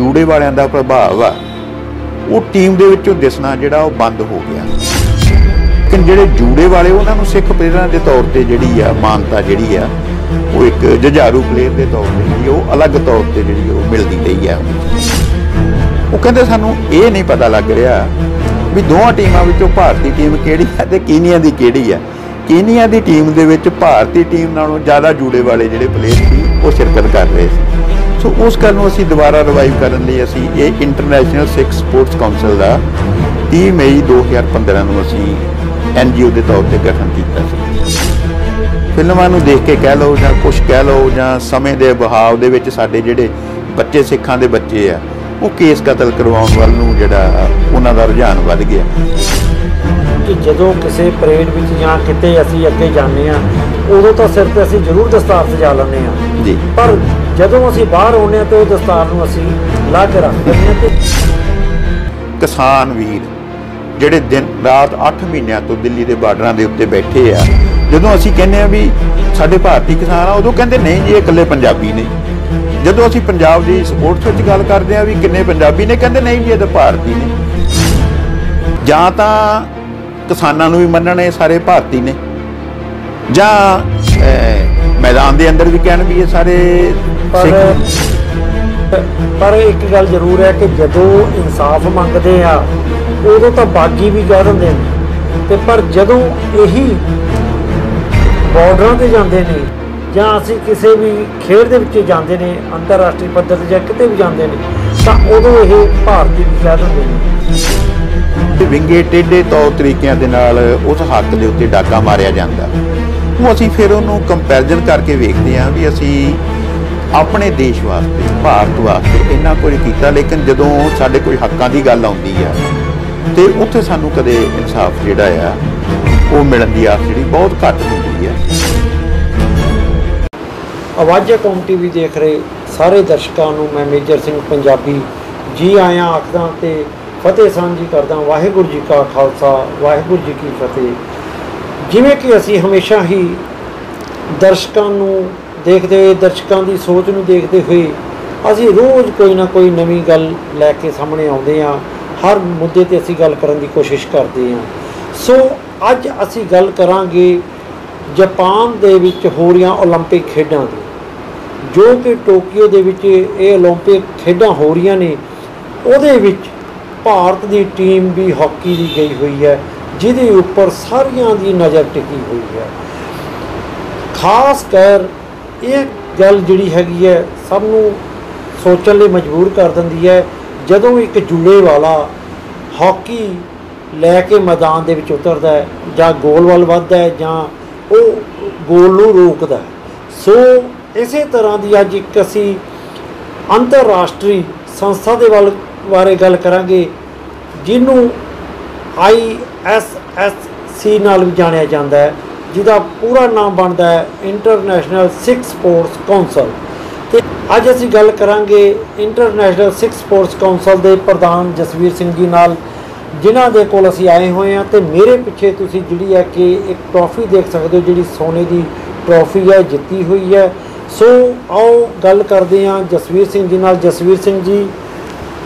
ਜੂੜੇ ਵਾਲਿਆਂ ਦਾ ਪ੍ਰਭਾਵ ਆ, ਉਹ ਟੀਮ ਦੇ ਵਿੱਚੋਂ ਦਿਸਣਾ ਜਿਹੜਾ ਉਹ ਬੰਦ ਹੋ ਗਿਆ। ਲੇਕਿਨ ਜਿਹੜੇ ਜੂੜੇ ਵਾਲੇ ਉਹਨਾਂ ਨੂੰ ਸਿੱਖ ਪ੍ਰੇਰਣਾ ਦੇ ਤੌਰ ਤੇ ਜਿਹੜੀ ਆ, ਮਾਨਤਾ ਜਿਹੜੀ ਆ, ਉਹ ਇੱਕ ਜੁਝਾਰੂ ਪਲੇਅਰ ਦੇ ਤੌਰ ਤੇ ਜਿਹੜੀ ਉਹ ਅਲੱਗ ਤੌਰ ਤੇ ਜਿਹੜੀ ਉਹ ਮਿਲਦੀ ਰਹੀ ਆ। ਉਹ ਕਹਿੰਦੇ ਸਾਨੂੰ ਇਹ ਨਹੀਂ ਪਤਾ ਲੱਗ ਰਿਹਾ ਵੀ ਦੋਹਾਂ ਟੀਮਾਂ ਵਿੱਚੋਂ ਭਾਰਤੀ ਟੀਮ ਕਿਹੜੀ ਹੈ ਤੇ ਕੀਨੀਆ ਦੀ ਕਿਹੜੀ ਹੈ ਕੀਨੀਆ ਦੀ ਟੀਮ ਦੇ ਵਿੱਚ ਭਾਰਤੀ ਟੀਮ ਨਾਲੋਂ ਜ਼ਿਆਦਾ ਜੂੜੇ ਵਾਲੇ ਜਿਹੜੇ ਪਲੇਅਰ ਸੀ, ਉਹ ਸ਼ਿਰਕਤ ਕਰ ਰਹੇ ਸੀ। ਸੋ ਉਸ ਗੱਲ ਨੂੰ ਅਸੀਂ ਦੁਬਾਰਾ ਰਿਵਾਈਵ ਕਰਨ ਲਈ ਅਸੀਂ ਇਹ ਇੰਟਰਨੈਸ਼ਨਲ ਸਿੱਖ ਸਪੋਰਟਸ ਕਾਉਂਸਲ ਦਾ 30 ਮਈ 2015 ਨੂੰ ਅਸੀਂ ਐਨਜੀਓ ਦੇ ਤੌਰ ਤੇ ਗਠਨ ਕੀਤਾ ਸੀ। ਫਿਲਮਾਂ ਨੂੰ ਦੇਖ ਕੇ ਕਹਿ ਲਓ ਜਾਂ ਕੁਝ ਕਹਿ ਲਓ ਜਾਂ ਸਮੇਂ ਦੇ ਬਹਾਵ ਦੇ ਵਿੱਚ ਸਾਡੇ ਜਿਹੜੇ ਬੱਚੇ ਸਿੱਖਾਂ ਦੇ ਬੱਚੇ ਆ ਉਹ ਕੇਸ ਕਤਲ ਕਰਵਾਉਣ ਵੱਲ ਨੂੰ ਜਿਹੜਾ ਉਹਨਾਂ ਦਾ ਰੁਝਾਨ ਵੱਧ ਗਿਆ। ਕਿ ਜਦੋਂ ਕਿਸੇ ਪਰੇਡ ਵਿੱਚ ਜਾਂ ਕਿਤੇ ਅਸੀਂ ਅੱਗੇ ਜਾਂਦੇ ਆ ਉਦੋਂ ਤਾਂ ਸਿਰ ਤੇ ਅਸੀਂ ਜ਼ਰੂਰ ਦਸਤਾਰ ਸਜਾ ਲੈਂਦੇ ਆ ਜੀ। ਪਰ ਜਦੋਂ ਅਸੀਂ ਬਾਹਰ ਆਉਂਦੇ ਹਾਂ ਤੇ ਉਹ ਦਸਤਾਰ ਨੂੰ ਅਸੀਂ ਲਾ ਕੇ ਰੱਖ ਦਿੰਦੇ ਆ ਤੇ ਕਿਸਾਨ ਵੀਰ ਜਿਹੜੇ ਦਿਨ ਰਾਤ 8 ਮਹੀਨਿਆਂ ਤੋਂ ਦਿੱਲੀ ਦੇ ਬਾਰਡਰਾਂ ਦੇ ਉੱਤੇ ਬੈਠੇ ਆ, ਜਦੋਂ ਅਸੀਂ ਕਹਿੰਦੇ ਆ ਵੀ ਸਾਡੇ ਭਾਰਤੀ ਕਿਸਾਨ ਆ, ਉਦੋਂ ਕਹਿੰਦੇ ਨਹੀਂ ਜੀ, ਇਹ ਇਕੱਲੇ ਪੰਜਾਬੀ ਨੇ। ਜਦੋਂ ਅਸੀਂ ਪੰਜਾਬ ਦੀ ਸਪੋਰਟਸ ਵਿੱਚ ਗੱਲ ਕਰਦੇ ਆ ਵੀ ਕਿੰਨੇ ਪੰਜਾਬੀ ਨੇ, ਕਹਿੰਦੇ ਨਹੀਂ ਜੀ, ਇਹ ਤਾਂ ਭਾਰਤੀ ਨੇ। ਜਾਂ ਤਾਂ ਕਿਸਾਨਾਂ ਨੂੰ ਵੀ ਮੰਨਣ ਇਹ ਸਾਰੇ ਭਾਰਤੀ ਨੇ। ਜਾਂ ਮੈਦਾਨ ਦੇ ਅੰਦਰ ਵੀ ਕਹਿਣ ਵੀ ਇਹ ਸਾਰੇ ਪਰ ਪਰ ਇੱਕ ਗੱਲ ਜ਼ਰੂਰ ਹੈ ਕਿ ਜਦੋਂ ਇਨਸਾਫ ਮੰਗਦੇ ਆ ਉਦੋਂ ਤਾਂ ਬਾਗੀ ਵੀ ਕਹਿ ਦਿੰਦੇ ਨੇ। ਤੇ ਪਰ ਜਦੋਂ ਇਹੀ ਬਾਰਡਰਾਂ ਤੇ ਜਾਂਦੇ ਨੇ ਜਾਂ ਅਸੀਂ ਕਿਸੇ ਵੀ ਖੇਡ ਦੇ ਵਿੱਚ ਜਾਂਦੇ ਨੇ ਅੰਤਰਰਾਸ਼ਟਰੀ ਪੱਧਰ ਤੇ ਜਾਂ ਕਿਤੇ ਵੀ ਜਾਂਦੇ ਨੇ ਤਾਂ ਉਦੋਂ ਇਹ ਭਾਰਤੀ ਵੀ ਕਹਿ ਦਿੰਦੇ ਨੇ। ਤੇ ਵਿੰਗੇ ਟੇਢੇ ਤੌਰ ਤਰੀਕਿਆਂ ਦੇ ਨਾਲ ਉਸ ਹੱਕ ਦੇ ਉੱਤੇ ਡਾਕਾ ਮਾਰਿਆ ਜਾਂਦਾ। ਉਹ ਅਸੀਂ ਫਿਰ ਉਹਨੂੰ ਕੰਪੈਰੀਜ਼ਨ ਕਰਕੇ ਵੇਖਦੇ ਹਾਂ ਵੀ ਅਸੀਂ ਆਪਣੇ ਦੇਸ਼ ਵਾਸਤੇ, ਭਾਰਤ ਵਾਸਤੇ ਇੰਨਾ ਕੁਝ ਕੀਤਾ, ਲੇਕਿਨ ਜਦੋਂ ਸਾਡੇ ਕੋਈ ਹੱਕਾਂ ਦੀ ਗੱਲ ਆਉਂਦੀ ਆ, ਤੇ ਉੱਥੇ ਸਾਨੂੰ ਕਦੇ ਇਨਸਾਫ ਜਿਹੜਾ ਆ, ਉਹ ਮਿਲਣ ਦੀ ਆਸ ਜਿਹੜੀ ਬਹੁਤ ਘੱਟ ਹੁੰਦੀ ਆ। ਆਵਾਜ਼ੇ ਕੌਮ ਟੀਵੀ ਦੇਖ ਰਹੇ ਸਾਰੇ ਦਰਸ਼ਕਾਂ ਨੂੰ, ਮੈਂ ਮੇਜਰ ਸਿੰਘ ਪੰਜਾਬੀ ਜੀ ਆਇਆਂ ਆਖਦਾ ਤੇ ਫਤਿਹ ਸਾਂਝੀ ਕਰਦਾ, ਵਾਹਿਗੁਰੂ ਜੀ ਕਾ ਖਾਲਸਾ, ਵਾਹਿਗੁਰੂ ਜੀ ਕੀ ਫਤਿਹ। ਜਿਵੇਂ ਕਿ ਅਸੀਂ ਹਮੇਸ਼ਾ ਹੀ ਦਰਸ਼ਕਾਂ ਨੂੰ ਦੇਖਦੇ ਹੋਏ ਦਰਸ਼ਕਾਂ ਦੀ ਸੋਚ ਨੂੰ ਦੇਖਦੇ ਹੋਏ ਅਸੀਂ ਰੋਜ਼ ਕੋਈ ਨਾ ਕੋਈ ਨਵੀਂ ਗੱਲ ਲੈ ਕੇ ਸਾਹਮਣੇ ਆਉਂਦੇ ਹਾਂ ਹਰ ਮੁੱਦੇ ਤੇ ਅਸੀਂ ਗੱਲ ਕਰਨ ਦੀ ਕੋਸ਼ਿਸ਼ ਕਰਦੇ ਹਾਂ ਸੋ ਅੱਜ ਅਸੀਂ ਗੱਲ ਕਰਾਂਗੇ ਜਾਪਾਨ ਦੇ ਵਿੱਚ ਹੋ ਰਹੀਆਂ 올림픽 ਖੇਡਾਂ ਦੀ ਜੋ ਕਿ ਟੋਕੀਓ ਦੇ ਵਿੱਚ ਇਹ 올림픽 ਖੇਡਾਂ ਹੋ ਰਹੀਆਂ ਨੇ ਉਹਦੇ ਵਿੱਚ ਭਾਰਤ ਦੀ ਟੀਮ ਵੀ ਹਾਕੀ ਦੀ ਗਈ ਹੋਈ ਹੈ ਜਿਹਦੇ ਉੱਪਰ ਸਾਰਿਆਂ ਦੀ ਨਜ਼ਰ ਟਿਕੀ ਹੋਈ ਹੈ ਖਾਸ ਕਰ ਇਹ ਗੱਲ ਜਿਹੜੀ ਹੈਗੀ ਹੈ ਸਭ ਨੂੰ ਸੋਚਣ ਲਈ ਮਜਬੂਰ ਕਰ ਦਿੰਦੀ ਹੈ। ਜਦੋਂ ਇੱਕ ਜੂੜੇ ਵਾਲਾ ਹਾਕੀ ਲੈ ਕੇ ਮੈਦਾਨ ਦੇ ਵਿੱਚ ਉਤਰਦਾ ਹੈ ਜਾਂ ਗੋਲ ਵੱਲ ਵੱਧਦਾ ਹੈ ਜਾਂ ਉਹ ਗੋਲ ਨੂੰ ਰੋਕਦਾ ਹੈ। ਸੋ ਇਸੇ ਤਰ੍ਹਾਂ ਦੀ ਅੱਜ ਇੱਕ ਅਸੀਂ ਅੰਤਰਰਾਸ਼ਟਰੀ ਸੰਸਥਾ ਦੇ ਵੱਲ ਬਾਰੇ ਗੱਲ ਕਰਾਂਗੇ, ਜਿਹਨੂੰ ਆਈਐਸਐਸਸੀ ਨਾਲ ਵੀ ਜਾਣਿਆ ਜਾਂਦਾ ਹੈ। ਜਿਹਦਾ ਪੂਰਾ ਨਾਮ ਬਣਦਾ ਹੈ ਇੰਟਰਨੈਸ਼ਨਲ ਸਿੱਖ ਸਪੋਰਟਸ ਕਾਉਂਸਲ ਤੇ ਅੱਜ ਅਸੀਂ ਗੱਲ ਕਰਾਂਗੇ ਇੰਟਰਨੈਸ਼ਨਲ ਸਿੱਖ ਸਪੋਰਟਸ ਕਾਉਂਸਲ ਦੇ ਪ੍ਰਧਾਨ ਜਸਵੀਰ ਸਿੰਘ ਜੀ ਨਾਲ, ਜਿਨ੍ਹਾਂ ਦੇ ਕੋਲ ਅਸੀਂ ਆਏ ਹੋਏ ਹਾਂ। ਤੇ ਮੇਰੇ ਪਿੱਛੇ ਤੁਸੀਂ ਜਿਹੜੀ ਹੈ ਕਿ ਇੱਕ ਟਰੋਫੀ ਦੇਖ ਸਕਦੇ ਹੋ, ਜਿਹੜੀ ਸੋਨੇ ਦੀ ਟਰੋਫੀ ਹੈ, ਜਿੱਤੀ ਹੋਈ ਹੈ। ਸੋ ਆਓ ਗੱਲ ਕਰਦੇ ਹਾਂ ਜਸਵੀਰ ਸਿੰਘ ਜੀ ਨਾਲ। ਜਸਵੀਰ ਸਿੰਘ ਜੀ,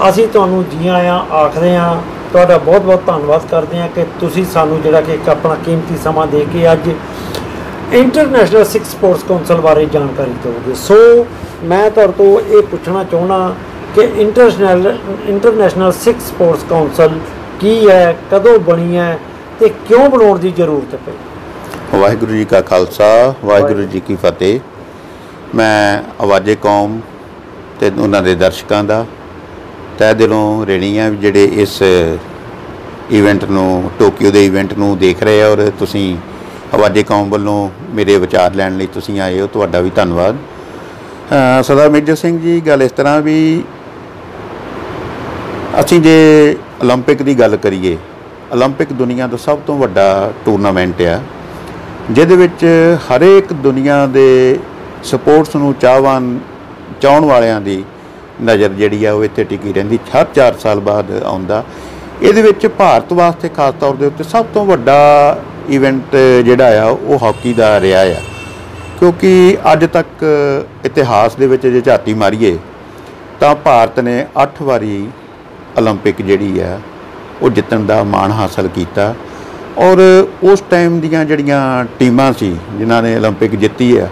ਅਸੀਂ ਤੁਹਾਨੂੰ ਜੀ ਆਇਆਂ, ਆਖਦੇ ਹਾਂ ਤੁਹਾਡਾ ਬਹੁਤ ਬਹੁਤ ਧੰਨਵਾਦ ਕਰਦੇ ਹਾਂ ਕਿ ਤੁਸੀਂ ਸਾਨੂੰ ਜਿਹੜਾ ਕਿ ਇੱਕ ਆਪਣਾ ਕੀਮਤੀ ਸਮਾਂ ਦੇ ਕੇ ਅੱਜ ਇੰਟਰਨੈਸ਼ਨਲ ਸਿੱਖ ਸਪੋਰਟਸ ਕਾਉਂਸਲ ਬਾਰੇ ਜਾਣਕਾਰੀ ਦਿਓਗੇ। ਸੋ ਮੈਂ ਤੁਹਾਡੇ ਤੋਂ ਇਹ ਪੁੱਛਣਾ ਚਾਹੁੰਦਾ ਕਿ international international Sikh sports council ਕੀ ਹੈ, ਕਦੋਂ ਬਣੀ ਹੈ ਤੇ ਕਿਉਂ ਬਣਾਉਣ ਦੀ ਜ਼ਰੂਰਤ ਪਈ? ਵਾਹਿਗੁਰੂ ਜੀ ਕਾ ਖਾਲਸਾ, ਵਾਹਿਗੁਰੂ ਜੀ ਕੀ ਫਤਿਹ। ਮੈਂ ਆਵਾਜ਼ੇ ਕੌਮ ਤੇ ਉਹਨਾਂ ਦੇ ਦਰਸ਼ਕਾਂ ਦਾ ਤਹਿ ਦਿਲੋਂ ਰੇਣੀ ਆ ਵੀ ਜਿਹੜੇ ਇਸ ਇਵੈਂਟ ਨੂੰ ਟੋਕੀਓ ਦੇ ਇਵੈਂਟ ਨੂੰ ਦੇਖ ਰਹੇ ਆ ਔਰ ਤੁਸੀਂ ਆਵਾਜ਼ੇ ਕੌਮ ਵੱਲੋਂ ਮੇਰੇ ਵਿਚਾਰ ਲੈਣ ਲਈ ਤੁਸੀਂ ਆਏ ਹੋ ਤੁਹਾਡਾ ਵੀ ਧੰਨਵਾਦ ਅ, ਸਰਦਾਰ ਮੇਜਰ ਸਿੰਘ ਜੀ ਗੱਲ ਇਸ ਤਰ੍ਹਾਂ ਵੀ ਅਸੀਂ ਜੇ 올림픽 ਦੀ ਗੱਲ ਕਰੀਏ 올림픽 ਦੁਨੀਆ ਦਾ ਸਭ ਤੋਂ ਵੱਡਾ ਟੂਰਨਾਮੈਂਟ ਆ ਜਿਹਦੇ ਵਿੱਚ ਹਰੇਕ ਦੁਨੀਆ ਦੇ ਸਪੋਰਟਸ ਨੂੰ ਚਾਹਵਾਨ ਚਾਹਣ ਵਾਲਿਆਂ ਦੀ ਨਜ਼ਰ ਜਿਹੜੀ ਆ ਉਹ ਇੱਥੇ ਟਿਕੀ ਰਹਿੰਦੀ ਹਰ 4 ਸਾਲ ਬਾਅਦ ਆਉਂਦਾ ਇਹਦੇ ਵਿੱਚ ਭਾਰਤ ਵਾਸਤੇ ਖਾਸ ਤੌਰ ਦੇ ਉੱਤੇ ਸਭ ਤੋਂ ਵੱਡਾ ਇਵੈਂਟ ਜਿਹੜਾ ਆ ਉਹ ਹਾਕੀ ਦਾ ਰਿਹਾ ਆ ਕਿਉਂਕਿ ਅੱਜ ਤੱਕ ਇਤਿਹਾਸ ਦੇ ਵਿੱਚ ਜੇ ਝਾਤੀ ਮਾਰੀਏ ਤਾਂ ਭਾਰਤ ਨੇ 8 ਵਾਰੀ 올림픽 ਜਿਹੜੀ ਆ ਉਹ ਜਿੱਤਣ ਦਾ ਮਾਣ ਹਾਸਲ ਕੀਤਾ ਔਰ ਉਸ ਟਾਈਮ ਦੀਆਂ ਜਿਹੜੀਆਂ ਟੀਮਾਂ ਸੀ ਜਿਨ੍ਹਾਂ ਨੇ 올림픽 ਜਿੱਤੀ ਆ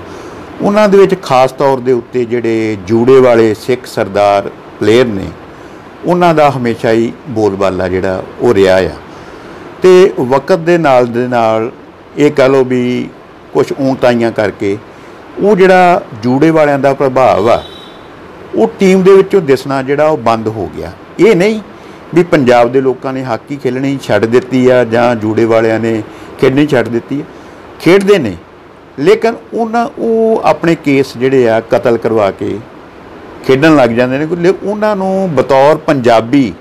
ਉਹਨਾਂ ਦੇ ਵਿੱਚ ਖਾਸ ਤੌਰ ਦੇ ਉੱਤੇ ਜਿਹੜੇ ਜੂੜੇ ਵਾਲੇ ਸਿੱਖ ਸਰਦਾਰ ਪਲੇਅਰ ਨੇ, ਉਹਨਾਂ ਦਾ ਹਮੇਸ਼ਾ ਹੀ ਬੋਲਬਾਲਾ ਜਿਹੜਾ ਉਹ ਰਿਹਾ ਆ। ਤੇ ਵਕਤ ਦੇ ਨਾਲ ਦੇ ਨਾਲ ਇਹ ਕਹ ਲਓ ਵੀ ਕੁਝ ਊਂਤਾਈਆਂ ਕਰਕੇ ਉਹ ਜਿਹੜਾ ਜੂੜੇ ਵਾਲਿਆਂ ਦਾ ਪ੍ਰਭਾਵ ਆ, ਉਹ ਟੀਮ ਦੇ ਵਿੱਚੋਂ ਦਿਸਣਾ ਜਿਹੜਾ ਉਹ ਬੰਦ ਹੋ ਗਿਆ। ਇਹ ਨਹੀਂ ਵੀ ਪੰਜਾਬ ਦੇ ਲੋਕਾਂ ਨੇ ਹਾਕੀ ਖੇਲਣੀ ਛੱਡ ਦਿੱਤੀ ਆ ਜਾਂ ਜੂੜੇ ਵਾਲਿਆਂ ਨੇ ਖੇਡਣੀ ਛੱਡ ਦਿੱਤੀ ਆ। ਖੇਡਦੇ ਨੇ ਲੇਕਿਨ ਉਹਨਾਂ ਉਹ ਆਪਣੇ ਕੇਸ ਜਿਹੜੇ ਆ ਕਤਲ ਕਰਵਾ ਕੇ ਖੇਡਣ ਲੱਗ ਜਾਂਦੇ ਨੇ ਲੇ- ਉਹਨਾਂ ਨੂੰ ਬਤੌਰ ਪੰਜਾਬੀ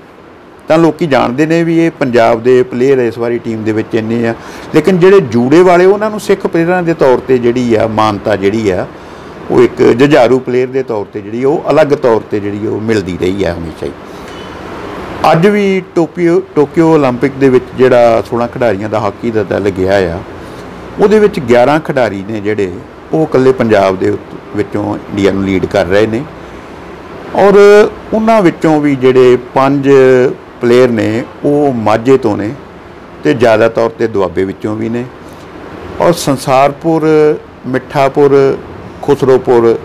ਤਾਂ ਲੋਕੀ ਜਾਣਦੇ ਨੇ ਵੀ ਇਹ ਪੰਜਾਬ ਦੇ ਪਲੇਅਰ ਇਸ ਵਾਰੀ ਟੀਮ ਦੇ ਵਿੱਚ ਇੰਨੇ ਆ ਲੇਕਿਨ ਜਿਹੜੇ ਜੂੜੇ ਵਾਲੇ ਉਹਨਾਂ ਨੂੰ ਸਿੱਖ ਪਲੇਅਰਾਂ ਦੇ ਤੌਰ ਤੇ ਜਿਹੜੀ ਆ ਮਾਨਤਾ ਜਿਹੜੀ ਆ ਉਹ ਇੱਕ ਜੁਝਾਰੂ ਪਲੇਅਰ ਦੇ ਤੌਰ ਤੇ ਜਿਹੜੀ ਉਹ ਅਲੱਗ ਤੌਰ ਤੇ ਜਿਹੜੀ ਉਹ ਮਿਲਦੀ ਰਹੀ ਆ ਹਮੇਸ਼ਾ ਹੀ ਅੱਜ ਵੀ ਟੋਕੀਓ ਟੋਕੀਓ 올림픽 ਦੇ ਵਿੱਚ ਜਿਹੜਾ 16 ਖਿਡਾਰੀਆਂ ਦਾ ਹਾਕੀ ਦਾ ਦਲ ਗਿਆ ਆ ਉਹਦੇ ਵਿੱਚ 11 ਖਿਡਾਰੀ ਨੇ ਜਿਹੜੇ ਉਹ ਇਕੱਲੇ ਪੰਜਾਬ ਦੇ ਉੱਤ- ਵਿੱਚੋਂ ਇੰਡੀਆ ਨੂੰ ਲੀਡ ਕਰ ਰਹੇ ਨੇ ਔਰ ਉਹਨਾਂ ਵਿੱਚੋਂ ਵੀ ਜਿਹੜੇ ਪੰਜ ਪਲੇਅਰ ਨੇ ਉਹ ਮਾਝੇ ਤੋਂ ਨੇ ਤੇ ਜ਼ਿਆਦਾ ਤੌਰ ਤੇ ਦੁਆਬੇ ਵਿੱਚੋਂ ਵੀ ਨੇ ਔਰ ਸੰਸਾਰਪੁਰ ਮਿੱਠਾਪੁਰ ਖੁਸਰੋਪੁਰ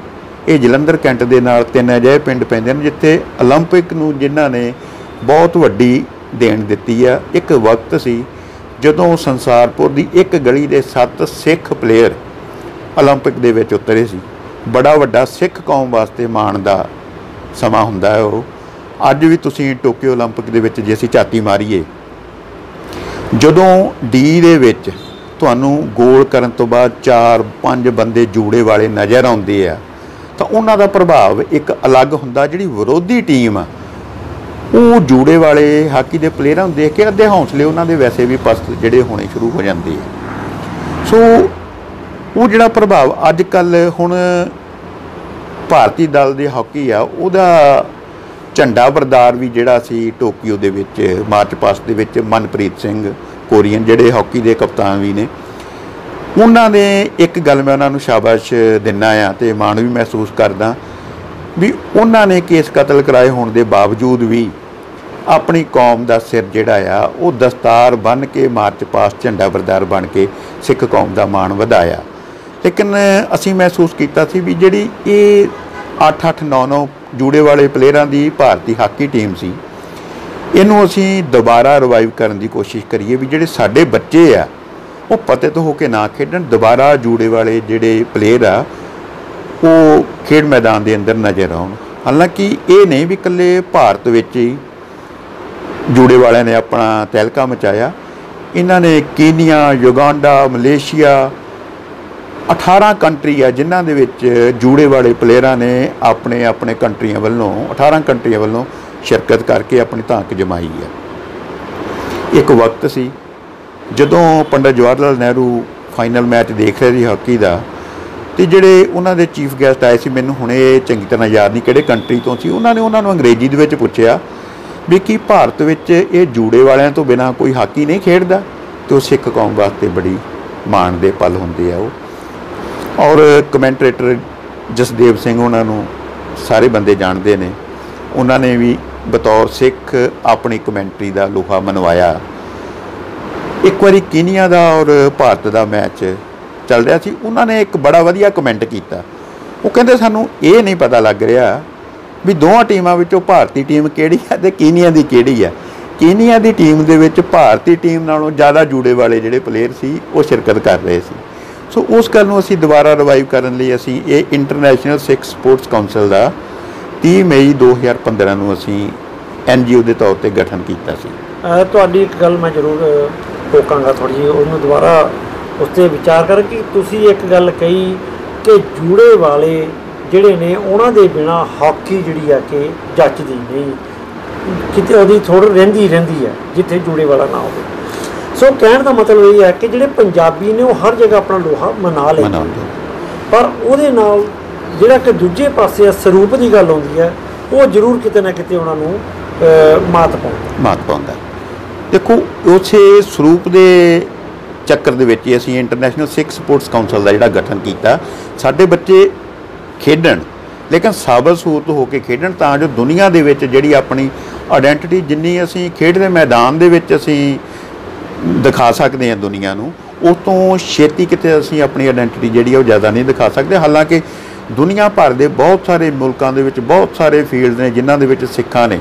ਇਹ ਜਲੰਧਰ ਕੈਂਟ ਦੇ ਨਾਲ ਤਿੰਨ ਅਜਿਹੇ ਪਿੰਡ ਪੈਂਦੇ ਨੇ ਜਿੱਥੇ 올림픽 ਨੂੰ ਜਿਨ੍ਹਾਂ ਨੇ ਬਹੁਤ ਵੱਡੀ ਦੇਣ ਦਿੱਤੀ ਆ ਇੱਕ ਵਕਤ ਸੀ ਜਦੋਂ ਸੰਸਾਰਪੁਰ ਦੀ ਇੱਕ ਗਲੀ ਦੇ ਸੱਤ ਸਿੱਖ ਪਲੇਅਰ 올림픽 ਦੇ ਵਿੱਚ ਉਤਰੇ ਸੀ ਬੜਾ ਵੱਡਾ ਸਿੱਖ ਕੌਮ ਵਾਸਤੇ ਮਾਣ ਦਾ ਸਮਾਂ ਹੁੰਦਾ ਹੈ ਉਹ ਅੱਜ ਵੀ ਤੁਸੀਂ ਟੋਕੀਓ 올림픽 ਦੇ ਵਿੱਚ ਜੇ ਅਸੀਂ ਝਾਤੀ ਮਾਰੀਏ ਜਦੋਂ ਡੀ ਦੇ ਵਿੱਚ ਤੁਹਾਨੂੰ ਗੋਲ ਕਰਨ ਤੋਂ ਬਾਅਦ 4-5 ਬੰਦੇ ਜੂੜੇ ਵਾਲੇ ਨਜ਼ਰ ਆਉਂਦੇ ਆ ਤਾਂ ਉਹਨਾਂ ਦਾ ਪ੍ਰਭਾਵ ਇੱਕ ਅਲੱਗ ਹੁੰਦਾ ਜਿਹੜੀ ਵਿਰੋਧੀ ਟੀਮ ਆ ਉਹ ਜੂੜੇ ਵਾਲੇ ਹਾਕੀ ਦੇ ਪਲੇਅਰਾਂ ਨੂੰ ਦੇਖ ਕੇ ਅੱਧੇ ਹੌਸਲੇ ਉਹਨਾਂ ਦੇ ਵੈਸੇ ਵੀ ਪਸਤ ਜਿਹੜੇ ਹੋਣੇ ਸ਼ੁਰੂ ਹੋ ਜਾਂਦੇ ਆ। ਸੋ ਉਹ ਜਿਹੜਾ ਪ੍ਰਭਾਵ ਅੱਜ ਕੱਲ ਹੁਣ ਭਾਰਤੀ ਦਲ ਦੇ ਹਾਕੀ ਆ, ਉਹਦਾ ਝੰਡਾ ਬਰਦਾਰ ਵੀ ਜਿਹੜਾ ਸੀ ਟੋਕੀਓ ਦੇ ਵਿੱਚ, ਮਾਰਚ ਪਾਸਟ ਦੇ ਵਿੱਚ ਮਨਪ੍ਰੀਤ ਸਿੰਘ ਕੋਰੀਅਨ, ਜਿਹੜੇ ਹਾਕੀ ਦੇ ਕਪਤਾਨ ਵੀ ਨੇ। ਉਹਨਾਂ ਨੇ ਇੱਕ ਗੱਲ ਮੈਂ ਉਹਨਾਂ ਨੂੰ ਸ਼ਾਬਾਸ਼ ਦਿੰਨਾ ਆ ਤੇ ਮਾਣ ਵੀ ਮਹਿਸੂਸ ਕਰਦਾ। ਵੀ ਉਹਨਾਂ ਨੇ ਕੇਸ ਕਤਲ ਕਰਾਏ ਹੋਣ ਦੇ ਬਾਵਜੂਦ ਵੀ ਆਪਣੀ ਕੌਮ ਦਾ ਸਿਰ ਜਿਹੜਾ ਆ, ਉਹ ਦਸਤਾਰ ਬੰਨ ਕੇ ਮਾਰਚ ਪਾਸਟ ਝੰਡਾ ਬਰਦਾਰ ਬਣ ਕੇ ਸਿੱਖ ਕੌਮ ਦਾ ਮਾਣ ਵਧਾਇਆ। ਲੇਕਿਨ ਅਸੀਂ ਮਹਿਸੂਸ ਕੀਤਾ ਸੀ ਵੀ ਜਿਹੜੀ ਇਹ 8-8 9-9 ਜੂੜੇ ਵਾਲੇ ਪਲੇਅਰਾਂ ਦੀ ਭਾਰਤੀ ਹਾਕੀ ਟੀਮ ਸੀ, ਇਹਨੂੰ ਅਸੀਂ ਦੁਬਾਰਾ ਰਿਵਾਈਵ ਕਰਨ ਦੀ ਕੋਸ਼ਿਸ਼ ਕਰੀਏ ਵੀ ਜਿਹੜੇ ਸਾਡੇ ਬੱਚੇ ਆ, ਉਹ ਪਤਿਤ ਹੋ ਕੇ ਨਾ ਖੇਡਣ, ਦੁਬਾਰਾ ਜੂੜੇ ਵਾਲੇ ਜਿਹੜੇ ਪਲੇਅਰ ਆ ਉਹ ਖੇਡ ਮੈਦਾਨ ਦੇ ਅੰਦਰ ਨਜ਼ਰ ਆਉਣ। ਹਾਲਾਂਕਿ ਇਹ ਨਹੀਂ ਵੀ ਇਕੱਲੇ ਭਾਰਤ ਵਿੱਚ ਹੀ ਜੂੜੇ ਵਾਲਿਆਂ ਨੇ ਆਪਣਾ ਤਹਿਲਕਾ ਮਚਾਇਆ। ਇਹਨਾਂ ਨੇ ਕੀਨੀਆ, ਯੁਗਾਂਡਾ, ਮਲੇਸ਼ੀਆ 18 ਕੰਟਰੀ ਆ ਜਿਨ੍ਹਾਂ ਦੇ ਵਿੱਚ ਜੂੜੇ ਵਾਲੇ ਪਲੇਅਰਾਂ ਨੇ ਆਪਣੇ ਆਪਣੇ ਕੰਟਰੀਆਂ ਵੱਲੋਂ 18 ਕੰਟਰੀਆਂ ਵੱਲੋਂ ਸ਼ਿਰਕਤ ਕਰਕੇ ਆਪਣੀ ਧਾਕ ਜਮਾਈ ਹੈ ਇੱਕ ਵਕਤ ਸੀ ਜਦੋਂ ਪੰਡਤ ਜਵਾਹਰ ਲਾਲ ਨਹਿਰੂ ਫਾਈਨਲ ਮੈਚ ਦੇਖ ਰਹੇ ਸੀ ਹਾਕੀ ਦਾ। ਤੇ ਜਿਹੜੇ ਉਹਨਾਂ ਦੇ ਚੀਫ ਗੈਸਟ ਆਏ ਸੀ, ਮੈਨੂੰ ਹੁਣੇ ਚੰਗੀ ਤਰ੍ਹਾਂ ਯਾਦ ਨਹੀਂ ਕਿਹੜੇ ਕੰਟਰੀ ਤੋਂ ਸੀ, ਉਹਨਾਂ ਨੇ ਉਹਨਾਂ ਨੂੰ ਅੰਗਰੇਜ਼ੀ ਦੇ ਵਿੱਚ ਪੁੱਛਿਆ ਵੀ ਕੀ ਭਾਰਤ ਵਿੱਚ ਇਹ ਜੂੜੇ ਵਾਲਿਆਂ ਤੋਂ ਬਿਨਾ ਕੋਈ ਹਾਕੀ ਨਹੀਂ ਖੇਡਦਾ? ਤੇ ਉਹ ਸਿੱਖ ਕੌਮ ਵਾਸਤੇ ਬੜੀ ਮਾਣ ਦੇ ਪਲ ਹੁੰਦੇ ਆ ਉਹ। ਔਰ ਕਮੈਂਟਰੇਟਰ ਜਸਦੇਵ ਸਿੰਘ ਉਹਨਾਂ ਨੂੰ ਸਾਰੇ ਬੰਦੇ ਜਾਣਦੇ ਨੇ। ਉਹਨਾਂ ਨੇ ਵੀ ਬਤੌਰ ਸਿੱਖ ਆਪਣੀ ਕਮੈਂਟਰੀ ਦਾ ਲੋਹਾ ਮਨਵਾਇਆ। ਇੱਕ ਵਾਰੀ ਕੀਨੀਆ ਦਾ ਔਰ ਭਾਰਤ ਦਾ ਮੈਚ ਚੱਲ ਰਿਹਾ ਸੀ ਉਹਨਾਂ ਨੇ ਇੱਕ ਬੜਾ ਵਧੀਆ ਕਮੈਂਟ ਕੀਤਾ। ਉਹ ਕਹਿੰਦੇ ਸਾਨੂੰ ਇਹ ਨਹੀਂ ਪਤਾ ਲੱਗ ਰਿਹਾ ਵੀ ਦੋਹਾਂ ਟੀਮਾਂ ਵਿੱਚੋਂ ਭਾਰਤੀ ਟੀਮ ਕਿਹੜੀ ਹੈ ਤੇ ਕੀਨੀਆ ਦੀ ਕਿਹੜੀ ਹੈ। ਕੀਨੀਆ ਦੀ ਟੀਮ ਦੇ ਵਿੱਚ ਭਾਰਤੀ ਟੀਮ ਨਾਲੋਂ ਜ਼ਿਆਦਾ ਜੂੜੇ ਵਾਲੇ ਜਿਹੜੇ ਪਲੇਅਰ ਸੀ ਉਹ ਸ਼ਿਰਕਤ ਕਰ ਰਹੇ ਸੀ। ਸੋ ਉਸ ਗੱਲ ਨੂੰ ਅਸੀਂ ਦੁਬਾਰਾ ਰਿਵਾਈਵ ਕਰਨ ਲਈ ਅਸੀਂ ਇਹ ਇੰਟਰਨੈਸ਼ਨਲ ਸਿੱਖ ਸਪੋਰਟਸ ਕਾਉਂਸਲ ਦਾ 30 ਮਈ 2015 ਨੂੰ ਅਸੀਂ ਐਨਜੀਓ ਦੇ ਤੌਰ ਤੇ ਗਠਨ ਕੀਤਾ ਸੀ। ਤੁਹਾਡੀ ਇੱਕ ਗੱਲ ਮੈਂ ਜ਼ਰੂਰ ਅਹ, ਟੋਕਾਂਗਾ ਥੋੜੀ ਜਿਹੀ ਉਹਨੂੰ ਦੁਬਾਰਾ ਉਸ ਤੇ ਵਿਚਾਰ ਕਰ ਕਿ ਤੁਸੀਂ ਇੱਕ ਗੱਲ ਕਹੀ ਕਿ ਜੂੜੇ ਵਾਲੇ ਜਿਹੜੇ ਨੇ ਉਹਨਾਂ ਦੇ ਬਿਨਾ ਹਾਕੀ ਜਿਹੜੀ ਆ ਕਿ ਜੱਚਦੀ ਨਹੀਂ। ਕਿਤੇ ਉਹਦੀ ਥੋੜੀ ਰਹਿੰਦੀ ਰਹਿੰਦੀ ਹੈ ਜਿੱਥੇ ਜੂੜੇ ਵਾਲਾ ਨਾ ਹੋਵੇ। ਸੋ ਕਹਿਣ ਦਾ ਮਤਲਬ ਇਹ ਹੈ ਕਿ ਜਿਹੜੇ ਪੰਜਾਬੀ ਨੇ ਉਹ ਹਰ ਜਗ੍ਹਾ ਆਪਣਾ ਲੋਹਾ ਮਨਾ ਲੈਂਦੇ। ਪਰ ਉਹਦੇ ਨਾਲ ਜਿਹੜਾ ਕਿ ਦੂਜੇ ਪਾਸੇ ਆ ਸਰੂਪ ਦੀ ਗੱਲ ਆਉਂਦੀ ਹੈ ਉਹ ਜ਼ਰੂਰ ਕਿਤੇ ਨਾ ਕਿਤੇ ਉਹਨਾਂ ਨੂੰ ਮਾਤ ਪਾਉਂਦਾ। ਮਾਤ ਪਾਉਂਦਾ। ਦੇਖੋ ਉਸੇ ਸਰੂਪ ਦੇ ਚੱਕਰ ਦੇ ਵਿੱਚ ਹੀ ਅਸੀਂ ਇੰਟਰਨੈਸ਼ਨਲ ਸਿੱਖ ਸਪੋਰਟਸ ਕਾਉਂਸਲ ਦਾ ਜਿਹੜਾ ਗਠਨ ਕੀਤਾ, ਸਾਡੇ ਬੱਚੇ ਖੇਡਣ, ਲੇਕਿਨ ਸਾਬਤ ਸੂਰਤ ਹੋ ਕੇ ਖੇਡਣ, ਤਾਂ ਜੋ ਦੁਨੀਆ ਦੇ ਵਿੱਚ ਜਿਹੜੀ ਆਪਣੀ ਆਇਡੈਂਟੀਟੀ ਜਿੰਨੀ ਅਸੀਂ ਖੇਡ ਦੇ ਮੈਦਾਨ ਦੇ ਵਿੱਚ ਅਸੀਂ ਦਿਖਾ ਸਕਦੇ ਹਾਂ ਦੁਨੀਆ ਨੂੰ, ਉਸ ਤੋਂ ਛੇਤੀ ਕਿਤੇ ਅਸੀਂ ਆਪਣੀ ਆਇਡੈਂਟੀਟੀ ਜਿਹੜੀ ਆ ਉਹ ਜ਼ਿਆਦਾ ਨਹੀਂ ਦਿਖਾ ਸਕਦੇ। ਹਾਲਾਂਕਿ ਦੁਨੀਆ ਭਰ ਦੇ ਬਹੁਤ ਸਾਰੇ ਮੁਲਕਾਂ ਦੇ ਵਿੱਚ ਬਹੁਤ ਸਾਰੇ ਫੀਲਡ ਨੇ ਜਿਨ੍ਹਾਂ ਦੇ ਵਿੱਚ ਸਿੱਖਾਂ ਨੇ।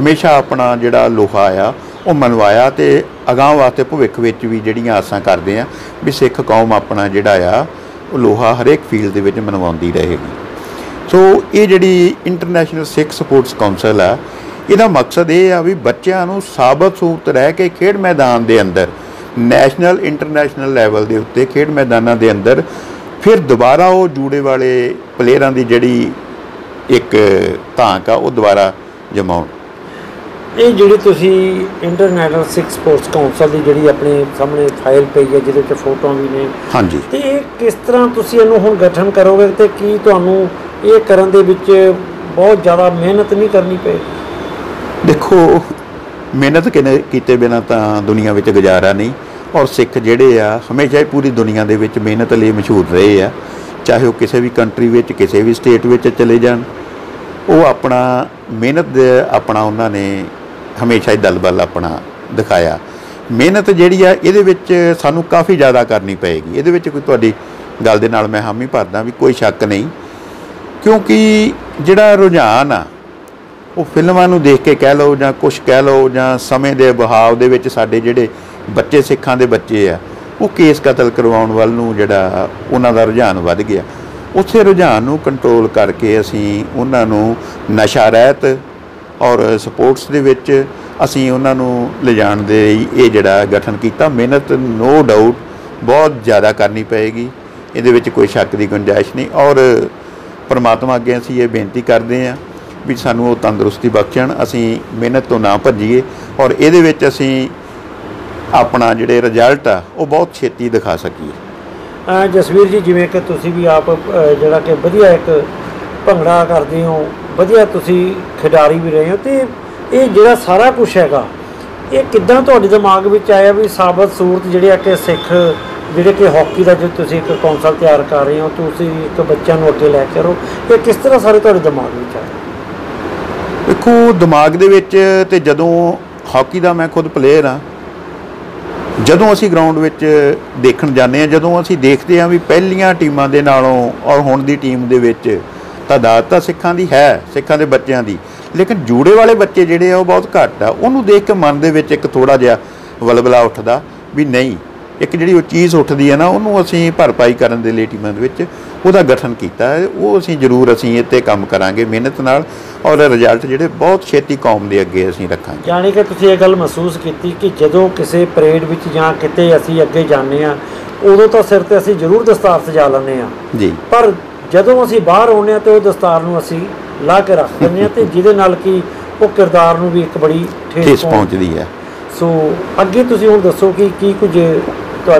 ਹਮੇਸ਼ਾ ਆਪਣਾ ਜਿਹੜਾ ਲੋਹਾ ਆ ਉਹ ਮਨਵਾਇਆ ਤੇ ਅਗਾਂਹ ਵਾਸਤੇ ਭਵਿੱਖ ਵਿੱਚ ਵੀ ਜਿਹੜੀਆਂ ਆਸਾਂ ਕਰਦੇ ਆ ਵੀ ਸਿੱਖ ਕੌਮ ਆਪਣਾ ਜਿਹੜਾ ਆ, ਉਹ ਲੋਹਾ ਹਰੇਕ ਫੀਲਡ ਦੇ ਵਿੱਚ ਮਨਵਾਉਂਦੀ ਰਹੇਗੀ। ਸੋ ਇਹ ਜਿਹੜੀ ਇੰਟਰਨੈਸ਼ਨਲ ਸਿੱਖ ਸਪੋਰਟਸ ਕਾਉਂਸਲ ਆ, ਇਹਦਾ ਮਕਸਦ ਇਹ ਆ ਵੀ ਬੱਚਿਆਂ ਨੂੰ ਸਾਬਤ ਸੂਰਤ ਰਹਿ ਕੇ ਖੇਡ ਮੈਦਾਨ ਦੇ ਅੰਦਰ ਨੈਸ਼ਨਲ ਇੰਟਰਨੈਸ਼ਨਲ ਲੈਵਲ ਦੇ ਉੱਤੇ ਖੇਡ ਮੈਦਾਨਾਂ ਦੇ ਅੰਦਰ, ਫਿਰ ਦੁਬਾਰਾ ਉਹ ਜੂੜੇ ਵਾਲੇ ਪਲੇਅਰਾਂ ਦੀ ਜਿਹੜੀ ਇੱਕ ਧਾਂਕ ਆ, ਉਹ ਦੁਬਾਰਾ ਜਮਾਉਣ। ਇਹ ਜਿਹੜੀ ਤੁਸੀਂ ਇੰਟਰਨੈਸ਼ਨਲ ਸਿਕਸ ਸਪੋਰਟਸ ਕਾਉਂਸਲ ਦੀ ਜਿਹੜੀ ਆਪਣੇ ਸਾਹਮਣੇ ਫਾਈਲ ਪਈ ਹੈ ਜਿਹਦੇ ਵਿੱਚ ਫੋਟੋਆਂ ਵੀ ਨੇ। ਹਾਂਜੀ। ਤੇ ਇਹ ਕਿਸ ਤਰ੍ਹਾਂ ਤੁਸੀਂ ਇਹਨੂੰ ਹੁਣ ਗਠਨ ਕਰੋਗੇ ਤੇ ਕੀ ਤੁਹਾਨੂੰ ਇਹ ਕਰਨ ਦੇ ਵਿੱਚ ਬਹੁਤ ਜ਼ਿਆਦਾ ਮਿਹਨਤ ਨਹੀਂ ਕਰਨੀ ਪਏ ਦੇਖੋ ਮਿਹਨਤ ਕਿਨੇ ਕੀਤੇ ਬਿਨਾ ਤਾਂ ਦੁਨੀਆ ਵਿੱਚ ਗੁਜ਼ਾਰਾ ਨਹੀਂ। ਔਰ ਸਿੱਖ ਜਿਹੜੇ ਆ ਹਮੇਸ਼ਾ ਹੀ ਪੂਰੀ ਦੁਨੀਆ ਦੇ ਵਿੱਚ ਮਿਹਨਤ ਲਈ ਮਸ਼ਹੂਰ ਰਹੇ ਆ। ਚਾਹੇ ਉਹ ਕਿਸੇ ਵੀ ਕੰਟਰੀ ਵਿੱਚ ਕਿਸੇ ਵੀ ਸਟੇਟ ਵਿੱਚ ਚਲੇ ਜਾਣ। ਉਹ ਆਪਣਾ ਮਿਹਨਤ ਆਪਣਾ ਉਹਨਾਂ ਨੇ ਹਮੇਸ਼ਾ ਹੀ ਦਲਬਲ ਆਪਣਾ ਦਿਖਾਇਆ। ਮਿਹਨਤ ਜਿਹੜੀ ਆ, ਇਹਦੇ ਵਿੱਚ ਸਾਨੂੰ ਕਾਫੀ ਜ਼ਿਆਦਾ ਕਰਨੀ ਪਏਗੀ। ਇਹਦੇ ਵਿੱਚ ਕੋਈ ਤੁਹਾਡੀ ਗੱਲ ਦੇ ਨਾਲ ਮੈਂ ਹਾਮੀ ਭਰਦਾ ਵੀ ਕੋਈ ਸ਼ੱਕ ਨਹੀਂ। ਕਿਉਂਕਿ ਜਿਹੜਾ ਰੁਝਾਨ ਆ, ਉਹ ਫਿਲਮਾਂ ਨੂੰ ਦੇਖ ਕੇ ਕਹਿ ਲਓ ਜਾਂ ਕੁਝ ਕਹਿ ਲਓ ਜਾਂ ਸਮੇਂ ਦੇ ਬਹਾਵ ਦੇ ਵਿੱਚ ਸਾਡੇ ਜਿਹੜੇ ਬੱਚੇ, ਸਿੱਖਾਂ ਦੇ ਬੱਚੇ ਆ, ਉਹ ਕੇਸ ਕਤਲ ਕਰਵਾਉਣ ਵੱਲ ਨੂੰ ਜਿਹੜਾ ਉਹਨਾਂ ਦਾ ਰੁਝਾਨ ਵੱਧ ਗਿਆ। ਉਸੇ ਰੁਝਾਨ ਨੂੰ ਕੰਟਰੋਲ ਕਰਕੇ ਅਸੀਂ ਉਹਨਾਂ ਨੂੰ ਨਸ਼ਾ ਰਹਿਤ ਔਰ ਸਪੋਰਟਸ ਦੇ ਵਿੱਚ ਅਸੀਂ ਉਹਨਾਂ ਨੂੰ ਲਿਜਾਣ ਦੇ ਲਈ ਇਹ ਜਿਹੜਾ ਗਠਨ ਕੀਤਾ। ਮਿਹਨਤ ਨੋ ਡਾਊਟ ਬਹੁਤ ਜ਼ਿਆਦਾ ਕਰਨੀ ਪਏਗੀ। ਇਹਦੇ ਵਿੱਚ ਕੋਈ ਸ਼ੱਕ ਦੀ ਗੁੰਜਾਇਸ਼ ਨਹੀਂ। ਔਰ ਪਰਮਾਤਮਾ ਅੱਗੇ ਅਸੀਂ ਇਹ ਬੇਨਤੀ ਕਰਦੇ ਹਾਂ ਵੀ ਸਾਨੂੰ ਉਹ ਤੰਦਰੁਸਤੀ ਬਖਸ਼ਣ। ਅਸੀਂ ਮਿਹਨਤ ਤੋਂ ਨਾ ਭੱਜੀਏ। ਔਰ ਇਹਦੇ ਵਿੱਚ ਅਸੀਂ ਆਪਣਾ ਜਿਹੜੇ ਰਿਜ਼ਲਟ ਆ, ਉਹ ਬਹੁਤ ਛੇਤੀ ਦਿਖਾ ਸਕੀਏ। ਜਸਵੀਰ ਜੀ, ਜਿਵੇਂ ਕਿ ਤੁਸੀਂ ਵੀ ਆਪ ਜਿਹੜਾ ਕਿ ਵਧੀਆ ਇੱਕ ਭੰਗੜਾ ਕਰਦੇ ਹੋ ਵਧੀਆ ਤੁਸੀਂ ਖਿਡਾਰੀ ਵੀ ਰਹੇ ਹੋ ਤੇ ਇਹ ਜਿਹੜਾ ਸਾਰਾ ਕੁਝ ਹੈਗਾ, ਇਹ ਕਿੱਦਾਂ ਤੁਹਾਡੇ ਦਿਮਾਗ ਵਿੱਚ ਆਇਆ ਵੀ ਸਾਬਤ ਸੂਰਤ ਜਿਹੜੇ ਆ ਕਿ ਸਿੱਖ, ਜਿਹੜੇ ਕਿ ਹਾਕੀ ਦਾ ਜੋ ਤੁਸੀਂ ਇੱਕ ਕੌਂਸਲ ਤਿਆਰ ਕਰ ਰਹੇ ਹੋ, ਤੁਸੀਂ ਇੱਕ ਬੱਚਿਆਂ ਨੂੰ ਅੱਗੇ ਲੈ ਕੇ ਆਓ ਇਹ ਕਿਸ ਤਰ੍ਹਾਂ ਸਾਰੇ ਤੁਹਾਡੇ ਦਿਮਾਗ ਵਿੱਚ ਆਇਆ? ਦੇਖੋ, ਦਿਮਾਗ ਦੇ ਵਿੱਚ ਤੇ ਜਦੋਂ ਹਾਕੀ ਦਾ ਮੈਂ ਖੁਦ ਪਲੇਅਰ ਆ ਜਦੋਂ ਅਸੀਂ ਗਰਾਊਂਡ ਵਿੱਚ ਦੇਖਣ ਜਾਂਦੇ ਆ ਜਦੋਂ ਅਸੀਂ ਦੇਖਦੇ ਆ ਵੀ ਪਹਿਲੀਆਂ ਟੀਮਾਂ ਦੇ ਨਾਲੋਂ ਔਰ ਹੁਣ ਦੀ ਟੀਮ ਦੇ ਵਿੱਚ ਤਾਦਾਦ ਤਾਂ ਸਿੱਖਾਂ ਦੀ ਹੈ ਸਿੱਖਾਂ ਦੇ ਬੱਚਿਆਂ ਦੀ। ਲੇਕਿਨ ਜੂੜੇ ਵਾਲੇ ਬੱਚੇ ਜਿਹੜੇ ਆ ਉਹ ਬਹੁਤ ਘੱਟ ਆ। ਉਹਨੂੰ ਦੇਖ ਕੇ ਮਨ ਦੇ ਵਿੱਚ ਇੱਕ ਥੋੜਾ ਜਿਹਾ ਵਲਵਲਾ ਉੱਠਦਾ ਵੀ ਨਹੀਂ ਇੱਕ ਜਿਹੜੀ ਉਹ ਚੀਜ਼ ਉੱਠਦੀ ਹੈ ਨਾ ਉਹਨੂੰ ਅਸੀਂ ਭਰਪਾਈ ਕਰਨ ਦੇ ਲਈ ਟੀਮਾਂ ਦੇ ਵਿੱਚ ਉਹਦਾ ਗਠਨ ਕੀਤਾ ਹੈ। ਉਹ ਅਸੀਂ ਜ਼ਰੂਰ ਅਸੀਂ 'ਤੇ ਕੰਮ ਕਰਾਂਗੇ ਮਿਹਨਤ ਨਾਲ ਔਰ ਰਿਜ਼ਲਟ ਜਿਹੜੇ ਬਹੁਤ ਛੇਤੀ ਕੌਮ ਦੇ ਅੱਗੇ ਅਸੀਂ ਰੱਖਾਂਗੇ। ਜਾਣੀ ਕਿ ਤੁਸੀਂ ਇਹ ਗੱਲ ਮਹਿਸੂਸ ਕੀਤੀ ਕਿ ਜਦੋਂ ਕਿਸੇ ਪਰੇਡ ਵਿੱਚ ਜਾਂ ਕਿਤੇ ਅਸੀਂ ਅੱਗੇ ਜਾਂਦੇ ਆ ਉਦੋਂ ਤਾਂ ਸਿਰ ਤੇ ਅਸੀਂ ਜ਼ਰੂਰ ਦਸਤਾਰ ਸਜਾ ਲੈਂਦੇ ਆ ਜੀ। ਪਰ ਜਦੋਂ ਅਸੀਂ ਬਾਹਰ ਆਉਂਦੇ ਹਾਂ ਤੇ ਉਹ ਦਸਤਾਰ ਨੂੰ ਅਸੀਂ ਲਾ ਕੇ ਰੱਖ ਦਿੰਦੇ ਹਾਂ ਤੇ ਜਿਹਦੇ ਨਾਲ ਕਿ ਉਹ ਕਿਰਦਾਰ ਨੂੰ ਵੀ ਇੱਕ ਬੜੀ ਠੇਸ ਠੇਸ ਪਹੁੰਚ ਪਹੁੰਚਦੀ ਹੈ। ਸੋ ਅੱਗੇ ਤੁਸੀਂ ਹੁਣ ਦੱਸੋ ਕਿ ਕੀ ਕੁਝ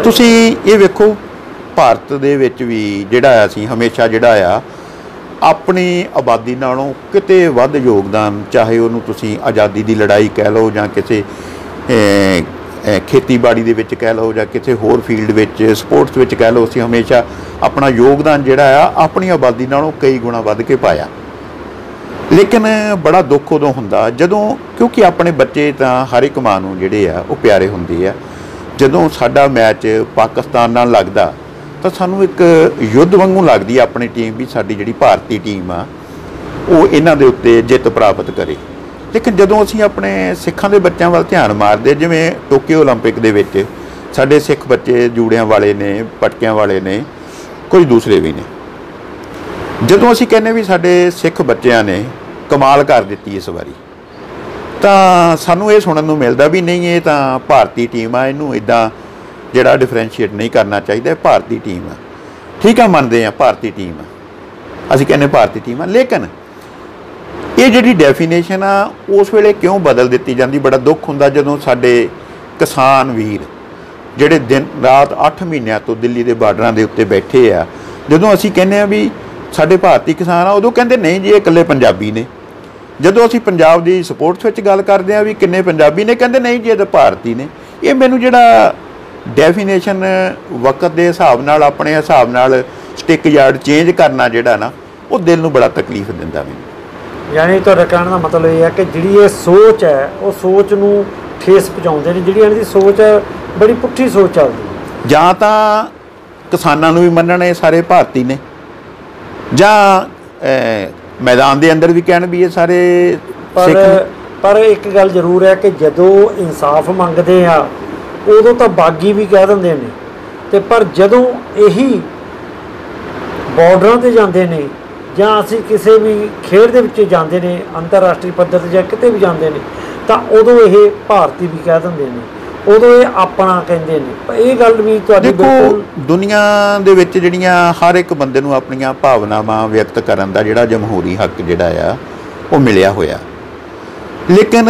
ਤੁਸੀਂ ਇਹ ਵੇਖੋ ਭਾਰਤ ਦੇ ਵਿੱਚ ਵੀ ਜਿਹੜਾ ਆ ਅਸੀਂ ਹਮੇਸ਼ਾ ਜਿਹੜਾ ਆ ਆਪਣੀ ਆਬਾਦੀ ਨਾਲੋਂ ਕਿਤੇ ਵੱਧ ਯੋਗਦਾਨ ਚਾਹੇ ਉਹਨੂੰ ਤੁਸੀਂ ਆਜ਼ਾਦੀ ਦੀ ਲੜਾਈ ਕਹਿ ਲਓ ਜਾਂ ਕਿਸੇ ਖੇਤੀਬਾੜੀ ਦੇ ਵਿੱਚ ਕਹਿ ਲਓ ਜਾਂ ਕਿਸੇ ਹੋਰ ਫੀਲਡ ਵਿੱਚ, ਸਪੋਰਟਸ ਵਿੱਚ ਕਹਿ ਲਓ, ਅਸੀਂ ਹਮੇਸ਼ਾ ਆਪਣਾ ਯੋਗਦਾਨ ਜਿਹੜਾ ਆ, ਆਪਣੀ ਆਬਾਦੀ ਨਾਲੋਂ ਕਈ ਗੁਣਾ ਵੱਧ ਕੇ ਪਾਇਆ। ਲੇਕਿਨ ਬੜਾ ਦੁੱਖ ਉਦੋਂ ਹੁੰਦਾ ਜਦੋਂ, ਕਿਉਂਕਿ ਆਪਣੇ ਬੱਚੇ ਤਾਂ ਹਰ ਇੱਕ ਮਾਂ ਨੂੰ ਜਿਹੜੇ ਆ, ਉਹ ਪਿਆਰੇ ਹੁੰਦੇ ਆ। ਜਦੋਂ ਸਾਡਾ ਮੈਚ ਪਾਕਿਸਤਾਨ ਨਾਲ ਲੱਗਦਾ, ਤਾਂ ਸਾਨੂੰ ਇੱਕ ਯੁੱਧ ਵਾਂਗੂ ਲੱਗਦੀ ਆਪਣੀ ਟੀਮ ਵੀ, ਸਾਡੀ ਜਿਹੜੀ ਭਾਰਤੀ ਟੀਮ ਆ, ਉਹ ਇਹਨਾਂ ਦੇ ਉੱਤੇ ਜਿੱਤ ਪ੍ਰਾਪਤ ਕਰੇ। ਲੇਕਿਨ ਜਦੋਂ ਅਸੀਂ ਆਪਣੇ ਸਿੱਖਾਂ ਦੇ ਬੱਚਿਆਂ ਵੱਲ ਧਿਆਨ ਮਾਰਦੇ ਜਿਵੇਂ ਟੋਕੀਓ 올림픽 ਦੇ ਵਿੱਚ ਸਾਡੇ ਸਿੱਖ ਬੱਚੇ ਜੂੜਿਆਂ ਵਾਲੇ ਨੇ ਪਟਕਿਆਂ ਵਾਲੇ ਨੇ ਕੁਝ ਦੂਸਰੇ ਵੀ ਨੇ ਜਦੋਂ ਅਸੀਂ ਕਹਿੰਨੇ ਵੀ ਸਾਡੇ ਸਿੱਖ ਬੱਚਿਆਂ ਨੇ ਕਮਾਲ ਕਰ ਦਿੱਤੀ ਇਸ ਵਾਰੀ ਤਾਂ ਸਾਨੂੰ ਇਹ ਸੁਣਨ ਨੂੰ ਮਿਲਦਾ ਵੀ ਨਹੀਂ ਇਹ ਤਾਂ ਭਾਰਤੀ ਟੀਮ ਆ ਇਹਨੂੰ ਇਦਾਂ ਜਿਹੜਾ ਡਿਫਰੈਂਸ਼ੀਏਟ ਨਹੀਂ ਕਰਨਾ ਚਾਹੀਦਾ ਇਹ ਭਾਰਤੀ ਟੀਮ ਆ ਠੀਕ ਆ ਮੰਨਦੇ ਆ ਭਾਰਤੀ ਟੀਮ ਆ ਅਸੀਂ ਕਹਿੰਨੇ ਭਾਰਤੀ ਟੀਮ ਆ ਲੇਕਿਨ ਇਹ ਜਿਹੜੀ ਡੈਫੀਨੇਸ਼ਨ ਆ, ਉਸ ਵੇਲੇ ਕਿਉਂ ਬਦਲ ਦਿੱਤੀ ਜਾਂਦੀ? ਬੜਾ ਦੁੱਖ ਹੁੰਦਾ ਜਦੋਂ ਸਾਡੇ ਕਿਸਾਨ ਵੀਰ, ਜਿਹੜੇ ਦਿਨ ਰਾਤ 8 ਮਹੀਨਿਆਂ ਤੋਂ ਦਿੱਲੀ ਦੇ ਬਾਰਡਰਾਂ ਦੇ ਉੱਤੇ ਬੈਠੇ ਆ, ਜਦੋਂ ਅਸੀਂ ਕਹਿੰਦੇ ਆ ਵੀ ਸਾਡੇ ਭਾਰਤੀ ਕਿਸਾਨ ਆ, ਉਦੋਂ ਕਹਿੰਦੇ, ਨਹੀਂ ਜੀ, ਇਹ ਇਕੱਲੇ ਪੰਜਾਬੀ ਨੇ। ਜਦੋਂ ਅਸੀਂ ਪੰਜਾਬ ਦੀ ਸਪੋਰਟਸ ਵਿੱਚ ਗੱਲ ਕਰਦੇ ਆ ਵੀ ਕਿੰਨੇ ਪੰਜਾਬੀ ਨੇ, ਕਹਿੰਦੇ, ਨਹੀਂ ਜੀ, ਇਹ ਤਾਂ ਭਾਰਤੀ ਨੇ। ਇਹ ਮੈਨੂੰ ਜਿਹੜਾ ਡੈਫੀਨੇਸ਼ਨ ਵਕਤ ਦੇ ਹਿਸਾਬ ਨਾਲ, ਆਪਣੇ ਹਿਸਾਬ ਨਾਲ ਸਟਿਕ ਯਾਰਡ ਚੇਂਜ ਕਰਨਾ ਜਿਹੜਾ ਨਾ, ਉਹ ਦਿਲ ਨੂੰ ਬੜਾ ਤਕਲੀਫ ਦਿੰਦਾ ਮੈਨੂੰ। ਯਾਨੀ ਤੁਹਾਡਾ ਕਹਿਣ ਦਾ ਮਤਲਬ ਇਹ ਹੈ ਕਿ ਜਿਹੜੀ ਇਹ ਸੋਚ ਹੈ ਉਹ ਸੋਚ ਨੂੰ ਠੇਸ ਪਹੁੰਚਾਉਂਦੇ ਨੇ ਜਿਹੜੀ ਇਹਨਾਂ ਦੀ ਸੋਚ ਹੈ ਬੜੀ ਪੁੱਠੀ ਸੋਚ ਚੱਲਦੀ ਜਾਂ ਤਾਂ ਕਿਸਾਨਾਂ ਨੂੰ ਵੀ ਮੰਨਣ ਇਹ ਸਾਰੇ ਭਾਰਤੀ ਨੇ। ਜਾਂ ਮੈਦਾਨ ਦੇ ਅੰਦਰ ਵੀ ਕਹਿਣ ਵੀ ਇਹ ਸਾਰੇ ਪਰ ਪਰ ਇੱਕ ਗੱਲ ਜ਼ਰੂਰ ਹੈ ਕਿ ਜਦੋਂ ਇਨਸਾਫ ਮੰਗਦੇ ਆ ਉਦੋਂ ਤਾਂ ਬਾਗੀ ਵੀ ਕਹਿ ਦਿੰਦੇ ਨੇ। ਤੇ ਪਰ ਜਦੋਂ ਇਹੀ ਬਾਰਡਰਾਂ ਤੇ ਜਾਂਦੇ ਨੇ ਜਾਂ ਅਸੀਂ ਕਿਸੇ ਵੀ ਖੇਡ ਦੇ ਵਿੱਚ ਜਾਂਦੇ ਨੇ ਅੰਤਰਰਾਸ਼ਟਰੀ ਪੱਧਰ ਤੇ ਜਾਂ ਕਿਤੇ ਵੀ ਜਾਂਦੇ ਨੇ ਤਾਂ ਉਦੋਂ ਇਹ ਭਾਰਤੀ ਵੀ ਕਹਿ ਦਿੰਦੇ ਨੇ ਉਦੋਂ ਇਹ ਆਪਣਾ ਕਹਿੰਦੇ ਨੇ। ਪਰ ਇਹ ਗੱਲ ਵੀ ਤੁਹਾਡੀ ਦੇਖੋ ਦੁਨੀਆ ਦੇ ਵਿੱਚ ਜਿਹੜੀਆਂ ਹਰ ਇੱਕ ਬੰਦੇ ਨੂੰ ਆਪਣੀਆਂ ਭਾਵਨਾਵਾਂ ਵਿਅਕਤ ਕਰਨ ਦਾ ਜਿਹੜਾ ਜਮਹੂਰੀ ਹੱਕ ਜਿਹੜਾ ਆ ਉਹ ਮਿਲਿਆ ਹੋਇਆ। ਲੇਕਿਨ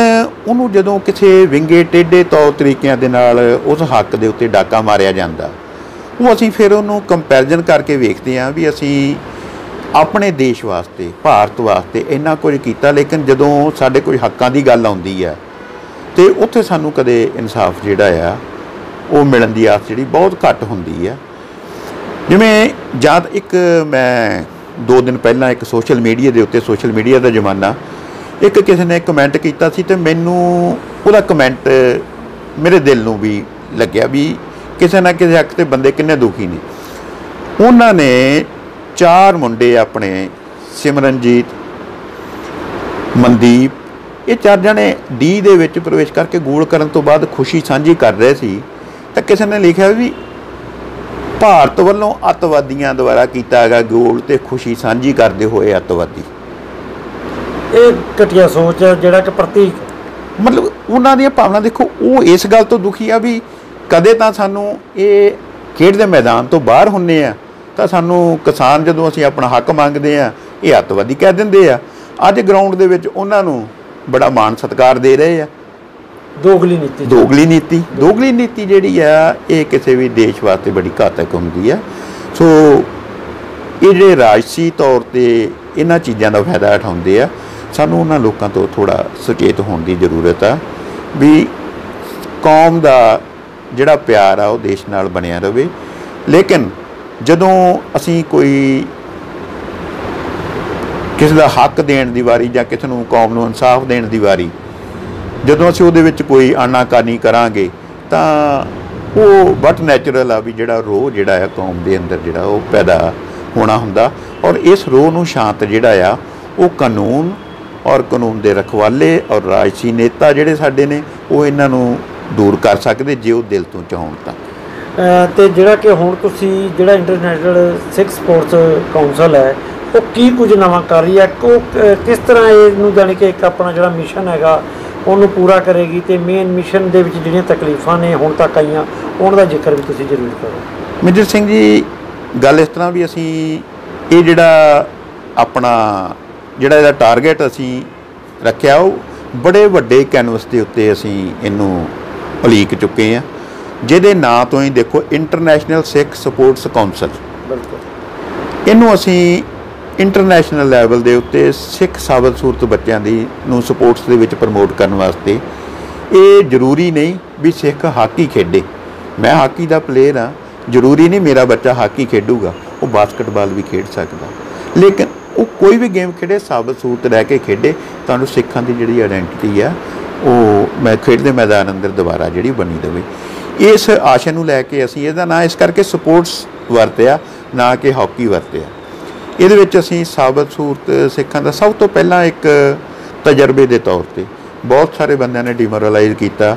ਉਹਨੂੰ ਜਦੋਂ ਕਿਸੇ ਵਿੰਗੇ ਟੇਢੇ ਤੌਰ ਤਰੀਕਿਆਂ ਦੇ ਨਾਲ ਉਸ ਹੱਕ ਦੇ ਉੱਤੇ ਡਾਕਾ ਮਾਰਿਆ ਜਾਂਦਾ ਉਹ ਅਸੀਂ ਫਿਰ ਉਹਨੂੰ ਕੰਪੈਰੀਜ਼ਨ ਕਰਕੇ ਵੇਖਦੇ ਹਾਂ ਵੀ ਅਸੀਂ ਆਪਣੇ ਦੇਸ਼ ਵਾਸਤੇ, ਭਾਰਤ ਵਾਸਤੇ ਇੰਨਾ ਕੁਝ ਕੀਤਾ, ਲੇਕਿਨ ਜਦੋਂ ਸਾਡੇ ਕੋਈ ਹੱਕਾਂ ਦੀ ਗੱਲ ਆਉਂਦੀ ਆ ਤੇ ਉੱਥੇ ਸਾਨੂੰ ਕਦੇ ਇਨਸਾਫ ਜਿਹੜਾ ਆ, ਉਹ ਮਿਲਣ ਦੀ ਆਸ ਜਿਹੜੀ ਬਹੁਤ ਘੱਟ ਹੁੰਦੀ ਆ ਜਿਵੇਂ ਜਦ ਇੱਕ ਮੈਂ 2 ਦਿਨ ਪਹਿਲਾਂ ਇੱਕ ਸੋਸ਼ਲ ਮੀਡੀਆ ਦੇ ਉੱਤੇ, ਸੋਸ਼ਲ ਮੀਡੀਆ ਦਾ ਜ਼ਮਾਨਾ, ਇੱਕ ਕਿਸੇ ਨੇ ਕਮੈਂਟ ਕੀਤਾ ਸੀ ਤੇ ਮੈਨੂੰ ਉਹਦਾ ਕਮੈਂਟ ਮੇਰੇ ਦਿਲ ਨੂੰ ਵੀ ਲੱਗਿਆ ਵੀ ਕਿਸੇ ਨਾ ਕਿਸੇ ਹੱਕ ਤੇ ਬੰਦੇ ਕਿੰਨੇ ਦੁਖੀ ਨੇ। ਉਹਨਾਂ ਨੇ ਚਾਰ ਮੁੰਡੇ ਆਪਣੇ ਸਿਮਰਨਜੀਤ ਮਨਦੀਪ ਇਹ ਚਾਰ ਜਣੇ ਡੀ ਦੇ ਵਿੱਚ ਪ੍ਰਵੇਸ਼ ਕਰਕੇ ਗੋਲ ਕਰਨ ਤੋਂ ਬਾਅਦ ਖੁਸ਼ੀ ਸਾਂਝੀ ਕਰ ਰਹੇ ਸੀ। ਤਾਂ ਕਿਸੇ ਨੇ ਲਿਖਿਆ ਵੀ ਭਾਰਤ ਵੱਲੋਂ ਅੱਤਵਾਦੀਆਂ ਦੁਆਰਾ ਕੀਤਾ ਗਿਆ ਗੋਲ ਤੇ ਖੁਸ਼ੀ ਸਾਂਝੀ ਕਰਦੇ ਹੋਏ ਅੱਤਵਾਦੀ। ਇਹ ਘਟੀਆ ਸੋਚ ਹੈ ਜਿਹੜਾ ਕਿ ਪ੍ਰਤੀਕ ਮਤਲਬ ਉਹਨਾਂ ਦੀਆਂ ਭਾਵਨਾ ਦੇਖੋ ਉਹ ਇਸ ਗੱਲ ਤੋਂ ਦੁਖੀ ਆ ਵੀ ਕਦੇ ਤਾਂ ਸਾਨੂੰ ਇਹ ਖੇਡ ਦੇ ਮੈਦਾਨ ਤੋਂ ਬਾਹਰ ਹੁੰਨੇ ਆ। ਤਾਂ ਸਾਨੂੰ ਕਿਸਾਨ ਜਦੋਂ ਅਸੀਂ ਆਪਣਾ ਹੱਕ ਮੰਗਦੇ ਆ ਇਹ ਅੱਤਵਾਦੀ ਕਹਿ ਦਿੰਦੇ ਆ। ਅੱਜ ਗਰਾਊਂਡ ਦੇ ਵਿੱਚ ਉਹਨਾਂ ਨੂੰ ਬੜਾ ਮਾਣ ਸਤਿਕਾਰ ਦੇ ਰਹੇ ਆ। ਦੋਗਲੀ ਨੀਤੀ ਦੋਗਲੀ ਨੀਤੀ ਦੋਗਲੀ ਨੀਤੀ ਜਿਹੜੀ ਆ ਇਹ ਕਿਸੇ ਵੀ ਦੇਸ਼ ਵਾਸਤੇ ਬੜੀ ਘਾਤਕ ਹੁੰਦੀ ਆ। ਸੋ ਇਹ ਜਿਹੜੇ ਰਾਜਸੀ ਤੌਰ ਤੇ ਇਹਨਾਂ ਚੀਜ਼ਾਂ ਦਾ ਫਾਇਦਾ ਉਠਾਉਂਦੇ ਆ ਸਾਨੂੰ ਉਹਨਾਂ ਲੋਕਾਂ ਤੋਂ ਥੋੜਾ ਸੁਚੇਤ ਹੋਣ ਦੀ ਜ਼ਰੂਰਤ ਆ ਵੀ ਕੌਮ ਦਾ ਜਿਹੜਾ ਪਿਆਰ ਆ ਉਹ ਦੇਸ਼ ਨਾਲ ਬਣਿਆ ਰਵੇ। ਲੇਕਿਨ ਜਦੋਂ ਅਸੀਂ ਕੋਈ ਕਿਸੇ ਦਾ ਹੱਕ ਦੇਣ ਦੀ ਵਾਰੀ ਜਾਂ ਕਿਸੇ ਨੂੰ ਕੌਮ ਨੂੰ ਇਨਸਾਫ ਦੇਣ ਦੀ ਵਾਰੀ, ਜਦੋਂ ਅਸੀਂ ਉਹਦੇ ਵਿੱਚ ਕੋਈ ਆਨਾਕਾਨੀ ਕਰਾਂਗੇ, ਤਾਂ ਉਹ ਬਟ ਨੈਚੁਰਲ ਆ ਵੀ ਜਿਹੜਾ ਰੋਹ ਜਿਹੜਾ ਆ ਕੌਮ ਦੇ ਅੰਦਰ ਜਿਹੜਾ ਉਹ ਪੈਦਾ ਹੋਣਾ ਹੁੰਦਾ ਔਰ ਇਸ ਰੋਹ ਨੂੰ ਸ਼ਾਂਤ ਜਿਹੜਾ ਆ, ਉਹ ਕਾਨੂੰਨ ਔਰ ਕਾਨੂੰਨ ਦੇ ਰਖਵਾਲੇ ਔਰ ਰਾਜਸੀ ਨੇਤਾ ਜਿਹੜੇ ਸਾਡੇ ਨੇ, ਉਹ ਇਹਨਾਂ ਨੂੰ ਦੂਰ ਕਰ ਸਕਦੇ ਜੇ ਉਹ ਦਿਲ ਤੋਂ ਚਾਹਣ ਤਾਂ। ਤੇ ਜਿਹੜਾ ਕਿ ਹੁਣ ਤੁਸੀਂ ਜਿਹੜਾ ਇੰਟਰਨੈਸ਼ਨਲ ਸਿੱਖ ਸਪੋਰਟਸ ਕਾਉਂਸਲ ਹੈ, ਉਹ ਕੀ ਕੁਝ ਨਵਾਂ ਕਰ ਰਹੀ ਹੈ? ਕੋ ਕਿਸ ਤਰ੍ਹਾਂ ਇਹ ਨੂੰ ਜਾਣੀ ਕਿ ਇੱਕ ਆਪਣਾ ਜਿਹੜਾ ਮਿਸ਼ਨ ਹੈਗਾ, ਉਹਨੂੰ ਪੂਰਾ ਕਰੇਗੀ ਤੇ ਮੇਨ ਮਿਸ਼ਨ ਦੇ ਵਿੱਚ ਜਿਹੜੀਆਂ ਤਕਲੀਫਾਂ ਨੇ ਹੁਣ ਤੱਕ ਆਈਆਂ, ਉਹਨਾਂ ਦਾ ਜ਼ਿਕਰ ਵੀ ਤੁਸੀਂ ਜ਼ਰੂਰ ਕਰੋ। ਮੇਜਰ ਸਿੰਘ ਜੀ, ਗੱਲ ਇਸ ਤਰ੍ਹਾਂ ਵੀ ਅਸੀਂ ਇਹ ਜਿਹੜਾ ਆਪਣਾ ਜਿਹੜਾ ਇਹਦਾ ਟਾਰਗੇਟ ਅਸੀਂ ਰੱਖਿਆ, ਉਹ ਬੜੇ ਵੱਡੇ ਕੈਨਵਸ ਦੇ ਉੱਤੇ ਅਸੀਂ ਇਹਨੂੰ ਉਲੀਕ ਚੁੱਕੇ ਆ ਜਿਹਦੇ ਨਾਂ ਤੋਂ ਹੀ ਦੇਖੋ ਇੰਟਰਨੈਸ਼ਨਲ ਸਿੱਖ ਸਪੋਰਟਸ ਕਾਉਂਸਲ ਬਿਲਕੁਲ। ਇਹਨੂੰ ਅਸੀਂ ਇੰਟਰਨੈਸ਼ਨਲ ਲੈਵਲ ਦੇ ਉੱਤੇ ਸਿੱਖ ਸਾਬਤ ਸੂਰਤ ਬੱਚਿਆਂ ਦੀ ਨੂੰ ਸਪੋਰਟਸ ਦੇ ਵਿੱਚ ਪ੍ਰਮੋਟ ਕਰਨ ਵਾਸਤੇ ਇਹ ਜ਼ਰੂਰੀ ਨਹੀਂ ਵੀ ਸਿੱਖ ਹਾਕੀ ਖੇਡੇ। ਮੈਂ ਹਾਕੀ ਦਾ ਪਲੇਅਰ ਆ ਜ਼ਰੂਰੀ ਨਹੀਂ ਮੇਰਾ ਬੱਚਾ ਹਾਕੀ ਖੇਡੂਗਾ ਉਹ ਬਾਸਕਟਬਾਲ ਵੀ ਖੇਡ ਸਕਦਾ। ਲੇਕਿਨ ਉਹ ਕੋਈ ਵੀ ਗੇਮ ਖੇਡੇ ਸਾਬਤ ਸੂਰਤ ਰਹਿ ਕੇ ਖੇਡੇ ਤੁਹਾਨੂੰ ਸਿੱਖਾਂ ਦੀ ਜਿਹੜੀ ਆਇਡੈਂਟੀਟੀ ਆ ਉਹ ਮੈਂ ਖੇਡ ਦੇ ਮੈਦਾਨ ਅੰਦਰ ਦੁਬਾਰਾ ਜਿਹੜੀ ਬਣੀ ਰਵੇ। ਇਸ ਆਸ਼ਾ ਨੂੰ ਲੈ ਕੇ ਅਸੀਂ ਇਹਦਾ ਨਾਂ ਇਸ ਕਰਕੇ ਸਪੋਰਟਸ ਵਰਤਿਆ ਨਾ ਕਿ ਹਾਕੀ ਵਰਤਿਆ। ਇਹਦੇ ਵਿੱਚ ਅਸੀਂ ਸਾਬਤ ਸੂਰਤ ਸਿੱਖਾਂ ਦਾ ਸਭ ਤੋਂ ਪਹਿਲਾਂ ਇੱਕ ਤਜਰਬੇ ਦੇ ਤੌਰ ਤੇ ਬਹੁਤ ਸਾਰੇ ਬੰਦਿਆਂ ਨੇ ਡਿਮੋਰਲਾਈਜ਼ ਕੀਤਾ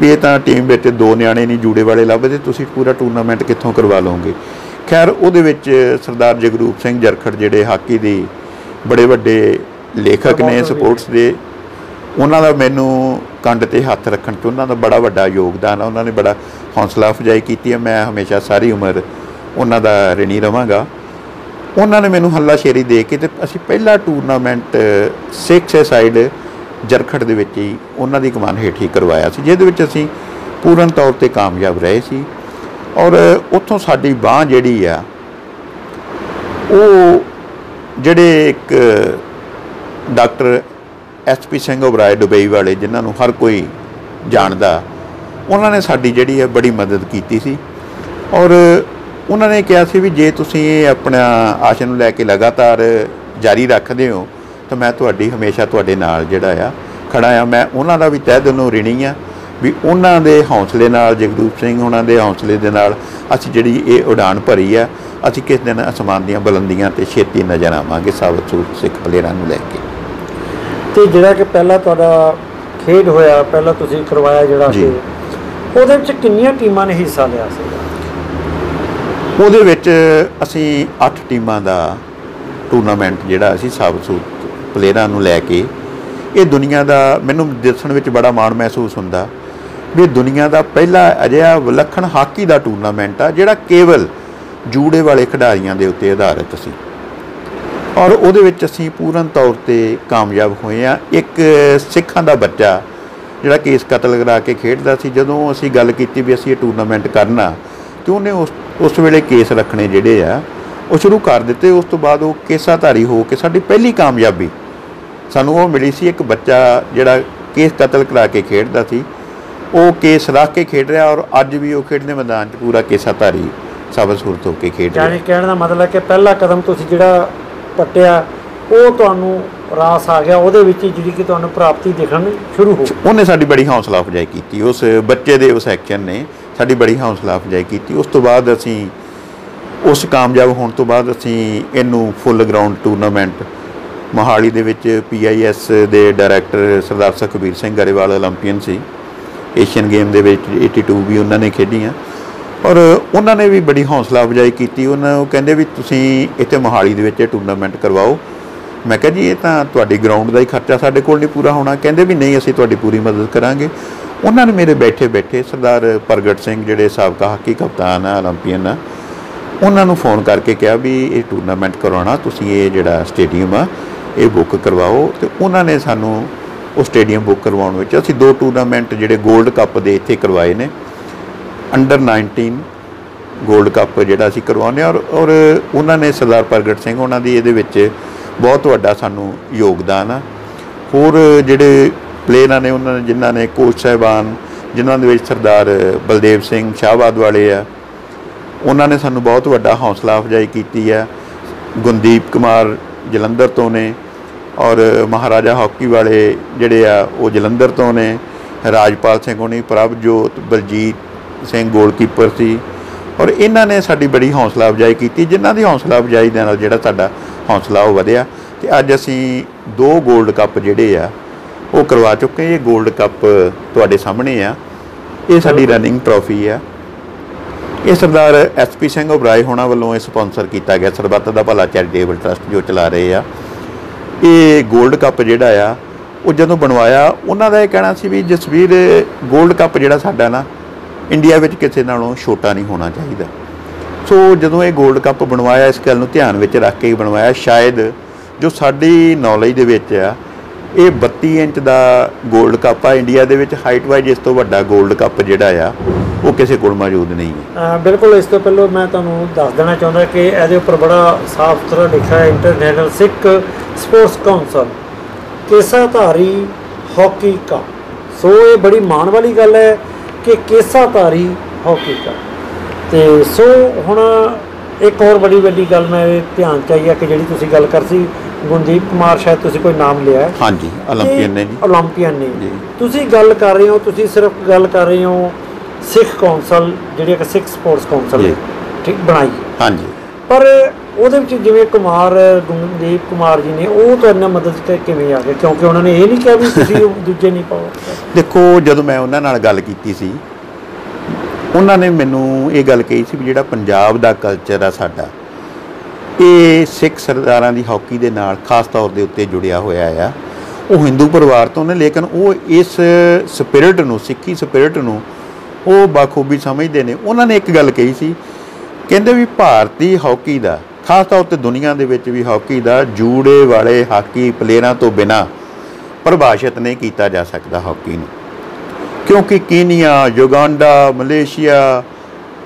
ਵੀ ਇਹ ਤਾਂ ਟੀਮ ਵਿੱਚ ਦੋ ਨਿਆਣੇ ਨਹੀਂ ਜੂੜੇ ਵਾਲੇ ਲੱਭਦੇ ਤੁਸੀਂ ਪੂਰਾ ਟੂਰਨਾਮੈਂਟ ਕਿੱਥੋਂ ਕਰਵਾ ਲਓਗੇ। ਖੈਰ ਉਹਦੇ ਵਿੱਚ ਸਰਦਾਰ ਜਗਰੂਪ ਸਿੰਘ ਜਰਖੜ ਜਿਹੜੇ ਹਾਕੀ ਦੀ ਬੜੇ ਵੱਡੇ ਲੇਖਕ ਨੇ ਸਪੋਰਟਸ ਦੇ ਉਹਨਾਂ ਦਾ ਮੈਨੂੰ ਕੰਡ ਤੇ ਹੱਥ ਰੱਖਣ 'ਚ ਉਹਨਾਂ ਦਾ ਬੜਾ ਵੱਡਾ ਯੋਗਦਾਨ ਆ, ਉਹਨਾਂ ਨੇ ਬੜਾ ਹੌਸਲਾ ਅਫਜ਼ਾਈ ਕੀਤੀ ਹੈ। ਮੈਂ ਹਮੇਸ਼ਾ ਸਾਰੀ ਉਮਰ ਉਹਨਾਂ ਦਾ ਰਿਣੀ ਰਵਾਂਗਾ। ਉਹਨਾਂ ਨੇ ਮੈਨੂੰ ਹੱਲਾਸ਼ੇਰੀ ਦੇ ਕੇ ਤੇ ਅਸੀਂ ਪਹਿਲਾ ਟੂਰਨਾਮੈਂਟ ਸਿੱਖ ਸਾਈਡ ਜਰਖੜ ਦੇ ਵਿੱਚ ਹੀ ਉਹਨਾਂ ਦੀ ਕਮਾਨ ਹੇਠ ਹੀ ਕਰਵਾਇਆ ਸੀ, ਜਿਹਦੇ ਵਿੱਚ ਅਸੀਂ ਪੂਰਨ ਤੌਰ ਤੇ ਕਾਮਯਾਬ ਰਹੇ ਸੀ। ਔਰ ਉੱਥੋਂ ਸਾਡੀ ਬਾਹ ਜਿਹੜੀ ਆ, ਉਹ ਜਿਹੜੇ ਇੱਕ doctor SP Singh Oberoi Dubai ਵਾਲੇ ਜਿਨ੍ਹਾਂ ਨੂੰ ਹਰ ਕੋਈ ਜਾਣਦਾ, ਉਹਨਾਂ ਨੇ ਸਾਡੀ ਜਿਹੜੀ ਹੈ ਬੜੀ ਮਦਦ ਕੀਤੀ ਸੀ। ਔਰ ਉਹਨਾਂ ਨੇ ਕਿਹਾ ਸੀ ਵੀ ਜੇ ਤੁਸੀਂ ਇਹ ਆਪਣਾ ਆਸ਼ਾ ਨੂੰ ਲੈ ਕੇ ਲਗਾਤਾਰ ਜਾਰੀ ਰੱਖਦੇ ਹੋ, ਤਾਂ ਮੈਂ ਤੁਹਾਡੀ ਹਮੇਸ਼ਾ ਤੁਹਾਡੇ ਨਾਲ ਜਿਹੜਾ ਆ ਖੜਾ ਆ। ਮੈਂ ਉਹਨਾਂ ਦਾ ਵੀ ਤਹਿ ਦਿਲੋਂ ਰਿਣੀ ਆ ਵੀ ਉਹਨਾਂ ਦੇ ਹੌਸਲੇ ਨਾਲ ਜਗਦੂਪ ਸਿੰਘ ਉਹਨਾਂ ਦੇ ਹੌਸਲੇ ਦੇ ਨਾਲ ਅਸੀਂ ਜਿਹੜੀ ਇਹ ਉਡਾਨ ਭਰੀ ਆ, ਅਸੀਂ ਕਿਸ ਦਿਨ ਅਸਮਾਨ ਦੀਆਂ ਬੁਲੰਦੀਆਂ ਤੇ ਛੇਤੀ ਨਜ਼ਰ ਆਵਾਂਗੇ, ਸਾਬਤ ਸੂਰਤ ਸਿੱਖ ਪਲੇਅਰਾਂ ਨੂੰ ਲੈ ਕੇ। ਤੇ ਜਿਹੜਾ ਕਿ ਪਹਿਲਾਂ ਤੁਹਾਡਾ ਖੇਡ ਹੋਇਆ ਪਹਿਲਾਂ ਤੁਸੀਂ ਕਰਵਾਇਆ ਜਿਹੜਾ। ਕਿ ਉਹਦੇ ਵਿੱਚ ਕਿੰਨੀਆਂ ਟੀਮਾਂ ਨੇ ਹਿੱਸਾ ਲਿਆ ਸੀ ਉਹਦੇ ਵਿੱਚ ਅਸੀਂ 8 ਟੀਮਾਂ ਦਾ ਟੂਰਨਾਮੈਂਟ ਜਿਹੜਾ ਅਸੀਂ ਸਾਬਤ ਸੂਰਤ ਪਲੇਅਰਾਂ ਨੂੰ ਲੈ ਕੇ ਇਹ ਦੁਨੀਆ ਦਾ ਮੈਨੂੰ ਦੱਸਣ ਵਿੱਚ ਬੜਾ ਮਾਣ ਮਹਿਸੂਸ ਹੁੰਦਾ ਵੀ ਦੁਨੀਆ ਦਾ ਪਹਿਲਾ ਅਜਿਹਾ ਵਿਲੱਖਣ ਹਾਕੀ ਦਾ ਟੂਰਨਾਮੈਂਟ ਆ ਜਿਹੜਾ ਕੇਵਲ ਜੂੜੇ ਵਾਲੇ ਖਿਡਾਰੀਆਂ ਦੇ ਉੱਤੇ ਆਧਾਰਿਤ ਸੀ ਔਰ ਉਹਦੇ ਵਿੱਚ ਅਸੀਂ ਪੂਰਨ ਤੌਰ ਤੇ ਕਾਮਯਾਬ ਹੋਏ ਆ ਇੱਕ ਸਿੱਖਾਂ ਦਾ ਬੱਚਾ ਜਿਹੜਾ ਕੇਸ ਕਤਲ ਕਰਾ ਕੇ ਖੇਡਦਾ ਸੀ, ਜਦੋਂ ਅਸੀਂ ਗੱਲ ਕੀਤੀ ਵੀ ਅਸੀਂ ਇਹ ਟੂਰਨਾਮੈਂਟ ਕਰਨਾ, ਤੇ ਉਹਨੇ ਉਸ ਉਸ ਵੇਲੇ ਕੇਸ ਰੱਖਣੇ ਜਿਹੜੇ ਆ, ਉਹ ਸ਼ੁਰੂ ਕਰ ਦਿੱਤੇ। ਉਸ ਤੋਂ ਬਾਅਦ ਉਹ ਕੇਸਾਧਾਰੀ ਹੋ ਕੇ ਸਾਡੀ ਪਹਿਲੀ ਕਾਮਯਾਬੀ ਸਾਨੂੰ ਉਹ ਮਿਲੀ ਸੀ। ਇੱਕ ਬੱਚਾ ਜਿਹੜਾ ਕੇਸ ਕਤਲ ਕਰਾ ਕੇ ਖੇਡਦਾ ਸੀ, ਉਹ ਕੇਸ ਰੱਖ ਕੇ ਖੇਡ ਰਿਹਾ ਔਰ ਅੱਜ ਵੀ ਉਹ ਖੇਡਦੇ ਮੈਦਾਨ 'ਚ ਪੂਰਾ ਕੇਸਾਧਾਰੀ ਸਾਬਤ ਸੂਰਤ ਹੋ ਕੇ ਖੇਡ ਰਿਹਾ। ਯਾਨੀ ਕਹਿਣ ਦਾ ਮਤਲਬ ਹੈ ਕਿ ਪਹਿਲਾ ਕਦਮ ਤੁਸੀਂ ਜਿਹੜਾ ਪੱਟਿਆ, ਉਹ ਤੁਹਾਨੂੰ ਰਾਸ ਆ ਗਿਆ, ਉਹਦੇ ਵਿੱਚ ਜਿਹੜੀ ਕਿ ਤੁਹਾਨੂੰ ਪ੍ਰਾਪਤੀ ਦਿਖਣ ਸ਼ੁਰੂ ਹੋ ਗਈ। ਉਹਨੇ ਸਾਡੀ ਬੜੀ ਹੌਸਲਾ ਅਫਜਾਈ ਕੀਤੀ, ਉਸ ਬੱਚੇ ਦੇ ਉਸ ਐਕਸ਼ਨ ਨੇ ਸਾਡੀ ਬੜੀ ਹੌਸਲਾ ਅਫਜਾਈ ਕੀਤੀ। ਉਸ ਤੋਂ ਬਾਅਦ ਅਸੀਂ ਉਸ ਕਾਮਯਾਬ ਹੋਣ ਤੋਂ ਬਾਅਦ ਅਸੀਂ ਇਹਨੂੰ ਫੁੱਲ ਗਰਾਊਂਡ ਟੂਰਨਾਮੈਂਟ ਮਹਾਲੀ ਦੇ ਵਿੱਚ ਪੀਆਈਐਸ ਦੇ ਡਾਇਰੈਕਟਰ ਸਰਦਾਰ ਸੁਖਬੀਰ ਸਿੰਘ ਗਰੇਵਾਲ 올림픽ਨ ਸੀ। ਏਸ਼ੀਅਨ ਗੇਮ ਦੇ ਵਿੱਚ 82 ਵੀ ਉਹਨਾਂ ਨੇ ਖੇਡੀਆਂ। ਔਰ ਉਹਨਾਂ ਨੇ ਵੀ ਬੜੀ ਹੌਸਲਾ ਅਫਜਾਈ ਕੀਤੀ। ਉਹਨਾਂ ਨੂੰ ਕਹਿੰਦੇ ਵੀ ਤੁਸੀਂ ਇੱਥੇ ਮੋਹਾਲੀ ਦੇ ਵਿੱਚ ਇਹ ਟੂਰਨਾਮੈਂਟ ਕਰਵਾਓ। ਮੈਂ ਕਿਹਾ ਜੀ, ਇਹ ਤਾਂ ਤੁਹਾਡੀ ਗਰਾਊਂਡ ਦਾ ਹੀ ਖਰਚਾ ਸਾਡੇ ਕੋਲ ਨਹੀਂ ਪੂਰਾ ਹੋਣਾ। ਕਹਿੰਦੇ ਵੀ ਨਹੀਂ, ਅਸੀਂ ਤੁਹਾਡੀ ਪੂਰੀ ਮਦਦ ਕਰਾਂਗੇ। ਉਹਨਾਂ ਨੇ ਮੇਰੇ ਬੈਠੇ ਬੈਠੇ ਸਰਦਾਰ ਪ੍ਰਗਟ ਸਿੰਘ ਜਿਹੜੇ ਸਾਬਕਾ ਹਾਕੀ ਕਪਤਾਨ ਆ 올림픽ਨ ਆ, ਉਹਨਾਂ ਨੂੰ ਫੋਨ ਕਰਕੇ ਕਿਹਾ ਵੀ ਇਹ ਟੂਰਨਾਮੈਂਟ ਕਰਾਉਣਾ, ਤੁਸੀਂ ਇਹ ਜਿਹੜਾ ਸਟੇਡੀਅਮ ਆ, ਇਹ ਬੁੱਕ ਕਰਵਾਓ। ਤੇ ਉਹਨਾਂ ਨੇ ਸਾਨੂੰ ਉਹ ਸਟੇਡੀਅਮ ਬੁੱਕ ਕਰਵਾਉਣ ਵਿੱਚ ਅਸੀਂ ਦੋ ਟੂਰਨਾਮੈਂਟ ਜਿਹੜੇ 골ਡ ਕੱਪ ਦੇ ਇੱਥੇ ਕਰਵਾਏ ਨੇ। ਅੰਡਰ 19 ਗੋਲਡ ਕੱਪ ਜਿਹੜਾ ਅਸੀਂ ਕਰਵਾਉਂਦੇ ਹਾਂ ਔਰ ਔਰ ਉਹਨਾਂ ਨੇ ਸਰਦਾਰ ਪ੍ਰਗਟ ਸਿੰਘ ਉਹਨਾਂ ਦੀ ਇਹਦੇ ਵਿੱਚ ਬਹੁਤ ਵੱਡਾ ਸਾਨੂੰ ਯੋਗਦਾਨ ਆ। ਹੋਰ ਜਿਹੜੇ ਪਲੇਅਰਾਂ ਨੇ ਉਹਨਾਂ ਨੇ, ਜਿਨ੍ਹਾਂ ਨੇ ਕੋਚ ਸਾਹਿਬਾਨ, ਜਿਨ੍ਹਾਂ ਦੇ ਵਿੱਚ ਸਰਦਾਰ ਬਲਦੇਵ ਸਿੰਘ ਸ਼ਾਹਬਾਦ ਵਾਲੇ ਆ, ਉਹਨਾਂ ਨੇ ਸਾਨੂੰ ਬਹੁਤ ਵੱਡਾ ਹੌਸਲਾ ਅਫਜ਼ਾਈ ਕੀਤੀ ਆ। ਗੁੰਦੀਪ ਕੁਮਾਰ ਜਲੰਧਰ ਤੋਂ ਨੇ ਔਰ ਮਹਾਰਾਜਾ ਹਾਕੀ ਵਾਲੇ ਜਿਹੜੇ ਆ, ਉਹ ਜਲੰਧਰ ਤੋਂ ਨੇ। ਰਾਜਪਾਲ ਸਿੰਘ ਹੋਣੀ, ਪ੍ਰਭਜੋਤ, ਬਲਜੀਤ ਸਿੰਘ ਗੋਲਕੀਪਰ ਸੀ। ਔਰ ਇਹਨਾਂ ਨੇ ਸਾਡੀ ਬੜੀ ਹੌਸਲਾ ਅਫਜਾਈ ਕੀਤੀ ਜਿਨ੍ਹਾਂ ਦੀ ਹੌਸਲਾ ਅਫਜਾਈ ਦੇ ਨਾਲ ਜਿਹੜਾ ਸਾਡਾ ਹੌਸਲਾ ਉਹ ਵਧਿਆ। ਤੇ ਅੱਜ ਅਸੀਂ ਦੋ ਗੋਲਡ ਕੱਪ ਜਿਹੜੇ ਆ ਉਹ ਕਰਵਾ ਚੁੱਕੇ ਇਹ ਗੋਲਡ ਕੱਪ ਤੁਹਾਡੇ ਸਾਹਮਣੇ ਆ। ਇਹ ਸਾਡੀ ਰਨਿੰਗ ਟਰੋਫੀ ਆ। ਇਹ ਸਰਦਾਰ ਐਸਪੀ ਸਿੰਘ ਉਬਰਾਏ ਹੋਣਾ ਵੱਲੋਂ ਇਹ ਸਪਾਂਸਰ ਕੀਤਾ ਗਿਆ। ਸਰਬੱਤ ਦਾ ਭਲਾ ਚੈਰੀਟੇਬਲ ਟਰਸਟ ਜੋ ਚਲਾ ਰਹੇ ਆ। ਇਹ ਗੋਲਡ ਕੱਪ ਜਿਹੜਾ ਆ ਉਹ ਜਦੋਂ ਬਣਵਾਇਆ ਉਹਨਾਂ ਦਾ ਇਹ ਕਹਿਣਾ ਸੀ ਵੀ ਜਸਵੀਰ ਗੋਲਡ ਕੱਪ ਜਿਹੜਾ ਸਾਡਾ ਨਾ ਇੰਡੀਆ ਵਿੱਚ ਕਿਸੇ ਨਾਲੋਂ ਛੋਟਾ ਨਹੀਂ ਹੋਣਾ ਚਾਹੀਦਾ। ਸੋ ਜਦੋਂ ਇਹ ਗੋਲਡ ਕੱਪ ਬਣਵਾਇਆ, ਇਸ ਗੱਲ ਨੂੰ ਧਿਆਨ ਵਿੱਚ ਰੱਖ ਕੇ ਬਣਵਾਇਆ, ਸ਼ਾਇਦ ਜੋ ਸਾਡੀ ਨੌਲੇਜ ਦੇ ਵਿੱਚ ਆ, ਇਹ 32 ਇੰਚ ਦਾ ਗੋਲਡ ਕੱਪ ਆ। ਇੰਡੀਆ ਦੇ ਵਿੱਚ ਹਾਈਟ ਵਾਈਜ਼ ਇਸ ਤੋਂ ਵੱਡਾ ਗੋਲਡ ਕੱਪ ਜਿਹੜਾ ਆ, ਉਹ ਕਿਸੇ ਕੋਲ ਮੌਜੂਦ ਨਹੀਂ ਹੈ। ਬਿਲਕੁਲ, ਇਸ ਤੋਂ ਪਹਿਲਾਂ ਮੈਂ ਤੁਹਾਨੂੰ ਦੱਸ ਦੇਣਾ ਚਾਹੁੰਦਾ ਕਿ ਇਹਦੇ ਉੱਪਰ ਬੜਾ ਸਾਫ਼ ਸੁਥਰਾ ਲਿਖਿਆ ਹੈ international Sikh sports council Kesadhari hockey cup so ਇਹ ਬੜੀ ਮਾਣ ਵਾਲੀ ਗੱਲ ਹੈ ਕਿ ਕੇਸਾਧਾਰੀ ਹਾਕੀ ਦਾ ਤੇ। ਸੋ ਹੁਣ ਇੱਕ ਹੋਰ ਬੜੀ ਵੱਡੀ ਗੱਲ ਮੈਂ ਧਿਆਨ ਚ ਆਈ ਆ ਕਿ ਜਿਹੜੀ ਤੁਸੀਂ ਗੱਲ ਕਰ ਸੀ ਗੁੰਦੀਪ ਕੁਮਾਰ ਸ਼ਾਇਦ ਤੁਸੀਂ ਕੋਈ ਨਾਮ ਲਿਆ ਹਾਂਜੀ 올림픽ੀਅਨ ਨੇ ਜੀ। 올림픽ੀਅਨ ਨੇ। ਜੀ। ਤੁਸੀਂ ਗੱਲ ਕਰ ਰਹੇ ਹੋ ਤੁਸੀਂ ਸਿਰਫ ਗੱਲ ਕਰ ਰਹੇ ਹੋ ਸਿੱਖ ਕੌਂਸਲ ਜਿਹੜੀ ਕਿ ਸਿੱਖ ਸਪੋਰਟਸ ਕੌਂਸਲ ਠੀਕ ਬਣਾਈ। ਹਾਂਜੀ। ਪਰ ਉਹਦੇ ਵਿੱਚ ਜਿਵੇਂ ਕੁਮਾਰ ਗੁਰਦੀਪ ਕੁਮਾਰ ਜੀ ਨੇ, ਉਹ ਤੁਹਾਡੇ ਨਾਲ ਮਦਦ ਤੇ ਕਿਵੇਂ ਆ ਗਏ? ਕਿਉਂਕਿ ਉਹਨਾਂ ਨੇ ਇਹ ਨਹੀਂ ਕਿਹਾ ਵੀ ਤੁਸੀਂ ਦੂਜੇ ਨਹੀਂ ਪਾਓ। ਦੇਖੋ, ਜਦੋਂ ਮੈਂ ਉਹਨਾਂ ਨਾਲ ਗੱਲ ਕੀਤੀ ਸੀ, ਉਹਨਾਂ ਨੇ ਮੈਨੂੰ ਇਹ ਗੱਲ ਕਹੀ ਸੀ ਵੀ ਜਿਹੜਾ ਪੰਜਾਬ ਦਾ ਕਲਚਰ ਆ ਸਾਡਾ, ਇਹ ਸਿੱਖ ਸਰਦਾਰਾਂ ਦੀ ਹਾਕੀ ਦੇ ਨਾਲ ਖਾਸ ਤੌਰ ਦੇ ਉੱਤੇ ਜੁੜਿਆ ਹੋਇਆ ਆ। ਉਹ ਹਿੰਦੂ ਪਰਿਵਾਰ ਤੋਂ ਨੇ, ਲੇਕਿਨ ਉਹ ਇਸ ਸਪਿਰਿਟ ਨੂੰ, ਸਿੱਖੀ ਸਪਿਰਿਟ ਨੂੰ ਉਹ ਬਾਖੂਬੀ ਸਮਝਦੇ ਨੇ। ਉਹਨਾਂ ਨੇ ਇੱਕ ਗੱਲ ਕਹੀ ਸੀ, ਕਹਿੰਦੇ ਵੀ ਭਾਰਤੀ ਹਾਕੀ ਦਾ ਖਾਸ ਤੌਰ ਤੇ ਦੁਨੀਆ ਦੇ ਵਿੱਚ ਵੀ ਹਾਕੀ ਦਾ ਜੂੜੇ ਵਾਲੇ ਹਾਕੀ ਪਲੇਅਰਾਂ ਤੋਂ ਬਿਨਾ ਪਰਿਭਾਸ਼ਿਤ ਨਹੀਂ ਕੀਤਾ ਜਾ ਸਕਦਾ ਹਾਕੀ ਨੂੰ। ਕਿਉਂਕਿ ਕੀਨੀਆ, ਯੁਗਾਂਡਾ, ਮਲੇਸ਼ੀਆ,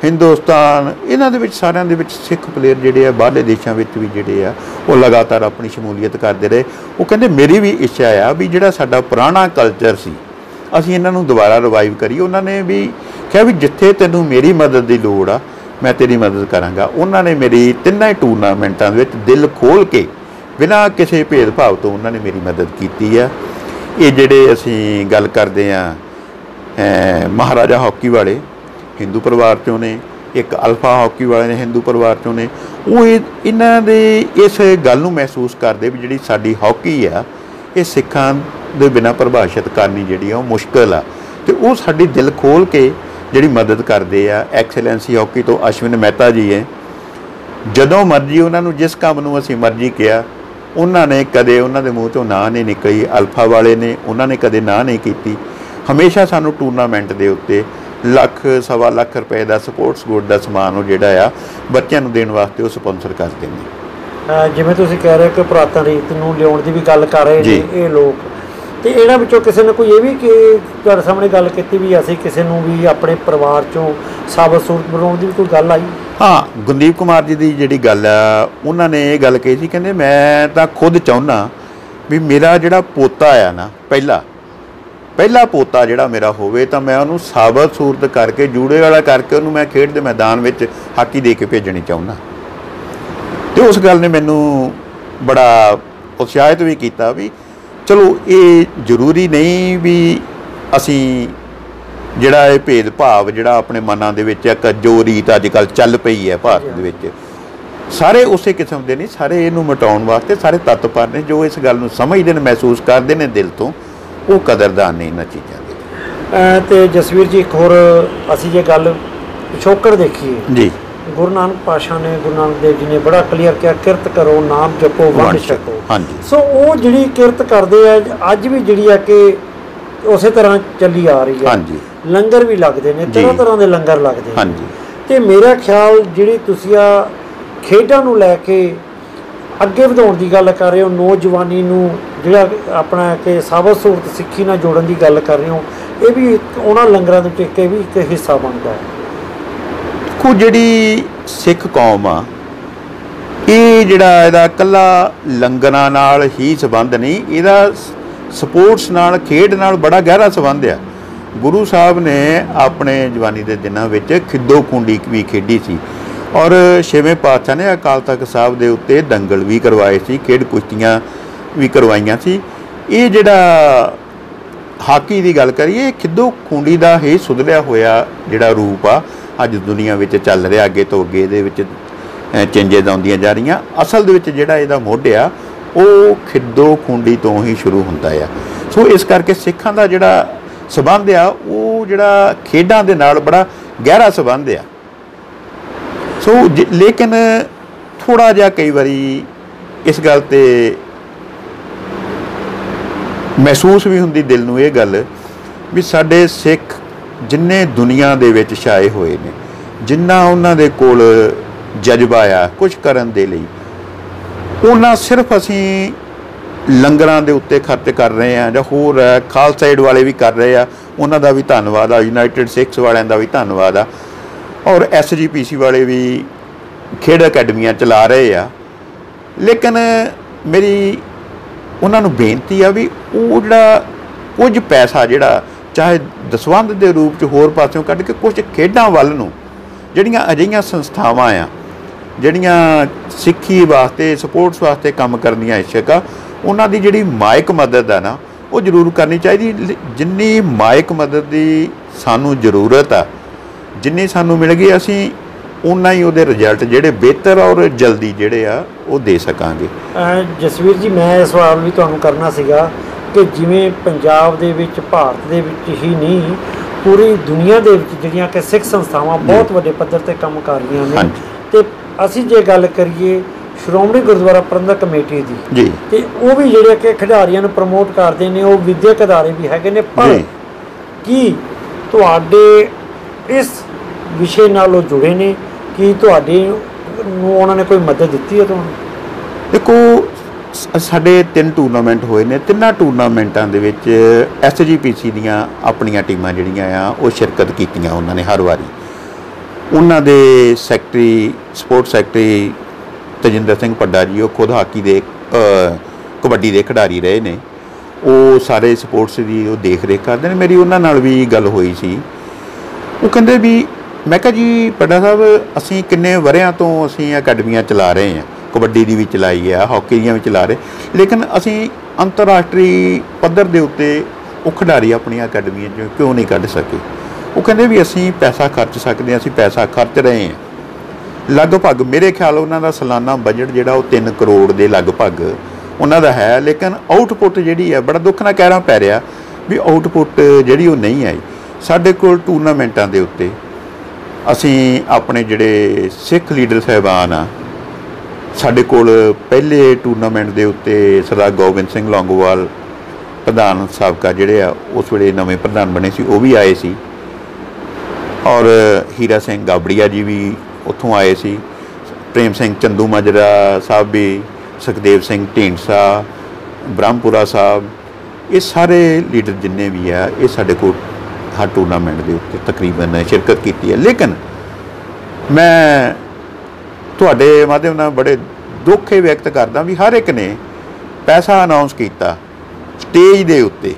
ਹਿੰਦੁਸਤਾਨ, ਇਹਨਾਂ ਦੇ ਵਿੱਚ ਸਾਰਿਆਂ ਦੇ ਵਿੱਚ ਸਿੱਖ ਪਲੇਅਰ ਜਿਹੜੇ ਆ, ਬਾਹਰਲੇ ਦੇਸ਼ਾਂ ਵਿੱਚ ਵੀ ਜਿਹੜੇ ਆ, ਉਹ ਲਗਾਤਾਰ ਆਪਣੀ ਸ਼ਮੂਲੀਅਤ ਕਰਦੇ ਰਹੇ। ਉਹ ਕਹਿੰਦੇ, ਮੇਰੀ ਵੀ ਇੱਛਾ ਆ ਵੀ ਜਿਹੜਾ ਸਾਡਾ ਪੁਰਾਣਾ ਕਲਚਰ ਸੀ, ਅਸੀਂ ਇਹਨਾਂ ਨੂੰ ਦੁਬਾਰਾ ਰਿਵਾਈਵ ਕਰੀਏ। ਉਹਨਾਂ ਨੇ ਵੀ ਕਿਹਾ ਵੀ ਜਿੱਥੇ ਤੈਨੂੰ ਮੇਰੀ ਮਦਦ ਦੀ ਲੋੜ ਆ ਮੈਂ ਤੇਰੀ ਮਦਦ ਕਰਾਂਗਾ। ਉਹਨਾਂ ਨੇ ਮੇਰੀ ਤਿੰਨਾਂ ਹੀ ਟੂਰਨਾਮੈਂਟਾਂ ਦੇ ਵਿੱਚ ਦਿਲ ਖੋਲ ਕੇ ਬਿਨਾਂ ਕਿਸੇ ਭੇਦਭਾਵ ਤੋਂ ਉਹਨਾਂ ਨੇ ਮੇਰੀ ਮਦਦ ਕੀਤੀ ਆ। ਇਹ ਜਿਹੜੇ ਅਸੀਂ ਗੱਲ ਕਰਦੇ ਆ ਮਹਾਰਾਜਾ ਹਾਕੀ ਵਾਲੇ, ਹਿੰਦੂ ਪਰਿਵਾਰ ਚੋਂ ਨੇ, ਇੱਕ ਅਲਫਾ ਹਾਕੀ ਵਾਲੇ ਨੇ, ਹਿੰਦੂ ਪਰਿਵਾਰ ਚੋਂ ਨੇ, ਉਹ ਇਹਨਾਂ ਦੇ ਇਸ ਗੱਲ ਨੂੰ ਮਹਿਸੂਸ ਕਰਦੇ ਵੀ ਜਿਹੜੀ ਸਾਡੀ ਹਾਕੀ ਆ, ਇਹ ਸਿੱਖਾਂ ਦੇ ਬਿਨਾਂ ਪਰਿਭਾਸ਼ਿਤ ਕਰਨੀ ਜਿਹੜੀ ਆ, ਉਹ ਮੁਸ਼ਕਲ ਆ। ਤੇ ਉਹ ਸਾਡੀ ਦਿਲ ਖੋਲ ਕੇ ਜਿਹੜੀ ਮਦਦ ਕਰਦੇ ਆ ਐਕਸਲੈਂਸੀ ਹਾਕੀ ਤੋਂ ਅਸ਼ਵਿਨ ਮਹਿਤਾ ਜੀ ਹੈ। ਜਦੋਂ ਮਰਜ਼ੀ ਉਹਨਾਂ ਨੂੰ ਜਿਸ ਕੰਮ ਨੂੰ ਅਸੀਂ ਮਰਜ਼ੀ ਕਿਹਾ ਉਹਨਾਂ ਨੇ ਕਦੇ ਉਹਨਾਂ ਦੇ ਮੂੰਹ ਚੋਂ ਨਾ ਨਹੀਂ ਨਿਕਲੀ ਅਲਫਾ ਵਾਲੇ ਨੇ ਉਹਨਾਂ ਨੇ ਕਦੇ ਨਾ ਨਹੀਂ ਕੀਤੀ। ਹਮੇਸ਼ਾ ਸਾਨੂੰ ਟੂਰਨਾਮੈਂਟ ਦੇ ਉੱਤੇ ਲੱਖ ਸਵਾ ਲੱਖ ਰੁਪਏ ਦਾ ਸਪੋਰਟਸ ਗੁੱਡ ਦਾ ਸਮਾਨ ਉਹ ਜਿਹੜਾ ਆ ਬੱਚਿਆਂ ਨੂੰ ਦੇਣ ਵਾਸਤੇ ਉਹ ਸਪਾਂਸਰ ਕਰਦੇ ਨੇ ਜਿਵੇਂ ਤੁਸੀਂ ਕਹਿ ਰਹੇ ਹੋ ਕਿ ਪੁਰਾਤਨ ਰੀਤ ਨੂੰ ਲਿਆਉਣ ਦੀ ਵੀ ਗੱਲ ਕਰ ਰਹੇ। ਨੇ ਇਹ ਲੋਕ। ਤੇ ਇਹਨਾਂ ਵਿੱਚੋਂ ਕਿਸੇ ਨੇ ਕੋਈ ਇਹ ਵੀ ਕਿ ਤੁਹਾਡੇ ਸਾਹਮਣੇ ਗੱਲ ਕੀਤੀ ਵੀ ਅਸੀਂ ਕਿਸੇ ਨੂੰ ਵੀ ਆਪਣੇ ਪਰਿਵਾਰ ਚੋਂ ਸਾਬਤ ਸੂਰਤ ਬਣਾਉਣ ਦੀ ਵੀ ਕੋਈ ਗੱਲ ਆਈ? ਹਾਂ, ਗੁਰਦੀਪ ਕੁਮਾਰ ਜੀ ਦੀ ਜਿਹੜੀ ਗੱਲ ਆ, ਉਹਨਾਂ ਨੇ ਇਹ ਗੱਲ ਕਹੀ ਸੀ, ਕਹਿੰਦੇ ਮੈਂ ਤਾਂ ਖੁਦ ਚਾਹੁੰਦਾ ਵੀ ਮੇਰਾ ਜਿਹੜਾ ਪੋਤਾ ਆ ਨਾ, ਪਹਿਲਾ ਪਹਿਲਾ ਪੋਤਾ ਜਿਹੜਾ ਮੇਰਾ ਹੋਵੇ ਤਾਂ ਮੈਂ ਉਹਨੂੰ ਸਾਬਤ ਸੂਰਤ ਕਰਕੇ, ਜੂੜੇ ਵਾਲਾ ਕਰਕੇ ਉਹਨੂੰ ਮੈਂ ਖੇਡ ਦੇ ਮੈਦਾਨ ਵਿੱਚ ਹਾਕੀ ਦੇ ਕੇ ਭੇਜਣੀ ਚਾਹੁੰਦਾ। ਤੇ ਉਸ ਗੱਲ ਨੇ ਮੈਨੂੰ ਬੜਾ ਉਤਸ਼ਾਹਿਤ ਵੀ ਕੀਤਾ ਵੀ ਚਲੋ ਇਹ ਜ਼ਰੂਰੀ ਨਹੀਂ ਵੀ ਅਸੀਂ ਜਿਹੜਾ ਇਹ ਭੇਦ ਭਾਵ ਜਿਹੜਾ ਆਪਣੇ ਮਨਾਂ ਦੇ ਵਿੱਚ ਇੱਕ ਜੋ ਰੀਤ ਅੱਜ ਕੱਲ ਚੱਲ ਪਈ ਹੈ ਭਾਰਤ ਦੇ ਵਿੱਚ ਸਾਰੇ ਉਸੇ ਕਿਸਮ ਦੇ ਨਹੀਂ ਸਾਰੇ ਇਹਨੂੰ ਮਿਟਾਉਣ ਵਾਸਤੇ ਸਾਰੇ ਤੱਤ ਪਰ ਨੇ ਜੋ ਇਸ ਗੱਲ ਨੂੰ ਸਮਝਦੇ ਨੇ ਮਹਿਸੂਸ ਕਰਦੇ ਨੇ ਦਿਲ ਤੋਂ ਉਹ ਕਦਰਦਾਨ ਨੇ ਇਹਨਾਂ ਚੀਜ਼ਾਂ ਦੇ ਤੇ ਜਸਵੀਰ ਜੀ ਇੱਕ ਹੋਰ ਅਸੀਂ ਜੇ ਗੱਲ ਪਿਛੋਕੜ ਦੇਖੀਏ ਜੀ। ਗੁਰੂ ਨਾਨਕ ਪਾਸ਼ਾ ਨੇ ਗੁਰੂ ਨਾਨਕ ਦੇਵ ਜੀ ਨੇ ਬੜਾ ਕਲੀਅਰ ਕਿਹਾ ਕਿਰਤ ਕਰੋ ਨਾਮ ਜਪੋ ਵੰਡ ਛਕੋ। ਹਾਂਜੀ। ਸੋ ਉਹ ਜਿਹੜੀ ਕਿਰਤ ਕਰਦੇ ਆ ਅੱਜ ਵੀ ਜਿਹੜੀ ਆ ਕਿ ਉਸੇ ਤਰ੍ਹਾਂ ਚੱਲੀ ਆ ਰਹੀ ਹੈ ਹਾਂਜੀ। ਲੰਗਰ ਵੀ ਲੱਗਦੇ ਨੇ। ਤਰ੍ਹਾਂ ਤਰ੍ਹਾਂ ਦੇ ਲੰਗਰ ਲੱਗਦੇ ਨੇ। ਹਾਂਜੀ। ਤੇ ਮੇਰਾ ਖਿਆਲ ਜਿਹੜੀ ਤੁਸੀਂ ਆ ਖੇਡਾਂ ਨੂੰ ਲੈ ਕੇ ਅੱਗੇ ਵਧਾਉਣ ਦੀ ਗੱਲ ਕਰ ਰਹੇ ਹੋ ਨੌਜਵਾਨੀ ਨੂੰ ਜਿਹੜਾ ਆਪਣਾ ਕਿ ਸਾਬਤ ਸੂਰਤ ਸਿੱਖੀ ਨਾਲ ਜੋੜਨ ਦੀ ਗੱਲ ਕਰ ਰਹੇ ਹੋ ਇਹ ਵੀ ਉਹਨਾਂ ਲੰਗਰਾਂ ਦੇ ਵਿੱਚ ਇੱਕ ਇਹ ਵੀ ਇੱਕ ਹਿੱਸਾ ਬਣਦਾ ਹੈ। ਦੇਖੋ ਜਿਹੜੀ ਸਿੱਖ ਕੌਮ ਆ, ਇਹ ਜਿਹੜਾ ਇਹਦਾ ਕੱਲਾ ਲੰਗਰਾਂ ਨਾਲ ਹੀ ਸੰਬੰਧ ਨਹੀਂ, ਇਹਦਾ ਸਪੋਰਟਸ ਨਾਲ, ਖੇਡ ਨਾਲ ਬੜਾ ਗਹਿਰਾ ਸੰਬੰਧ ਆ। ਗੁਰੂ ਸਾਹਿਬ ਨੇ ਆਪਣੇ ਜਵਾਨੀ ਦੇ ਦਿਨਾਂ ਵਿੱਚ ਖਿੱਦੋ ਖੁੰਡੀ ਵੀ ਖੇਡੀ ਸੀ ਔਰ ਛੇਵੇਂ ਪਾਤਸ਼ਾਹ ਨੇ ਅਕਾਲ ਤਖਤ ਸਾਹਿਬ ਦੇ ਉੱਤੇ ਦੰਗਲ ਵੀ ਕਰਵਾਏ ਸੀ, ਖੇਡ ਕੁਸ਼ਤੀਆਂ ਵੀ ਕਰਵਾਈਆਂ ਸੀ। ਇਹ ਜਿਹੜਾ ਹਾਕੀ ਦੀ ਗੱਲ ਕਰੀਏ ਖਿੱਦੋ ਖੁੰਡੀ ਦਾ ਹੀ ਸੁਧਰਿਆ ਹੋਇਆ ਜਿਹੜਾ ਰੂਪ ਆ ਅੱਜ ਦੁਨੀਆ ਵਿੱਚ ਚੱਲ ਰਿਹਾ, ਅੱਗੇ ਤੋਂ ਅੱਗੇ ਇਹਦੇ ਵਿੱਚ ਚੇਂਜਸ ਆਉਂਦੀਆਂ ਜਾ ਰਹੀਆਂ। ਅਸਲ ਦੇ ਵਿੱਚ ਜਿਹੜਾ ਇਹਦਾ ਮੁੱਢ ਆ, ਉਹ ਖਿੱਦੋ ਖੁੰਡੀ ਤੋਂ ਹੀ ਸ਼ੁਰੂ ਹੁੰਦਾ ਆ। ਸੋ ਇਸ ਕਰਕੇ ਸਿੱਖਾਂ ਦਾ ਜਿਹੜਾ ਸਬੰਧ ਆ, ਉਹ ਜਿਹੜਾ ਖੇਡਾਂ ਦੇ ਨਾਲ ਬੜਾ ਗਹਿਰਾ ਸਬੰਧ ਆ। ਸੋ ਜ- ਲੇਕਿਨ ਥੋੜਾ ਜਿਹਾ ਕਈ ਵਾਰੀ ਇਸ ਗੱਲ ਤੇ ਮਹਿਸੂਸ ਵੀ ਹੁੰਦੀ ਦਿਲ ਨੂੰ ਇਹ ਗੱਲ ਵੀ ਸਾਡੇ ਸਿੱਖ ਜਿੰਨੇ ਦੁਨੀਆ ਦੇ ਵਿੱਚ ਛਾਏ ਹੋਏ ਨੇ ਜਿੰਨਾ ਉਹਨਾਂ ਦੇ ਕੋਲ ਜਜ਼ਬਾ ਆ ਕੁਝ ਕਰਨ ਦੇ ਲਈ ਉਹਨਾਂ ਸਿਰਫ ਅਸੀਂ ਲੰਗਰਾਂ ਦੇ ਉੱਤੇ ਖਰਚ ਕਰ ਰਹੇ ਆ ਜਾਂ ਹੋਰ ਹੈ, ਖਾਲਸਾ ਏਡ ਵਾਲੇ ਵੀ ਕਰ ਰਹੇ ਆ ਉਹਨਾਂ ਦਾ ਵੀ ਧੰਨਵਾਦ ਆ ਯੂਨਾਈਟਿਡ ਸਿੱਖਸ ਵਾਲਿਆਂ ਦਾ ਵੀ ਧੰਨਵਾਦ ਆ ਔਰ ਐਸਜੀਪੀਸੀ ਵਾਲੇ ਵੀ ਖੇਡ ਅਕੈਡਮੀਆਂ ਚਲਾ ਰਹੇ ਆ। ਲੇਕਿਨ ਮੇਰੀ ਉਹਨਾਂ ਨੂੰ ਬੇਨਤੀ ਆ ਵੀ ਉਹ ਜਿਹੜਾ ਕੁਝ ਪੈਸਾ ਜਿਹੜਾ ਚਾਹੇ ਦਸਵੰਧ ਦੇ ਰੂਪ ਚ ਹੋਰ ਪਾਸਿਓਂ ਕੱਢ ਕੇ ਕੁਝ ਖੇਡਾਂ ਵੱਲ ਨੂੰ, ਜਿਹੜੀਆਂ ਅਜਿਹੀਆਂ ਸੰਸਥਾਵਾਂ ਆ, ਜਿਹੜੀਆਂ ਸਿੱਖੀ ਵਾਸਤੇ, ਸਪੋਰਟਸ ਵਾਸਤੇ ਕੰਮ ਕਰਨੀਆਂ ਇੱਛਕ ਆ, ਉਹਨਾਂ ਦੀ ਜਿਹੜੀ ਮਾਇਕ ਮਦਦ ਆ ਨਾ, ਉਹ ਜ਼ਰੂਰ ਕਰਨੀ ਚਾਹੀਦੀ। ਲ- ਜਿੰਨੀ ਮਾਇਕ ਮਦਦ ਦੀ ਸਾਨੂੰ ਜ਼ਰੂਰਤ ਆ, ਜਿੰਨੀ ਸਾਨੂੰ ਮਿਲ ਗਈ, ਅਸੀਂ ਉਨਾ ਹੀ ਉਹਦੇ ਰਿਜ਼ਲਟ ਜਿਹੜੇ ਬਿਹਤਰ ਔਰ ਜਲਦੀ ਜਿਹੜੇ ਆ, ਉਹ ਦੇ ਸਕਾਂਗੇ। ਜਸਵੀਰ ਜੀ, ਮੈਂ ਇਹ ਸਵਾਲ ਵੀ ਤੁਹਾਨੂੰ ਕਰਨਾ ਸੀਗਾ ਕਿ ਜਿਵੇਂ ਪੰਜਾਬ ਦੇ ਵਿੱਚ ਭਾਰਤ ਦੇ ਵਿੱਚ ਹੀ ਨਹੀਂ ਪੂਰੀ ਦੁਨੀਆ ਦੇ ਵਿੱਚ ਜਿਹੜੀਆਂ ਕਿ ਸਿੱਖ ਸੰਸਥਾਵਾਂ ਬਹੁਤ ਵੱਡੇ ਪੱਧਰ ਤੇ ਕੰਮ ਕਰ ਰਹੀਆਂ ਨੇ। ਤੇ ਅਸੀਂ ਜੇ ਗੱਲ ਕਰੀਏ ਸ਼੍ਰੋਮਣੀ ਗੁਰਦੁਆਰਾ ਪ੍ਰਬੰਧਕ ਕਮੇਟੀ ਦੀ ਜੀ। ਤੇ ਉਹ ਵੀ ਜਿਹੜੇ ਕਿ ਖਿਡਾਰੀਆਂ ਨੂੰ ਪ੍ਰਮੋਟ ਕਰਦੇ ਨੇ ਉਹ ਵਿਦਿਅਕ ਅਦਾਰੇ ਵੀ ਹੈਗੇ ਨੇ। ਪਰ। ਕੀ ਤੁਹਾਡੇ ਇਸ ਵਿਸ਼ੇ ਨਾਲ ਉਹ ਜੁੜੇ ਨੇ? ਕੀ ਤੁਹਾਡੇ ਨੂੰ ਉਹਨਾਂ ਨੇ ਕੋਈ ਮਦਦ ਦਿੱਤੀ ਹੈ ਤੁਹਾਨੂੰ? ਦੇਖੋ ਸਾਡੇ ਤਿੰਨ ਟੂਰਨਾਮੈਂਟ ਹੋਏ ਨੇ। ਤਿੰਨਾਂ ਟੂਰਨਾਮੈਂਟਾਂ ਦੇ ਵਿੱਚ ਐਸਜੀਪੀਸੀ ਦੀਆਂ ਆਪਣੀਆਂ ਟੀਮਾਂ ਜਿਹੜੀਆਂ ਆ, ਉਹ ਸ਼ਿਰਕਤ ਕੀਤੀਆਂ ਉਹਨਾਂ ਨੇ ਹਰ ਵਾਰੀ। ਉਹਨਾਂ ਦੇ secretary sport secretary Tajinder Singh Padda ji, ਉਹ ਖੁਦ ਹਾਕੀ ਦੇ ਕਬੱਡੀ ਦੇ ਖਿਡਾਰੀ ਰਹੇ ਨੇ। ਉਹ ਸਾਰੇ ਸਪੋਰਟਸ ਦੀ ਉਹ ਦੇਖ ਰੇਖ ਕਰਦੇ ਨੇ। ਮੇਰੀ ਉਹਨਾਂ ਨਾਲ ਵੀ ਗੱਲ ਹੋਈ ਸੀ। ਉਹ ਕਹਿੰਦੇ ਵੀ, ਮੈਂ ਕਿਹਾ ਜੀ ਪੱਡਾ ਸਾਹਿਬ, ਅਸੀਂ ਕਿੰਨੇ ਵਰਿਆਂ ਤੋਂ ਅਸੀਂ ਅਕੈਡਮੀਆਂ ਚਲਾ ਰਹੇ ਹਾਂ। ਕਬੱਡੀ ਦੀ ਵੀ ਚਲਾਈ ਹੈ ਹਾਕੀ ਦੀਆਂ ਵੀ ਚਲਾ ਰਹੇ। ਲੇਕਿਨ ਅਸੀਂ ਅੰਤਰਰਾਸ਼ਟਰੀ ਪੱਧਰ ਦੇ ਉੱਤੇ ਉਹ ਖਿਡਾਰੀ ਆਪਣੀਆਂ ਅਕੈਡਮੀਆਂ 'ਚ ਕਿਉਂ ਨਹੀਂ ਕੱਢ ਸਕੇ? ਉਹ ਕਹਿੰਦੇ ਵੀ ਅਸੀਂ ਪੈਸਾ ਖਰਚ ਸਕਦੇ ਹਾਂ, ਅਸੀਂ ਪੈਸਾ ਖਰਚ ਰਹੇ ਹਾਂ। ਲਗਭਗ ਮੇਰੇ ਖਿਆਲ ਉਹਨਾਂ ਦਾ ਸਾਲਾਨਾ ਬਜਟ ਜਿਹੜਾ ਉਹ 3 ਕਰੋੜ ਦੇ ਲਗਭਗ ਉਹਨਾਂ ਦਾ ਹੈ। ਲੇਕਿਨ ਆਊਟਪੁੱਟ ਜਿਹੜੀ ਹੈ ਬੜਾ ਦੁੱਖ ਨਾਲ ਕਹਿਣਾ ਪੈ ਰਿਹਾ ਵੀ ਆਊਟਪੁੱਟ ਜਿਹੜੀ ਉਹ ਨਹੀਂ ਆਈ। ਸਾਡੇ ਕੋਲ ਟੂਰਨਾਮੈਂਟਾਂ ਦੇ ਉੱਤੇ ਅਸੀਂ ਆਪਣੇ ਜਿਹੜੇ ਸਿੱਖ ਲੀਡਰ ਸਾਹਿਬਾਨ ਆ ਸਾਡੇ ਕੋਲ ਪਹਿਲੇ ਟੂਰਨਾਮੈਂਟ ਦੇ ਉੱਤੇ ਸਰਦਾਰ ਗੋਬਿੰਦ ਸਿੰਘ ਲੌਂਗੋਵਾਲ, ਪ੍ਰਧਾਨ ਸਾਬਕਾ ਜਿਹੜੇ ਆ, ਉਸ ਵੇਲੇ ਨਵੇਂ ਪ੍ਰਧਾਨ ਬਣੇ ਸੀ, ਉਹ ਵੀ ਆਏ ਸੀ। ਔਰ ਹੀਰਾ ਸਿੰਘ ਗਾਬੜੀਆ ਜੀ ਵੀ ਉੱਥੋਂ ਆਏ ਸੀ। ਪ੍ਰੇਮ ਸਿੰਘ ਚੰਦੂ ਮਾਜਰਾ ਸਾਹਿਬ ਵੀ, ਸੁਖਦੇਵ ਸਿੰਘ ਢੀਂਡਸਾ, ਬ੍ਰਹਮਪੁਰਾ ਸਾਹਿਬ, ਇਹ ਸਾਰੇ ਲੀਡਰ ਜਿੰਨੇ ਵੀ ਆ, ਇਹ ਸਾਡੇ ਕੋਲ ਹਰ ਟੂਰਨਾਮੈਂਟ ਦੇ ਉੱਤੇ ਤਕਰੀਬਨ ਸ਼ਿਰਕਤ ਕੀਤੀ ਹੈ। ਲੇਕਿਨ ਮੈਂ ਤੁਹਾਡੇ ਮਾਧਿਅਮ ਨਾਲ ਬੜੇ ਦੁੱਖ ਇਹ ਵਿਅਕਤ ਕਰਦਾ ਵੀ ਹਰ ਇੱਕ ਨੇ ਪੈਸਾ ਅਨਾਉਂਸ ਕੀਤਾ ਸਟੇਜ ਦੇ ਉੱਤੇ।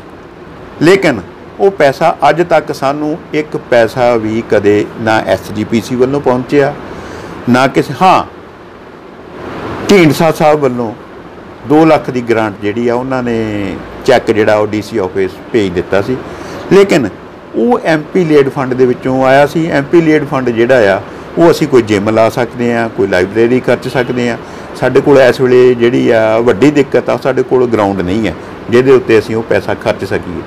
ਲੇਕਿਨ ਉਹ ਪੈਸਾ ਅੱਜ ਤੱਕ ਸਾਨੂੰ ਇੱਕ ਪੈਸਾ ਵੀ ਕਦੇ ਨਾ ਐਸਜੀਪੀਸੀ ਵੱਲੋਂ ਪਹੁੰਚਿਆ, ਨਾ ਕਿਸੇ ਹਾਂ, ਢੀਂਡਸਾ ਸਾਹਿਬ ਵੱਲੋਂ 2 ਲੱਖ ਦੀ ਗ੍ਰਾਂਟ ਜਿਹੜੀ ਆ, ਉਹਨਾਂ ਨੇ ਚੈੱਕ ਜਿਹੜਾ ਉਹ ਡੀਸੀ ਆਫਿਸ ਭੇਜ ਦਿੱਤਾ ਸੀ। ਲੇਕਿਨ ਉਹ ਐਮਪੀ ਲੇਡ ਫੰਡ ਦੇ ਵਿੱਚੋਂ ਆਇਆ ਸੀ। ਐਮਪੀ ਲੇਡ ਫੰਡ ਜਿਹੜਾ ਆ ਉਹ ਅਸੀਂ ਕੋਈ ਜਿਮ ਲਾ ਸਕਦੇ ਆ ਕੋਈ ਲਾਇਬ੍ਰੇਰੀ ਖਰਚ ਸਕਦੇ ਆ ਸਾਡੇ ਕੋਲ ਇਸ ਵੇਲੇ ਜਿਹੜੀ ਆ ਵੱਡੀ ਦਿੱਕਤ ਆ, ਸਾਡੇ ਕੋਲ ਗਰਾਊਂਡ ਨਹੀਂ ਹੈ, ਜਿਹਦੇ ਉੱਤੇ ਅਸੀਂ ਉਹ ਪੈਸਾ ਖਰਚ ਸਕੀਏ।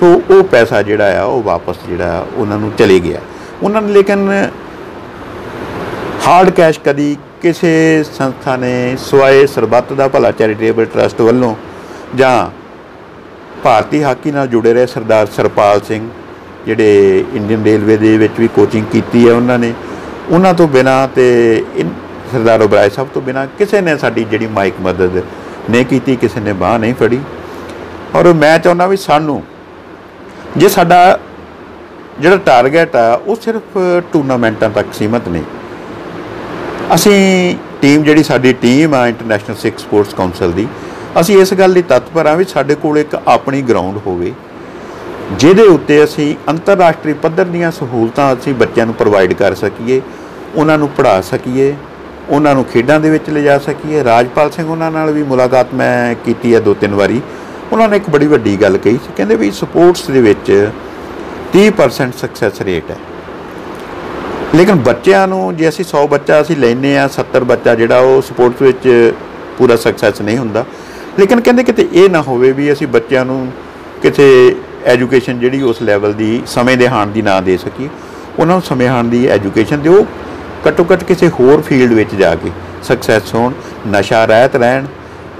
ਸੋ ਉਹ ਪੈਸਾ ਜਿਹੜਾ ਆ, ਉਹ ਵਾਪਸ ਜਿਹੜਾ ਉਹਨਾਂ ਨੂੰ ਚਲੇ ਗਿਆ। ਉਹਨਾਂ ਨੇ ਲੇਕਿਨ ਹਾਰਡ ਕੈਸ਼ ਕਦੀ ਕਿਸੇ ਸੰਸਥਾ ਨੇ ਸਵਾਏ ਸਰਬੱਤ ਦਾ ਭਲਾ ਚੈਰੀਟੇਬਲ ਟਰਸਟ ਵੱਲੋਂ, ਜਾਂ ਭਾਰਤੀ ਹਾਕੀ ਨਾਲ ਜੁੜੇ ਰਹੇ ਸਰਦਾਰ ਸਰਪਾਲ ਸਿੰਘ, ਜਿਹੜੇ ਇੰਡੀਅਨ ਰੇਲਵੇ ਦੇ ਵਿੱਚ ਵੀ ਕੋਚਿੰਗ ਕੀਤੀ ਹੈ ਉਹਨਾਂ ਨੇ ਉਹਨਾਂ ਤੋਂ ਬਿਨਾ ਤੇ ਸਰਦਾਰ ਉਬਰਾਏ ਸਾਹਿਬ ਤੋਂ ਬਿਨਾ ਕਿਸੇ ਨੇ ਸਾਡੀ ਜਿਹੜੀ ਮਾਈਕ ਮਦਦ ਨਹੀਂ ਕੀਤੀ, ਕਿਸੇ ਨੇ ਬਾਹ ਨਹੀਂ ਫੜੀ। ਔਰ ਮੈਂ ਚਾਹੁੰਦਾ ਵੀ ਸਾਨੂੰ, ਜੇ ਸਾਡਾ ਜਿਹੜਾ ਟਾਰਗੇਟ ਆ, ਉਹ ਸਿਰਫ ਟੂਰਨਾਮੈਂਟਾਂ ਤੱਕ ਸੀਮਤ ਨਹੀਂ। ਅਸੀਂ ਟੀਮ ਜਿਹੜੀ ਸਾਡੀ ਟੀਮ ਆ ਇੰਟਰਨੈਸ਼ਨਲ ਸਿੱਖ ਸਪੋਰਟਸ ਕਾਉਂਸਲ ਦੀ, ਅਸੀਂ ਇਸ ਗੱਲ ਲਈ ਤਤਪਰ ਆ ਵੀ ਸਾਡੇ ਕੋਲ ਇੱਕ ਆਪਣੀ ਗਰਾਊਂਡ ਹੋਵੇ। ਜਿਹਦੇ ਉੱਤੇ ਅਸੀਂ ਅੰਤਰਰਾਸ਼ਟਰੀ ਪੱਧਰ ਦੀਆਂ ਸਹੂਲਤਾਂ ਅਸੀਂ ਬੱਚਿਆਂ ਨੂੰ ਪ੍ਰੋਵਾਈਡ ਕਰ ਸਕੀਏ, ਉਹਨਾਂ ਨੂੰ ਪੜ੍ਹਾ ਸਕੀਏ, ਉਹਨਾਂ ਨੂੰ ਖੇਡਾਂ ਦੇ ਵਿੱਚ ਲਿਜਾ ਸਕੀਏ। ਰਾਜਪਾਲ ਸਿੰਘ ਉਹਨਾਂ ਨਾਲ ਵੀ ਮੁਲਾਕਾਤ ਮੈਂ ਕੀਤੀ ਹੈ ਦੋ ਤਿੰਨ ਵਾਰੀ। ਉਹਨਾਂ ਨੇ ਇੱਕ ਬੜੀ ਵੱਡੀ ਗੱਲ ਕਹੀ ਸੀ, ਕਹਿੰਦੇ ਵੀ ਸਪੋਰਟਸ ਦੇ ਵਿੱਚ 30% ਸਕਸੈਸ ਰੇਟ ਹੈ। ਲੇਕਿਨ ਬੱਚਿਆਂ ਨੂੰ ਜੇ ਅਸੀਂ 100 ਬੱਚਾ ਅਸੀਂ ਲੈਨੇ ਆ 70 ਬੱਚਾ ਜਿਹੜਾ ਉਹ ਸਪੋਰਟਸ ਵਿੱਚ ਪੂਰਾ ਸਕਸੈਸ ਨਹੀਂ ਹੁੰਦਾ। ਲੇਕਿਨ ਕਹਿੰਦੇ ਕਿਤੇ ਇਹ ਨਾ ਹੋਵੇ ਵੀ ਅਸੀਂ ਬੱਚਿਆਂ ਨੂੰ ਕਿਤੇ ਐਜੂਕੇਸ਼ਨ ਜਿਹੜੀ ਉਸ ਲੈਵਲ ਦੀ ਸਮੇਂ ਦੇ ਹਾਣ ਦੀ ਨਾ ਦੇ ਸਕੀਏ ਉਹਨਾਂ ਨੂੰ ਸਮੇਂ ਹਾਣ ਦੀ ਐਜੂਕੇਸ਼ਨ ਦਿਓ ਘੱਟੋ ਘੱਟ ਕਿਸੇ ਹੋਰ ਫੀਲਡ ਵਿੱਚ ਜਾ ਕੇ ਸਕਸੈਸ ਹੋਣ, ਨਸ਼ਾ ਰਹਿਤ ਰਹਿਣ,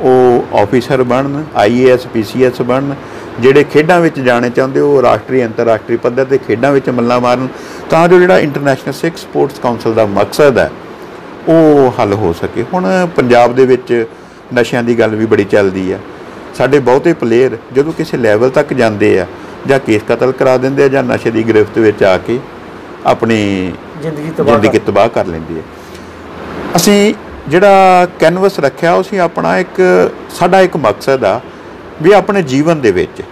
ਉਹ ਆਫੀਸਰ ਬਣਨ ਆਈਏਐਸ ਪੀਸੀਐਸ ਬਣਨ, ਜਿਹੜੇ ਖੇਡਾਂ ਵਿੱਚ ਜਾਣੇ ਚਾਹੁੰਦੇ ਉਹ ਰਾਸ਼ਟਰੀ, ਅੰਤਰਰਾਸ਼ਟਰੀ ਪੱਧਰ ਤੇ ਖੇਡਾਂ ਵਿੱਚ ਮੱਲਾਂ ਮਾਰਨ, ਤਾਂ ਜੋ ਜਿਹੜਾ ਇੰਟਰਨੈਸ਼ਨਲ ਸਿੱਖ ਸਪੋਰਟਸ ਕਾਉਂਸਲ ਦਾ ਮਕਸਦ ਹੈ, ਉਹ ਹੱਲ ਹੋ ਸਕੇ। ਹੁਣ ਪੰਜਾਬ ਦੇ ਵਿੱਚ ਨਸ਼ਿਆਂ ਦੀ ਗੱਲ ਵੀ ਬੜੀ ਚੱਲਦੀ ਹੈ। ਸਾਡੇ ਬਹੁਤੇ ਪਲੇਅਰ ਜਦੋਂ ਕਿਸੇ ਲੈਵਲ ਤੱਕ ਜਾਂਦੇ ਆ ਜਾਂ ਕੇਸ ਕਤਲ ਕਰਾ ਦਿੰਦੇ ਆ ਜਾਂ ਨਸ਼ੇ ਦੀ ਗ੍ਰਿਫਤ ਵਿੱਚ ਆ ਕੇ ਆਪਣੀ ਜ਼ਿੰਦਗੀ ਤਬਾਹ ਜ਼ਿੰਦਗੀ ਕਰ- ਤਬਾਹ ਕਰ ਲੈਂਦੀ ਹੈ ਅਸੀਂ ਜਿਹੜਾ ਕੈਨਵਸ ਰੱਖਿਆ ਉਹ ਅਸੀਂ ਆਪਣਾ ਇੱਕ ਸਾਡਾ ਇੱਕ ਮਕਸਦ ਆ ਵੀ ਆਪਣੇ ਜੀਵਨ ਦੇ ਵਿੱਚ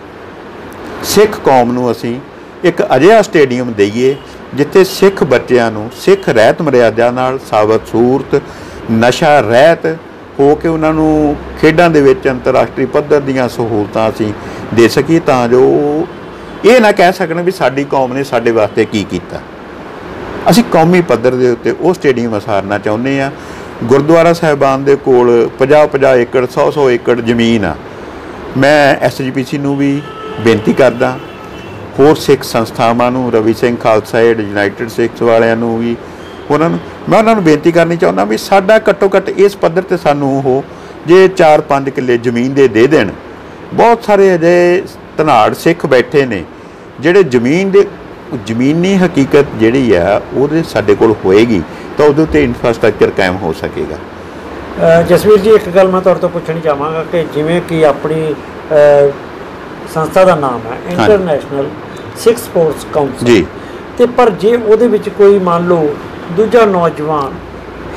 ਸਿੱਖ ਕੌਮ ਨੂੰ ਅਸੀਂ ਇੱਕ ਅਜਿਹਾ ਸਟੇਡੀਅਮ ਦਈਏ ਜਿੱਥੇ ਸਿੱਖ ਬੱਚਿਆਂ ਨੂੰ ਸਿੱਖ ਰਹਿਤ ਮਰਿਆਦਾ ਨਾਲ ਸਾਬਤ ਸੂਰਤ ਨਸ਼ਾ ਰਹਿਤ ਹੋ ਕੇ ਉਹਨਾਂ ਨੂੰ ਖੇਡਾਂ ਦੇ ਵਿੱਚ ਅੰਤਰਰਾਸ਼ਟਰੀ ਪੱਧਰ ਦੀਆਂ ਸਹੂਲਤਾਂ ਅਸੀਂ ਦੇ ਸਕੀਏ ਤਾਂ ਜੋ ਇਹ ਨਾ ਕਹਿ ਸਕਣ ਵੀ ਸਾਡੀ ਕੌਮ ਨੇ ਸਾਡੇ ਵਾਸਤੇ ਕੀ ਕੀਤਾ। ਅਸੀਂ ਕੌਮੀ ਪੱਧਰ ਦੇ ਉੱਤੇ ਉਹ ਸਟੇਡੀਅਮ ਉਸਾਰਨਾ ਚਾਹੁੰਦੇ ਆ ਗੁਰਦੁਆਰਾ ਸਾਹਿਬਾਨ ਦੇ ਕੋਲ 50-50 ਏਕੜ 100-100 ਏਕੜ ਜ਼ਮੀਨ ਆ। ਮੈਂ ਐਸਜੀਪੀਸੀ ਨੂੰ ਵੀ ਬੇਨਤੀ ਕਰਦਾ। ਹੋਰ ਸਿੱਖ ਸੰਸਥਾਵਾਂ ਨੂੰ, ਰਵੀ ਸਿੰਘ ਖਾਲਸਾ ਏਡ ਯੂਨਾਈਟਿਡ ਸਿੱਖਸ ਵਾਲਿਆਂ ਨੂੰ ਵੀ ਉਹਨਾਂ ਨੂੰ ਮੈਂ ਉਹਨਾਂ ਨੂੰ ਬੇਨਤੀ ਕਰਨੀ ਚਾਹੁੰਦਾ ਵੀ ਸਾਡਾ ਘੱਟੋ ਘੱਟ ਇਸ ਪੱਧਰ ਤੇ ਸਾਨੂੰ ਉਹ ਜੇ 4-5 ਕਿੱਲੇ ਜ਼ਮੀਨ ਦੇ ਦੇ ਦੇਣ। ਬਹੁਤ ਸਾਰੇ ਅਜੇ ਧਨਾੜ ਸਿੱਖ ਬੈਠੇ ਨੇ ਜਿਹੜੇ ਜ਼ਮੀਨ ਦੇ ਜ਼ਮੀਨੀ ਹਕੀਕਤ ਜਿਹੜੀ ਆ ਉਹਦੇ ਸਾਡੇ ਕੋਲ ਹੋਏਗੀ ਤਾਂ ਉਹਦੇ ਉੱਤੇ ਇਨਫਰਾਸਟ੍ਰਕਚਰ ਕਾਇਮ ਹੋ ਸਕੇਗਾ। ਜਸਵੀਰ ਜੀ ਇੱਕ ਗੱਲ ਮੈਂ ਤੁਹਾਡੇ ਤੋਂ ਪੁੱਛਣੀ ਚਾਹਾਂਗਾ ਕਿ ਜਿਵੇਂ ਕਿ ਆਪਣੀ ਸੰਸਥਾ ਦਾ ਨਾਮ ਹੈ ਇੰਟਰਨੈਸ਼ਨਲ ਸਿਕਸ ਸਪੋਰਟਸ ਕਾਉਂਸਲ ਜੀ। ਤੇ ਪਰ ਜੇ ਉਹਦੇ ਵਿੱਚ ਕੋਈ ਮੰਨ ਲਓ ਦੂਜਾ ਨੌਜਵਾਨ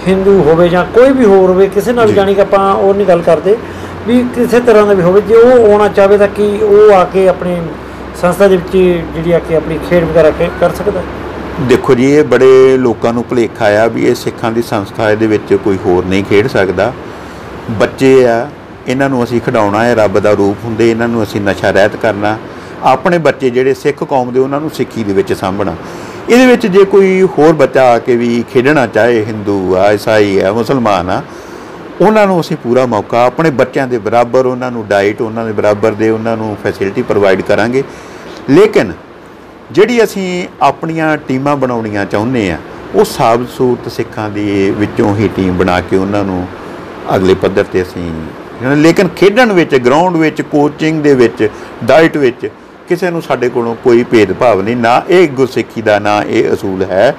ਹਿੰਦੂ ਹੋਵੇ ਜਾਂ ਕੋਈ ਵੀ ਹੋਰ ਹੋਵੇ ਕਿਸੇ ਨਾਲ। ਜਾਣੀ ਕਿ ਆਪਾਂ ਉਹ ਨਹੀਂ ਗੱਲ ਕਰਦੇ ਵੀ ਕਿਸੇ ਤਰ੍ਹਾਂ ਦਾ ਵੀ ਹੋਵੇ ਜੇ ਉਹ ਆਉਣਾ ਚਾਹਵੇ ਤਾਂ ਕੀ ਉਹ ਆ ਕੇ ਆਪਣੀ ਸੰਸਥਾ ਦੇ ਵਿੱਚ ਜਿਹੜੀ ਆ ਕੇ ਆਪਣੀ ਖੇਡ ਵਗੈਰਾ ਕਰ ਸਕਦਾ? ਦੇਖੋ ਜੀ ਇਹ ਬੜੇ ਲੋਕਾਂ ਨੂੰ ਭੁਲੇਖਾ ਆ ਵੀ ਇਹ ਸਿੱਖਾਂ ਦੀ ਸੰਸਥਾ ਇਹਦੇ ਵਿੱਚ ਕੋਈ ਹੋਰ ਨਹੀਂ ਖੇਡ ਸਕਦਾ ਬੱਚੇ ਆ ਇਹਨਾਂ ਨੂੰ ਅਸੀਂ ਖਿਡਾਉਣਾ ਹੈ ਰੱਬ ਦਾ ਰੂਪ ਹੁੰਦੇ ਇਹਨਾਂ ਨੂੰ ਅਸੀਂ ਨਸ਼ਾ ਰਹਿਤ ਕਰਨਾ ਆਪਣੇ ਬੱਚੇ ਜਿਹੜੇ ਸਿੱਖ ਕੌਮ ਦੇ ਉਹਨਾਂ ਨੂੰ ਸਿੱਖੀ ਦੇ ਵਿੱਚ ਸਾਂਭਣਾ ਇਹਦੇ ਵਿੱਚ ਜੇ ਕੋਈ ਹੋਰ ਬੱਚਾ ਆ ਕੇ ਵੀ ਖੇਡਣਾ ਚਾਹੇ ਹਿੰਦੂ ਆ, ਈਸਾਈ ਆ, ਮੁਸਲਮਾਨ ਆ, ਉਹਨਾਂ ਨੂੰ ਅਸੀਂ ਪੂਰਾ ਮੌਕਾ, ਆਪਣੇ ਬੱਚਿਆਂ ਦੇ ਬਰਾਬਰ ਉਹਨਾਂ ਨੂੰ ਡਾਈਟ ਉਹਨਾਂ ਦੇ ਬਰਾਬਰ ਦੇ ਉਹਨਾਂ ਨੂੰ ਫੈਸਿਲਿਟੀ ਪ੍ਰੋਵਾਈਡ ਕਰਾਂਗੇ। ਲੇਕਿਨ ਜਿਹੜੀ ਅਸੀਂ ਆਪਣੀਆਂ ਟੀਮਾਂ ਬਣਾਉਣੀਆਂ ਚਾਹੁੰਦੇ ਆ, ਉਹ ਸਾਬਤ ਸੂਰਤ ਸਿੱਖਾਂ ਦੀ ਵਿੱਚੋਂ ਹੀ ਟੀਮ ਬਣਾ ਕੇ ਉਹਨਾਂ ਨੂੰ ਅਗਲੇ ਪੱਧਰ ਤੇ ਅਸੀਂ ਲੇਕਿਨ ਖੇਡਣ ਵਿੱਚ ਗਰਾਊਂਡ ਵਿੱਚ ਕੋਚਿੰਗ ਦੇ ਵਿੱਚ ਡਾਈਟ ਵਿੱਚ ਕਿਸੇ ਨੂੰ ਸਾਡੇ ਕੋਲੋਂ ਕੋਈ ਭੇਦਭਾਵ ਨਹੀਂ ਨਾ ਇਹ ਗੁਰਸਿੱਖੀ ਦਾ ਨਾ ਇਹ ਅਸੂਲ ਹੈ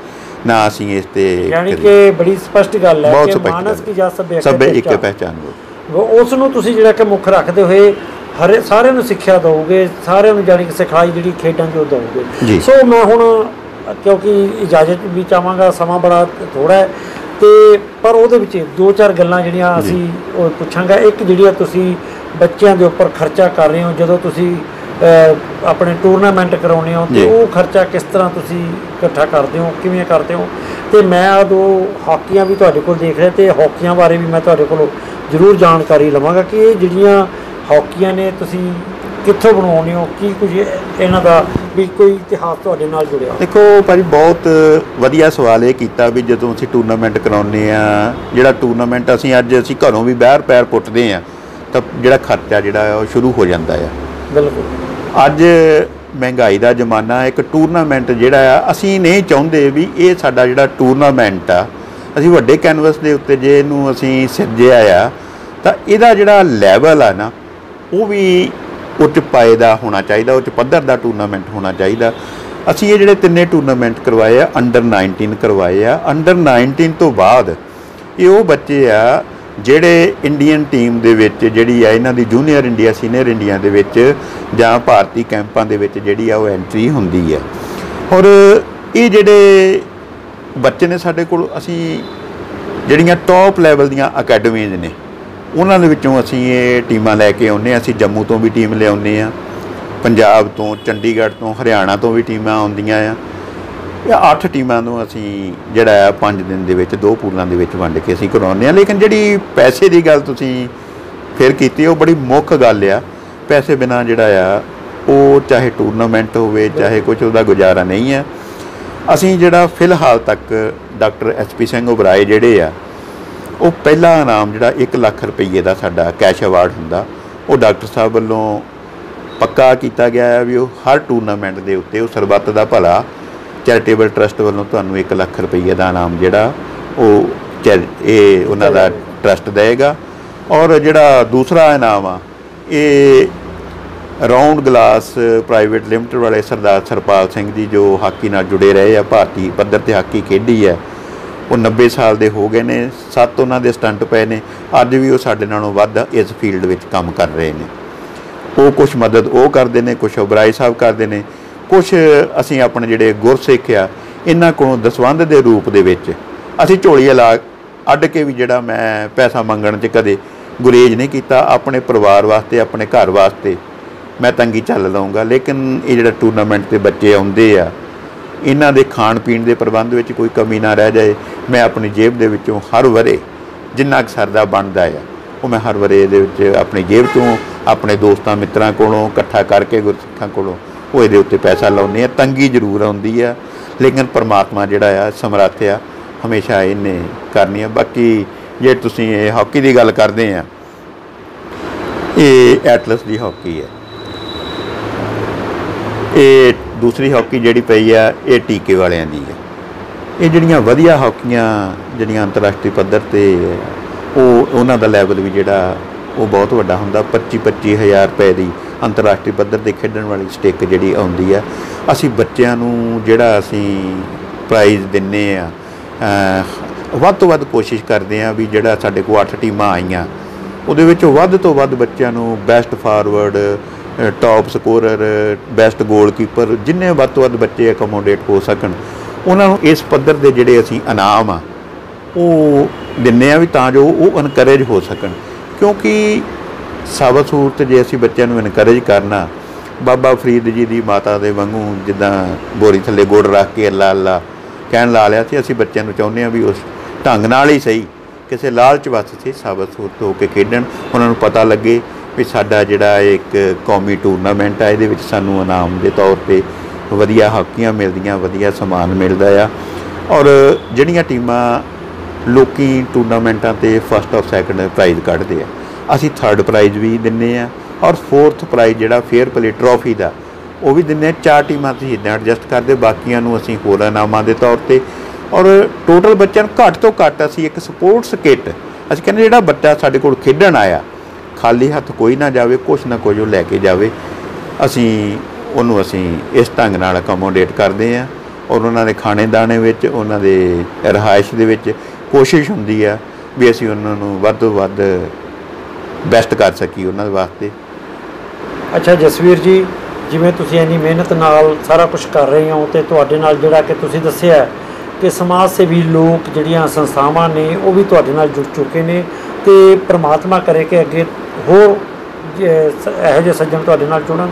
ਨਾ ਅਸੀਂ ਇਸ ਤੇ ਯਾਨੀ। ਕਿ ਬੜੀ ਸਪਸ਼ਟ ਗੱਲ ਹੈ ਕਿ ਮਾਨਸ ਕੀ ਜਾ ਸਭੇ ਸਭੇ ਇੱਕ ਪਹਿਚਾਨ ਉਸ ਨੂੰ ਤੁਸੀਂ ਜਿਹੜਾ ਕਿ ਮੁੱਖ ਰੱਖਦੇ ਹੋਏ ਹਰੇ ਸਾਰਿਆਂ ਨੂੰ ਸਿੱਖਿਆ ਦਿਓਗੇ ਸਾਰਿਆਂ ਨੂੰ ਜਾਣੀ ਕਿ ਸਿਖਲਾਈ ਜਿਹੜੀ ਖੇਡਾਂ ਉਹ ਦਿਓਗੇ ਜੀ। ਸੋ ਮੈਂ ਹੁਣ ਕਿਉਂਕਿ ਇਜਾਜ਼ਤ ਵੀ ਚਾਹਾਂਗਾ ਸਮਾਂ ਬੜਾ ਥੋੜਾ ਹੈ ਤੇ ਪਰ ਉਹਦੇ ਵਿੱਚ ਦੋ ਚਾਰ ਗੱਲਾਂ ਜਿਹੜੀਆਂ ਜੀ। ਅਸੀਂ ਉਹ ਪੁੱਛਾਂਗਾ ਇੱਕ ਜਿਹੜੀ ਆ ਤੁਸੀਂ ਬੱਚਿਆਂ ਦੇ ਉੱਪਰ ਖਰਚਾ ਕਰ ਰਹੇ ਹੋ ਜਦੋਂ ਤੁਸੀਂ ਆਪਣੇ ਟੂਰਨਾਮੈਂਟ ਕਰਾਉਨੇ ਹੋ ਤੇ। ਉਹ ਖਰਚਾ ਕਿਸ ਤਰ੍ਹਾਂ ਤੁਸੀਂ ਇਕੱਠਾ ਕਰਦੇ ਹੋ ਕਿਵੇਂ ਕਰਦੇ ਹੋ? ਤੇ ਮੈਂ ਆ ਦੋ ਹਾਕੀਆਂ ਵੀ ਤੁਹਾਡੇ ਕੋਲ ਦੇਖ ਰਿਹਾ ਤੇ ਹਾਕੀਆਂ ਬਾਰੇ ਵੀ ਮੈਂ ਤੁਹਾਡੇ ਕੋਲੋਂ ਜ਼ਰੂਰ ਜਾਣਕਾਰੀ ਲਵਾਂਗਾ ਕਿ ਇਹ ਜਿਹੜੀਆਂ ਹਾਕੀਆਂ ਨੇ ਤੁਸੀਂ ਕਿੱਥੋਂ ਬਣਾਉਂਦੇ ਹੋ ਕੀ ਕੁਝ ਇਹਨਾਂ ਦਾ ਵੀ ਕੋਈ ਇਤਿਹਾਸ ਤੁਹਾਡੇ ਨਾਲ ਜੁੜਿਆ? ਦੇਖੋ ਭਾਜੀ ਬਹੁਤ ਵਧੀਆ ਸਵਾਲ ਇਹ ਕੀਤਾ ਵੀ ਜਦੋਂ ਅਸੀਂ ਟੂਰਨਾਮੈਂਟ ਕਰਾਉਂਦੇ ਆ ਜਿਹੜਾ ਟੂਰਨਾਮੈਂਟ ਅਸੀਂ ਅੱਜ ਅਸੀਂ ਘਰੋਂ ਵੀ ਬਾਹਰ ਪੈਰ ਪੁੱਟਦੇ ਆ ਤਾਂ ਜਿਹੜਾ ਖਰਚਾ ਜਿਹੜਾ ਉਹ ਸ਼ੁਰੂ ਹੋ ਜਾਂਦਾ ਆ ਬਿਲਕੁਲ। ਅੱਜ ਮਹਿੰਗਾਈ ਦਾ ਜ਼ਮਾਨਾ ਇੱਕ ਟੂਰਨਾਮੈਂਟ ਜਿਹੜਾ ਆ, ਅਸੀਂ ਨਹੀਂ ਚਾਹੁੰਦੇ ਵੀ ਇਹ ਸਾਡਾ ਜਿਹੜਾ ਟੂਰਨਾਮੈਂਟ ਆ, ਅਸੀਂ ਵੱਡੇ ਕੈਨਵਸ ਦੇ ਉੱਤੇ ਜੇ ਇਹਨੂੰ ਅਸੀਂ ਸਿਰਜਿਆ ਆ, ਤਾਂ ਇਹਦਾ ਜਿਹੜਾ ਲੈਵਲ ਆ ਨਾ, ਉਹ ਵੀ ਉੱਚ ਪਾਏ ਦਾ ਹੋਣਾ ਚਾਹੀਦਾ, ਉੱਚ ਪੱਧਰ ਦਾ ਟੂਰਨਾਮੈਂਟ ਹੋਣਾ ਚਾਹੀਦਾ। ਅਸੀਂ ਇਹ ਜਿਹੜੇ ਤਿੰਨੇ ਟੂਰਨਾਮੈਂਟ ਕਰਵਾਏ ਆ ਅੰਡਰ 19 ਕਰਵਾਏ ਆ। ਅੰਡਰ 19 ਤੋਂ ਬਾਅਦ ਇਹ ਉਹ ਬੱਚੇ ਆ, ਜਿਹੜੇ ਇੰਡੀਅਨ ਟੀਮ ਦੇ ਵਿੱਚ ਜਿਹੜੀ ਆ, ਇਹਨਾਂ ਦੀ ਜੂਨੀਅਰ ਇੰਡੀਆ ਸੀਨੀਅਰ ਇੰਡੀਆ ਦੇ ਵਿੱਚ ਜਾਂ ਭਾਰਤੀ ਕੈਂਪਾਂ ਦੇ ਵਿੱਚ ਜਿਹੜੀ ਆ ਉਹ ਐਂਟਰੀ ਹੁੰਦੀ ਹੈ ਔਰ ਇਹ ਜਿਹੜੇ ਬੱਚੇ ਨੇ ਸਾਡੇ ਕੋਲ, ਅਸੀਂ ਜਿਹੜੀਆਂ ਟੌਪ ਲੈਵਲ ਦੀਆਂ ਅਕੈਡਮੀਜ਼ ਨੇ, ਉਹਨਾਂ ਦੇ ਵਿੱਚੋਂ ਅਸੀਂ ਇਹ ਟੀਮਾਂ ਲੈ ਕੇ ਆਉਂਦੇ ਹਾਂ। ਅਸੀਂ ਜੰਮੂ ਤੋਂ ਵੀ ਟੀਮ ਲਿਆਉਂਦੇ ਆ ਪੰਜਾਬ ਤੋਂ, ਚੰਡੀਗੜ੍ਹ ਤੋਂ, ਹਰਿਆਣਾ ਤੋਂ ਵੀ ਟੀਮਾਂ ਆਉਂਦੀਆਂ ਆ। ਇਹ ਅੱਠ ਟੀਮਾਂ ਨੂੰ ਅਸੀਂ ਜਿਹੜਾ ਆ 5 ਦਿਨ ਦੇ ਵਿੱਚ, ਦੋ ਪੂਲਾਂ ਦੇ ਵਿੱਚ ਵੰਡ ਕੇ ਅਸੀਂ ਕਰਾਉਂਦੇ ਆ ਲੇਕਿਨ ਜਿਹੜੀ ਪੈਸੇ ਦੀ ਗੱਲ ਤੁਸੀਂ ਫਿਰ ਕੀਤੀ, ਉਹ ਬੜੀ ਮੁੱਖ ਗੱਲ ਆ। ਪੈਸੇ ਬਿਨਾ ਜਿਹੜਾ ਆ ਉਹ ਚਾਹੇ ਟੂਰਨਾਮੈਂਟ ਹੋਵੇ ਚਾਹੇ ਕੁਝ ਉਹਦਾ ਗੁਜ਼ਾਰਾ ਨਹੀਂ ਹੈ ਅਸੀਂ ਜਿਹੜਾ ਫਿਲਹਾਲ ਤੱਕ ਡਾਕਟਰ ਐਸਪੀ ਸਿੰਘ ਉਬਰਾਏ ਜਿਹੜੇ ਆ ਉਹ ਪਹਿਲਾ ਇਨਾਮ ਜਿਹੜਾ 1 ਲੱਖ ਰੁਪਏ ਦਾ ਸਾਡਾ ਕੈਸ਼ ਅਵਾਰਡ ਹੁੰਦਾ ਉਹ ਡਾਕਟਰ ਸਾਹਿਬ ਵੱਲੋਂ ਪੱਕਾ ਕੀਤਾ ਗਿਆ ਹੈ ਵੀ ਉਹ ਹਰ ਟੂਰਨਾਮੈਂਟ ਦੇ ਉੱਤੇ ਉਹ ਸਰਬੱਤ ਦਾ ਭਲਾ ਚੈਰੀਟੇਬਲ ਟਰਸਟ ਵੱਲੋਂ ਤੁਹਾਨੂੰ 1 ਲੱਖ ਰੁਪਏ ਦਾ ਇਨਾਮ ਜਿਹੜਾ ਉਹ ਇਹ ਉਹਨਾਂ ਦਾ ਟਰਸਟ ਦੇਗਾ ਔਰ ਜਿਹੜਾ ਦੂਸਰਾ ਇਨਾਮ ਆ ਇਹ ਰਾਉਂਡ ਗਲਾਸ ਪ੍ਰਾਈਵੇਟ ਲਿਮਟਿਡ ਵਾਲੇ ਸਰਦਾਰ ਸਰਪਾਲ ਸਿੰਘ ਜੀ ਜੋ ਹਾਕੀ ਨਾਲ ਜੁੜੇ ਰਹੇ ਆ, ਭਾਰਤੀ ਪੱਧਰ ਤੇ ਹਾਕੀ ਖੇਡੀ ਹੈ ਉਹ 90 ਸਾਲ ਦੇ ਹੋ ਗਏ ਨੇ, ਸੱਤ ਉਹਨਾਂ ਦੇ ਸਟੰਟ ਪਏ ਨੇ, ਅੱਜ ਵੀ ਉਹ ਸਾਡੇ ਨਾਲੋਂ ਵੱਧ ਇਸ ਫੀਲਡ ਵਿੱਚ ਕੰਮ ਕਰ ਰਹੇ ਨੇ। ਉਹ ਕੁਝ ਮਦਦ ਉਹ ਕਰਦੇ ਨੇ ਕੁਝ ਉਬਰਾਈ ਸਾਹਿਬ ਕਰਦੇ ਨੇ ਕੁਝ ਅਸੀਂ ਆਪਣੇ ਜਿਹੜੇ ਗੁਰਸਿੱਖ ਆ, ਇਹਨਾਂ ਕੋਲੋਂ ਦਸਵੰਧ ਦੇ ਰੂਪ ਦੇ ਵਿੱਚ ਅਸੀਂ ਝੋਲੀ ਲਾ ਅੱਡ ਕੇ ਵੀ ਜਿਹੜਾ ਮੈਂ ਪੈਸਾ ਮੰਗਣ 'ਚ ਕਦੇ ਗੁਰੇਜ ਨਹੀਂ ਕੀਤਾ ਆਪਣੇ ਪਰਿਵਾਰ ਵਾਸਤੇ, ਆਪਣੇ ਘਰ ਵਾਸਤੇ। ਮੈਂ ਤੰਗੀ ਚੱਲ ਲਵਾਂਗਾ ਲੇਕਿਨ ਇਹ ਜਿਹੜਾ ਟੂਰਨਾਮੈਂਟ ਤੇ ਬੱਚੇ ਆਉਂਦੇ ਆ, ਇਹਨਾਂ ਦੇ ਖਾਣ ਪੀਣ ਦੇ ਪ੍ਰਬੰਧ ਵਿੱਚ ਕੋਈ ਕਮੀ ਨਾ ਰਹਿ ਜਾਏ। ਮੈਂ ਆਪਣੀ ਜੇਬ ਦੇ ਵਿੱਚੋਂ ਹਰ ਵਰੇ ਜਿੰਨਾ ਕੁ ਸਰਦਾ ਬਣਦਾ ਆ, ਉਹ ਮੈਂ ਹਰ ਵਰੇ ਇਹਦੇ ਵਿੱਚ ਆਪਣੀ ਜੇਬ ਤੋਂ ਆਪਣੇ ਦੋਸਤਾਂ ਮਿੱਤਰਾਂ ਕੋਲੋਂ, ਇਕੱਠਾ ਕਰਕੇ ਗੁਰਸਿੱਖਾਂ ਕੋਲੋਂ, ਉਹ ਇਹਦੇ ਉੱਤੇ ਪੈਸਾ ਲਾਉਂਦੇ ਆ। ਤੰਗੀ ਜ਼ਰੂਰ ਆਉਂਦੀ ਆ, ਲੇਕਿਨ ਪਰਮਾਤਮਾ ਜਿਹੜਾ ਆ ਸਮਰੱਥ ਆ, ਹਮੇਸ਼ਾ ਇਹਨੇ ਕਰਨੀ ਆ। ਬਾਕੀ ਜੇ ਤੁਸੀਂ ਇਹ ਹਾਕੀ ਦੀ ਗੱਲ ਕਰਦੇ ਆ, ਇਹ ਐਟਲਸ ਦੀ ਹਾਕੀ ਹੈ। ਇਹ ਦੂਸਰੀ ਹਾਕੀ ਜਿਹੜੀ ਪਈ ਆ, ਇਹ ਟੀਕੇ ਵਾਲਿਆਂ ਦੀ ਹੈ। ਇਹ ਜਿਹੜੀਆਂ ਵਧੀਆ ਹਾਕੀਆਂ, ਜਿਹੜੀਆਂ ਅੰਤਰਰਾਸ਼ਟਰੀ ਪੱਧਰ ਤੇ ਉਹ ਉਹਨਾਂ ਦਾ ਲੈਵਲ ਵੀ ਜਿਹੜਾ ਉਹ ਬਹੁਤ ਵੱਡਾ ਹੁੰਦਾ। 25 25000 ਰੁਪਏ ਦੀ ਅੰਤਰਰਾਸ਼ਟਰੀ ਪੱਧਰ ਤੇ ਖੇਡਣ ਵਾਲੀ ਸਟਿਕ ਜਿਹੜੀ ਆਉਂਦੀ ਆ। ਅਸੀਂ ਬੱਚਿਆਂ ਨੂੰ ਜਿਹੜਾ ਅਸੀਂ ਪ੍ਰਾਈਜ਼ ਦਿੰਨੇ ਆ ਵੱਧ ਤੋਂ ਵੱਧ ਕੋਸ਼ਿਸ਼ ਕਰਦੇ ਆ ਵੀ ਜਿਹੜਾ ਸਾਡੇ ਕੋਲ 8 ਟੀਮਾਂ ਆਈਆਂ, ਉਹਦੇ ਵਿੱਚੋਂ ਵੱਧ ਤੋਂ ਵੱਧ ਬੱਚਿਆਂ ਨੂੰ best forward top scorer best goalkeeper ਜਿੰਨੇ ਵੱਧ ਤੋਂ ਵੱਧ ਬੱਚੇ ਅਕਮੋਡੇਟ ਹੋ ਸਕਣ, ਉਹਨਾਂ ਨੂੰ ਇਸ ਪੱਧਰ ਦੇ ਜਿਹੜੇ ਅਸੀਂ ਇਨਾਮ ਆ, ਉਹ ਦਿੰਨੇ ਆ ਵੀ ਤਾਂ ਜੋ ਉਹ ਇਨਕਰੇਜ ਹੋ ਸਕਣ। ਕਿਉਂਕਿ ਸਾਬਤ ਸੂਰਤ ਜੇ ਅਸੀਂ ਬੱਚਿਆਂ ਨੂੰ ਇਨਕਰੇਜ ਕਰਨਾ, ਬਾਬਾ ਫਰੀਦ ਜੀ ਦੀ ਮਾਤਾ ਦੇ ਵਾਂਗੂ ਜਿੱਦਾਂ ਬੋਰੀ ਥੱਲੇ ਗੁੜ ਰੱਖ ਕੇ ਅੱਲਾ ਅੱਲਾ ਕਹਿਣ ਲਾ ਲਿਆ ਸੀ, ਅਸੀਂ ਬੱਚਿਆਂ ਨੂੰ ਚਾਹੁੰਦੇ ਆ ਵੀ ਉਸ ਢੰਗ ਨਾਲ ਹੀ ਸਹੀ, ਕਿਸੇ ਲਾਲਚ ਵਾਸਤੇ ਸਾਬਤ ਸੂਰਤ ਹੋ ਕੇ ਖੇਡਣ। ਉਹਨਾਂ ਨੂੰ ਪਤਾ ਲੱਗੇ ਵੀ ਸਾਡਾ ਜਿਹੜਾ ਇੱਕ ਕੌਮੀ ਟੂਰਨਾਮੈਂਟ ਆ, ਇਹਦੇ ਵਿੱਚ ਸਾਨੂੰ ਇਨਾਮ ਦੇ ਤੌਰ ਤੇ ਵਧੀਆ ਹਾਕੀਆਂ ਮਿਲਦੀਆਂ, ਵਧੀਆ ਸਮਾਨ ਮਿਲਦਾ ਆ। ਔਰ ਜਿਹੜੀਆਂ ਟੀਮਾਂ ਲੋਕੀ ਟੂਰਨਾਮੈਂਟਾਂ ਤੇ ਫਸਟ ਔਰ ਸੈਕੰਡ ਪ੍ਰਾਈਜ਼ ਕੱਢਦੇ ਆ, ਅਸੀਂ ਥਰਡ ਪ੍ਰਾਈਜ਼ ਵੀ ਦਿੰਨੇ ਆ ਔਰ ਫੋਰਥ ਪ੍ਰਾਈਜ਼ ਜਿਹੜਾ ਫੇਅਰ ਪਲੇ ਟਰੋਫੀ ਦਾ, ਉਹ ਵੀ ਦਿੰਨੇ ਆ। ਚਾਰ ਟੀਮਾਂ ਤੁਸੀਂ ਇਦਾਂ ਐਡਜਸਟ ਕਰਦੇ, ਬਾਕੀਆਂ ਨੂੰ ਅਸੀਂ ਹੋਰ ਇਨਾਮਾਂ ਦੇ ਤੌਰ ਤੇ ਔਰ ਟੋਟਲ ਬੱਚਿਆਂ ਨੂੰ ਘੱਟ ਤੋਂ ਘੱਟ ਅਸੀਂ ਇੱਕ ਸਪੋਰਟਸ ਕਿੱਟ ਅਸੀਂ ਕਹਿੰਦੇ ਜਿਹੜਾ ਬੱਚਾ ਸਾਡੇ ਕੋਲ ਖੇਡਣ ਆਇਆ, ਖਾਲੀ ਹੱਥ ਕੋਈ ਨਾ ਜਾਵੇ, ਕੁਛ ਨਾ ਕੁਝ ਉਹ ਲੈ ਕੇ ਜਾਵੇ, ਅਸੀਂ ਉਹਨੂੰ ਅਸੀਂ ਇਸ ਢੰਗ ਨਾਲ ਅਕਮੋਡੇਟ ਕਰਦੇ ਆ ਔਰ ਉਹਨਾਂ ਦੇ ਖਾਣੇ ਦਾਣੇ ਵਿੱਚ, ਉਹਨਾਂ ਦੇ ਰਹਾਇਸ਼ ਦੇ ਵਿੱਚ ਕੋਸ਼ਿਸ਼ ਹੁੰਦੀ ਆ ਵੀ ਅਸੀਂ ਉਹਨਾਂ ਨੂੰ ਵੱਧ ਤੋਂ ਵੱਧ ਬੈਸਟ ਕਰ ਸਕੀ ਉਹਨਾਂ ਦੇ ਵਾਸਤੇ। ਅੱਛਾ ਜਸਵੀਰ ਜੀ, ਜਿਵੇਂ ਤੁਸੀਂ ਇੰਨੀ ਮਿਹਨਤ ਨਾਲ ਸਾਰਾ ਕੁਝ ਕਰ ਰਹੇ ਹੋ ਤੇ ਤੁਹਾਡੇ ਨਾਲ ਜਿਹੜਾ ਕਿ ਤੁਸੀਂ ਦੱਸਿਆ ਕਿ ਸਮਾਜ ਸੇਵੀ ਲੋਕ ਜਿਹੜੀਆਂ ਸੰਸਥਾਵਾਂ ਨੇ ਉਹ ਵੀ ਤੁਹਾਡੇ ਨਾਲ ਜੁੜ ਚੁੱਕੇ ਨੇ ਤੇ ਪ੍ਰਮਾਤਮਾ ਕਰੇ ਕਿ ਅੱਗੇ ਹੋਰ ਇਹੋ ਜਿਹੇ ਸੱਜਣ ਤੁਹਾਡੇ ਨਾਲ ਜੁੜਨ।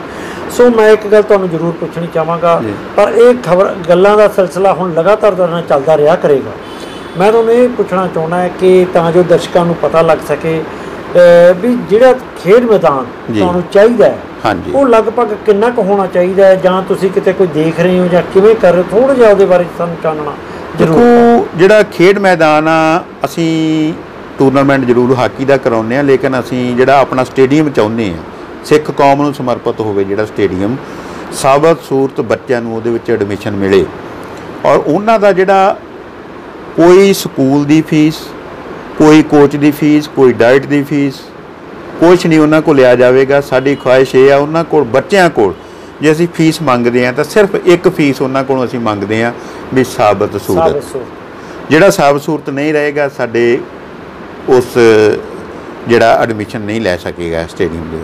ਸੋ ਮੈਂ ਇੱਕ ਗੱਲ ਤੁਹਾਨੂੰ ਜ਼ਰੂਰ ਪੁੱਛਣੀ ਚਾਹਾਂਗਾ। ਪਰ ਇਹ ਖਬਰ ਗੱਲਾਂ ਦਾ ਸਿਲਸਿਲਾ ਹੁਣ ਲਗਾਤਾਰ ਨਾਲ ਚੱਲਦਾ ਰਿਹਾ ਕਰੇਗਾ। ਮੈਂ ਤੁਹਾਨੂੰ ਇਹ ਪੁੱਛਣਾ ਚਾਹੁੰਦਾ ਹੈ ਕਿ ਤਾਂ ਜੋ ਦਰਸ਼ਕਾਂ ਨੂੰ ਪਤਾ ਲੱਗ ਸਕੇ ਵੀ ਜਿਹੜਾ ਖੇਡ ਮੈਦਾਨ। ਤੁਹਾਨੂੰ ਚਾਹੀਦਾ ਹੈ ਹਾਂਜੀ। ਉਹ ਲਗਭਗ ਕਿੰਨਾ ਕੁ ਹੋਣਾ ਚਾਹੀਦਾ ਹੈ? ਜਾਂ ਤੁਸੀਂ ਕਿਤੇ ਕੋਈ ਦੇਖ ਰਹੇ ਹੋ ਜਾਂ ਕਿਵੇਂ ਕਰ ਰਹੇ ਹੋ? ਥੋੜਾ ਜਿਹਾ ਉਹਦੇ ਬਾਰੇ ਸਾਨੂੰ ਜਾਣਨਾ ਦੇਖੋ, ਜਿਹੜਾ ਖੇਡ ਮੈਦਾਨ ਆ, ਅਸੀਂ ਟੂਰਨਾਮੈਂਟ ਜ਼ਰੂਰ ਹਾਕੀ ਦਾ ਕਰਾਉਂਦੇ ਆ ਲੇਕਿਨ ਅਸੀਂ ਜਿਹੜਾ ਆਪਣਾ ਸਟੇਡੀਅਮ ਚਾਹੁੰਦੇ ਆ ਸਿੱਖ ਕੌਮ ਨੂੰ ਸਮਰਪਿਤ ਹੋਵੇ ਜਿਹੜਾ ਸਟੇਡੀਅਮ, ਸਾਬਤ ਸੂਰਤ ਬੱਚਿਆਂ ਨੂੰ ਉਹਦੇ ਵਿੱਚ ਐਡਮਿਸ਼ਨ ਮਿਲੇ। ਔਰ ਉਹਨਾਂ ਦਾ ਜਿਹੜਾ ਕੋਈ ਸਕੂਲ ਦੀ ਫੀਸ, ਕੋਈ ਕੋਚ ਦੀ ਫੀਸ, ਕੋਈ ਡਾਈਟ ਦੀ ਫੀਸ, ਕੁਛ ਨਹੀਂ ਉਹਨਾਂ ਕੋਲ ਲਿਆ ਜਾਵੇਗਾ, ਸਾਡੀ ਖੁਆਇਸ਼ ਇਹ ਆ, ਉਹਨਾਂ ਕੋਲ, ਬੱਚਿਆਂ ਕੋਲ ਜੇ ਅਸੀਂ ਫੀਸ ਮੰਗਦੇ ਆ ਤਾਂ ਸਿਰਫ ਇੱਕ ਫੀਸ ਉਹਨਾਂ ਕੋਲੋਂ ਅਸੀਂ ਮੰਗਦੇ ਆ ਵੀ ਸਾਬਤ ਸੂਰਤ। ਜਿਹੜਾ ਸਾਬਤ ਸੂਰਤ ਨਹੀਂ ਰਹੇਗਾ ਸਾਡੇ ਉਸ ਜਿਹੜਾ ਐਡਮਿਸ਼ਨ ਨਹੀਂ ਲੈ ਸਕੇਗਾ ਸਟੇਡੀਅਮ ਦੇ।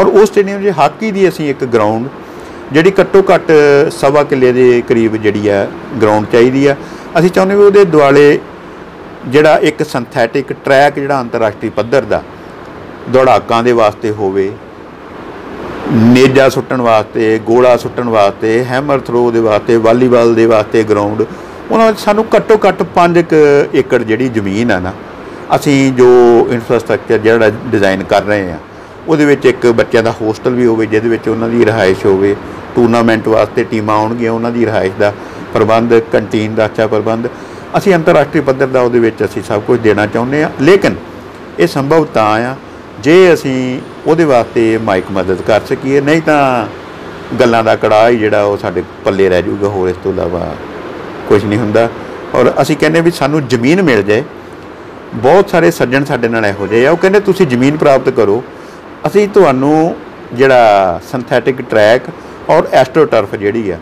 ਔਰ ਉਸ ਸਟੇਡੀਅਮ 'ਚ ਹਾਕੀ ਦੀ ਅਸੀਂ ਇੱਕ ਗਰਾਊਂਡ ਜਿਹੜੀ ਘੱਟੋ ਘੱਟ ਸਵਾ ਕਿੱਲੇ ਦੇ ਕਰੀਬ ਜਿਹੜੀ ਆ ਗਰਾਊਂਡ ਚਾਹੀਦੀ ਆ। ਅਸੀਂ ਚਾਹੁੰਦੇ ਵੀ ਉਹਦੇ ਦੁਆਲੇ ਜਿਹੜਾ ਇੱਕ ਸਿੰਥੈਟਿਕ ਟਰੈਕ ਜਿਹੜਾ ਅੰਤਰਰਾਸ਼ਟਰੀ ਪੱਧਰ ਦਾ ਦੌੜਾਕਾਂ ਦੇ ਵਾਸਤੇ ਹੋਵੇ ਨੇਜਾ ਸੁੱਟਣ ਵਾਸਤੇ, ਗੋਲਾ ਸੁੱਟਣ ਵਾਸਤੇ ਹੈਮਰ ਥਰੋ ਦੇ ਵਾਸਤੇ, ਵਾਲੀਬਾਲ ਦੇ ਵਾਸਤੇ ਗਰਾਊਂਡ ਉਹਨਾਂ ਵਿੱਚ ਸਾਨੂੰ ਘੱਟੋ ਘੱਟ 5 ਏਕੜ ਜਿਹੜੀ ਜ਼ਮੀਨ ਆ ਨਾ, ਅਸੀਂ ਜੋ ਇਨਫਰਾਸਟ੍ਰਕਚਰ ਜਿਹੜਾ ਡਿਜ਼ਾਈਨ ਕਰ ਰਹੇ ਆ ਉਹਦੇ ਵਿੱਚ ਇੱਕ ਬੱਚਿਆਂ ਦਾ ਹੋਸਟਲ ਵੀ ਹੋਵੇ, ਜਿਹਦੇ ਵਿੱਚ ਉਹਨਾਂ ਦੀ ਰਿਹਾਇਸ਼ ਹੋਵੇ ਟੂਰਨਾਮੈਂਟ ਵਾਸਤੇ ਟੀਮਾਂ ਆਉਣਗੀਆਂ ਉਹਨਾਂ ਦੀ ਰਿਹਾਇਸ਼ ਦਾ ਪ੍ਰਬੰਧ ਕੰਟੀਨ ਦਾ ਅੱਛਾ ਪ੍ਰਬੰਧ, ਅਸੀਂ ਅੰਤਰਰਾਸ਼ਟਰੀ ਪੱਧਰ ਦਾ ਉਹਦੇ ਵਿੱਚ ਅਸੀਂ ਸਭ ਕੁਝ ਦੇਣਾ ਚਾਹੁੰਦੇ ਆ ਲੇਕਿਨ ਇਹ ਸੰਭਵ ਤਾਂ ਆ ਜੇ ਅਸੀਂ ਉਹਦੇ ਵਾਸਤੇ ਮਾਈਕ ਮਦਦ ਕਰ ਸਕੀਏ, ਨਹੀਂ ਤਾਂ ਗੱਲਾਂ ਦਾ ਕੜਾਹ ਹੀ ਜਿਹੜਾ ਉਹ ਸਾਡੇ ਪੱਲੇ ਰਹਿ ਜਾਊਗਾ, ਹੋਰ ਇਸ ਤੋਂ ਇਲਾਵਾ ਕੁਝ ਨਹੀਂ ਹੁੰਦਾ। ਔਰ ਅਸੀਂ ਕਹਿੰਦੇ ਵੀ ਸਾਨੂੰ ਜ਼ਮੀਨ ਮਿਲ ਜਾਏ। ਬਹੁਤ ਸਾਰੇ ਸੱਜਣ ਸਾਡੇ ਨਾਲ ਇਹੋ ਜਿਹੇ ਆ, ਉਹ ਕਹਿੰਦੇ ਤੁਸੀਂ ਜ਼ਮੀਨ ਪ੍ਰਾਪਤ ਕਰੋ। ਅਸੀਂ ਤੁਹਾਨੂੰ ਜਿਹੜਾ ਸਿੰਥੈਟਿਕ ਟਰੈਕ ਔਰ ਐਸਟ੍ਰੋਟਰਫ ਜਿਹੜੀ ਆ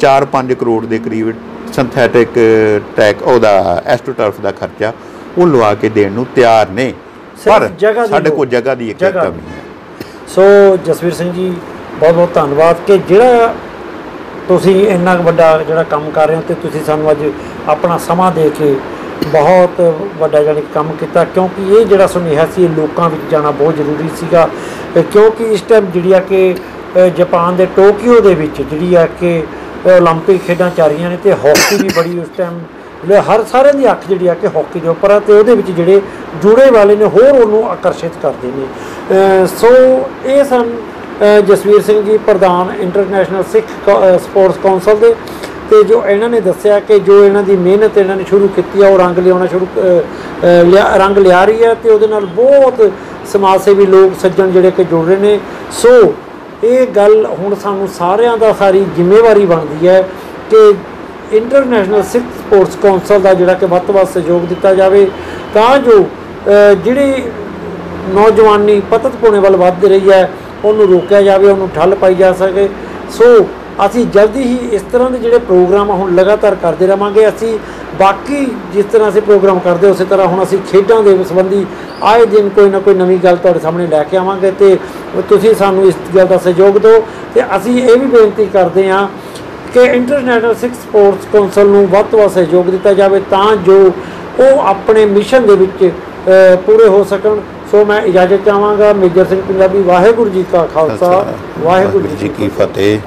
4-5 ਕਰੋੜ ਦੇ ਕਰੀਬ ਸਿੰਥੈਟਿਕ ਟਰੈਕ ਉਹਦਾ ਐਸਟ੍ਰੋਟਰਫ ਦਾ ਖਰਚਾ ਉਹ ਲਵਾ ਕੇ ਦੇਣ ਨੂੰ ਤਿਆਰ ਨੇ। ਪਰ ਜਗ੍ਹਾ ਦੀ ਸਾਡੇ ਕੋਲ ਲੋੜ। ਜਗ੍ਹਾ ਦੀ ਇੱਕ ਜਗ੍ਹਾ ਕਮੀ ਹੈ ਸੋ ਜਸਵੀਰ ਸਿੰਘ ਜੀ ਬਹੁਤ ਬਹੁਤ ਧੰਨਵਾਦ ਕਿ ਜਿਹੜਾ ਤੁਸੀਂ ਇੰਨਾ ਕੁ ਵੱਡਾ ਜਿਹੜਾ ਕੰਮ ਕਰ ਰਹੇ ਹੋ ਤੇ ਤੁਸੀਂ ਸਾਨੂੰ ਅੱਜ ਆਪਣਾ ਸਮਾਂ ਦੇ ਕੇ ਬਹੁਤ ਵੱਡਾ ਜਾਣੀ ਕਿ ਕੰਮ ਕੀਤਾ ਕਿਉਂਕਿ ਇਹ ਜਿਹੜਾ ਸੁਨੇਹਾ ਸੀ ਇਹ ਲੋਕਾਂ ਵਿੱਚ ਜਾਣਾ ਬਹੁਤ ਜ਼ਰੂਰੀ ਸੀਗਾ ਅ, ਕਿਉਂਕਿ ਇਸ ਟਾਈਮ ਜਿਹੜੀ ਆ ਕਿ ਅ, ਜਾਪਾਨ ਦੇ ਟੋਕੀਓ ਦੇ ਵਿੱਚ ਜਿਹੜੀ ਆ ਕਿ ਅ, 올림픽 ਖੇਡਾਂ ਚੱਲ ਰਹੀਆਂ ਨੇ ਤੇ ਹਾਕੀ ਵੀ ਬੜੀ ਉਸ ਟਾਈਮ ਜਿਹੜੇ ਹਰ ਸਾਰਿਆਂ ਦੀ ਅੱਖ ਜਿਹੜੀ ਆ ਕਿ ਹਾਕੀ ਦੇ ਉੱਪਰ ਆ ਤੇ ਉਹਦੇ ਵਿੱਚ ਜਿਹੜੇ ਜੁੜੇ ਵਾਲੇ ਨੇ ਹੋਰ ਉਹਨੂੰ ਆਕਰਸ਼ਿਤ ਕਰਦੇ ਨੇ। ਸੋ ਇਹ ਸਨ ਜਸਵੀਰ ਸਿੰਘ ਜੀ ਪ੍ਰਧਾਨ ਇੰਟਰਨੈਸ਼ਨਲ ਸਿੱਖ ਕੌ- ਸਪੋਰਟਸ ਕੌਂਸਲ ਦੇ ਤੇ ਜੋ ਇਹਨਾਂ ਨੇ ਦੱਸਿਆ ਕਿ ਜੋ ਇਹਨਾਂ ਦੀ ਮਿਹਨਤ ਇਹਨਾਂ ਨੇ ਸ਼ੁਰੂ ਕੀਤੀ ਆ, ਉਹ ਰੰਗ ਲਿਆਉਣਾ ਸ਼ੁਰੂ ਲਿਆ- ਰੰਗ ਲਿਆ ਰਹੀ ਹੈ ਤੇ ਉਹਦੇ ਨਾਲ ਬਹੁਤ ਸਮਾਜ ਸੇਵੀ ਲੋਕ ਸੱਜਣ ਜਿਹੜੇ ਕਿ ਜੁੜ ਰਹੇ ਨੇ। ਸੋ ਇਹ ਗੱਲ ਹੁਣ ਸਾਨੂੰ ਸਾਰਿਆਂ ਦਾ ਸਾਰੀ ਜ਼ਿੰਮੇਵਾਰੀ ਬਣਦੀ ਹੈ ਕਿ ਇੰਟਰਨੈਸ਼ਨਲ ਸਿੱਖ ਸਪੋਰਟਸ ਕੌਂਸਲ ਦਾ ਜਿਹੜਾ ਕਿ ਵੱਧ ਤੋਂ ਵੱਧ ਸਹਿਯੋਗ ਦਿੱਤਾ ਜਾਵੇ, ਤਾਂ ਜੋ ਜਿਹੜੀ ਨੌਜਵਾਨੀ ਪਤਤ ਪੁਣੇ ਵੱਲ ਵੱਧ ਰਹੀ ਹੈ, ਉਹਨੂੰ ਰੋਕਿਆ ਜਾਵੇ, ਉਹਨੂੰ ਠੱਲ ਪਾਈ ਜਾ ਸਕੇ। ਸੋ, ਅਸੀਂ ਜਲਦੀ ਹੀ ਇਸ ਤਰ੍ਹਾਂ ਦੇ ਜਿਹੜੇ ਪ੍ਰੋਗਰਾਮ ਆ, ਹੁਣ ਲਗਾਤਾਰ ਕਰਦੇ ਰਵਾਂਗੇ। ਅਸੀਂ ਬਾਕੀ ਜਿਸ ਤਰ੍ਹਾਂ ਅਸੀਂ ਪ੍ਰੋਗਰਾਮ ਕਰਦੇ, ਉਸੇ ਤਰ੍ਹਾਂ ਹੁਣ ਅਸੀਂ ਖੇਡਾਂ ਦੇ ਸੰਬੰਧੀ ਆਏ ਦਿਨ ਕੋਈ ਨਾ ਕੋਈ ਨਵੀਂ ਗੱਲ ਤੁਹਾਡੇ ਸਾਹਮਣੇ ਲੈ ਕੇ ਆਵਾਂਗੇ ਤੇ ਤੁਸੀਂ ਸਾਨੂੰ ਇਸ ਗੱਲ ਦਾ ਸਹਿਯੋਗ ਦਿਓ। ਤੇ ਅਸੀਂ ਇਹ ਵੀ ਬੇਨਤੀ ਕਰਦੇ ਹਾਂ ਕਿ ਇੰਟਰਨੈਸ਼ਨਲ ਸਿੱਖ ਸਪੋਰਟਸ ਕੌਂਸਲ ਨੂੰ ਵੱਧ ਤੋਂ ਵੱਧ ਸਹਿਯੋਗ ਦਿੱਤਾ ਜਾਵੇ ਤਾਂ ਜੋ ਉਹ ਆਪਣੇ ਮਿਸ਼ਨ ਦੇ ਵਿੱਚ ਪੂਰੇ ਹੋ ਸਕਣ। ਸੋ ਮੈਂ ਇਜਾਜ਼ਤ ਚਾਹਾਂਗਾ ਮੇਜਰ ਸਿੰਘ ਪੰਜਾਬੀ ਵਾਹਿਗੁਰੂ ਜੀ ਕਾ ਖਾਲਸਾ ਵਾਹਿਗੁਰੂ ਜੀ ਕੀ ਫਤਿਹ।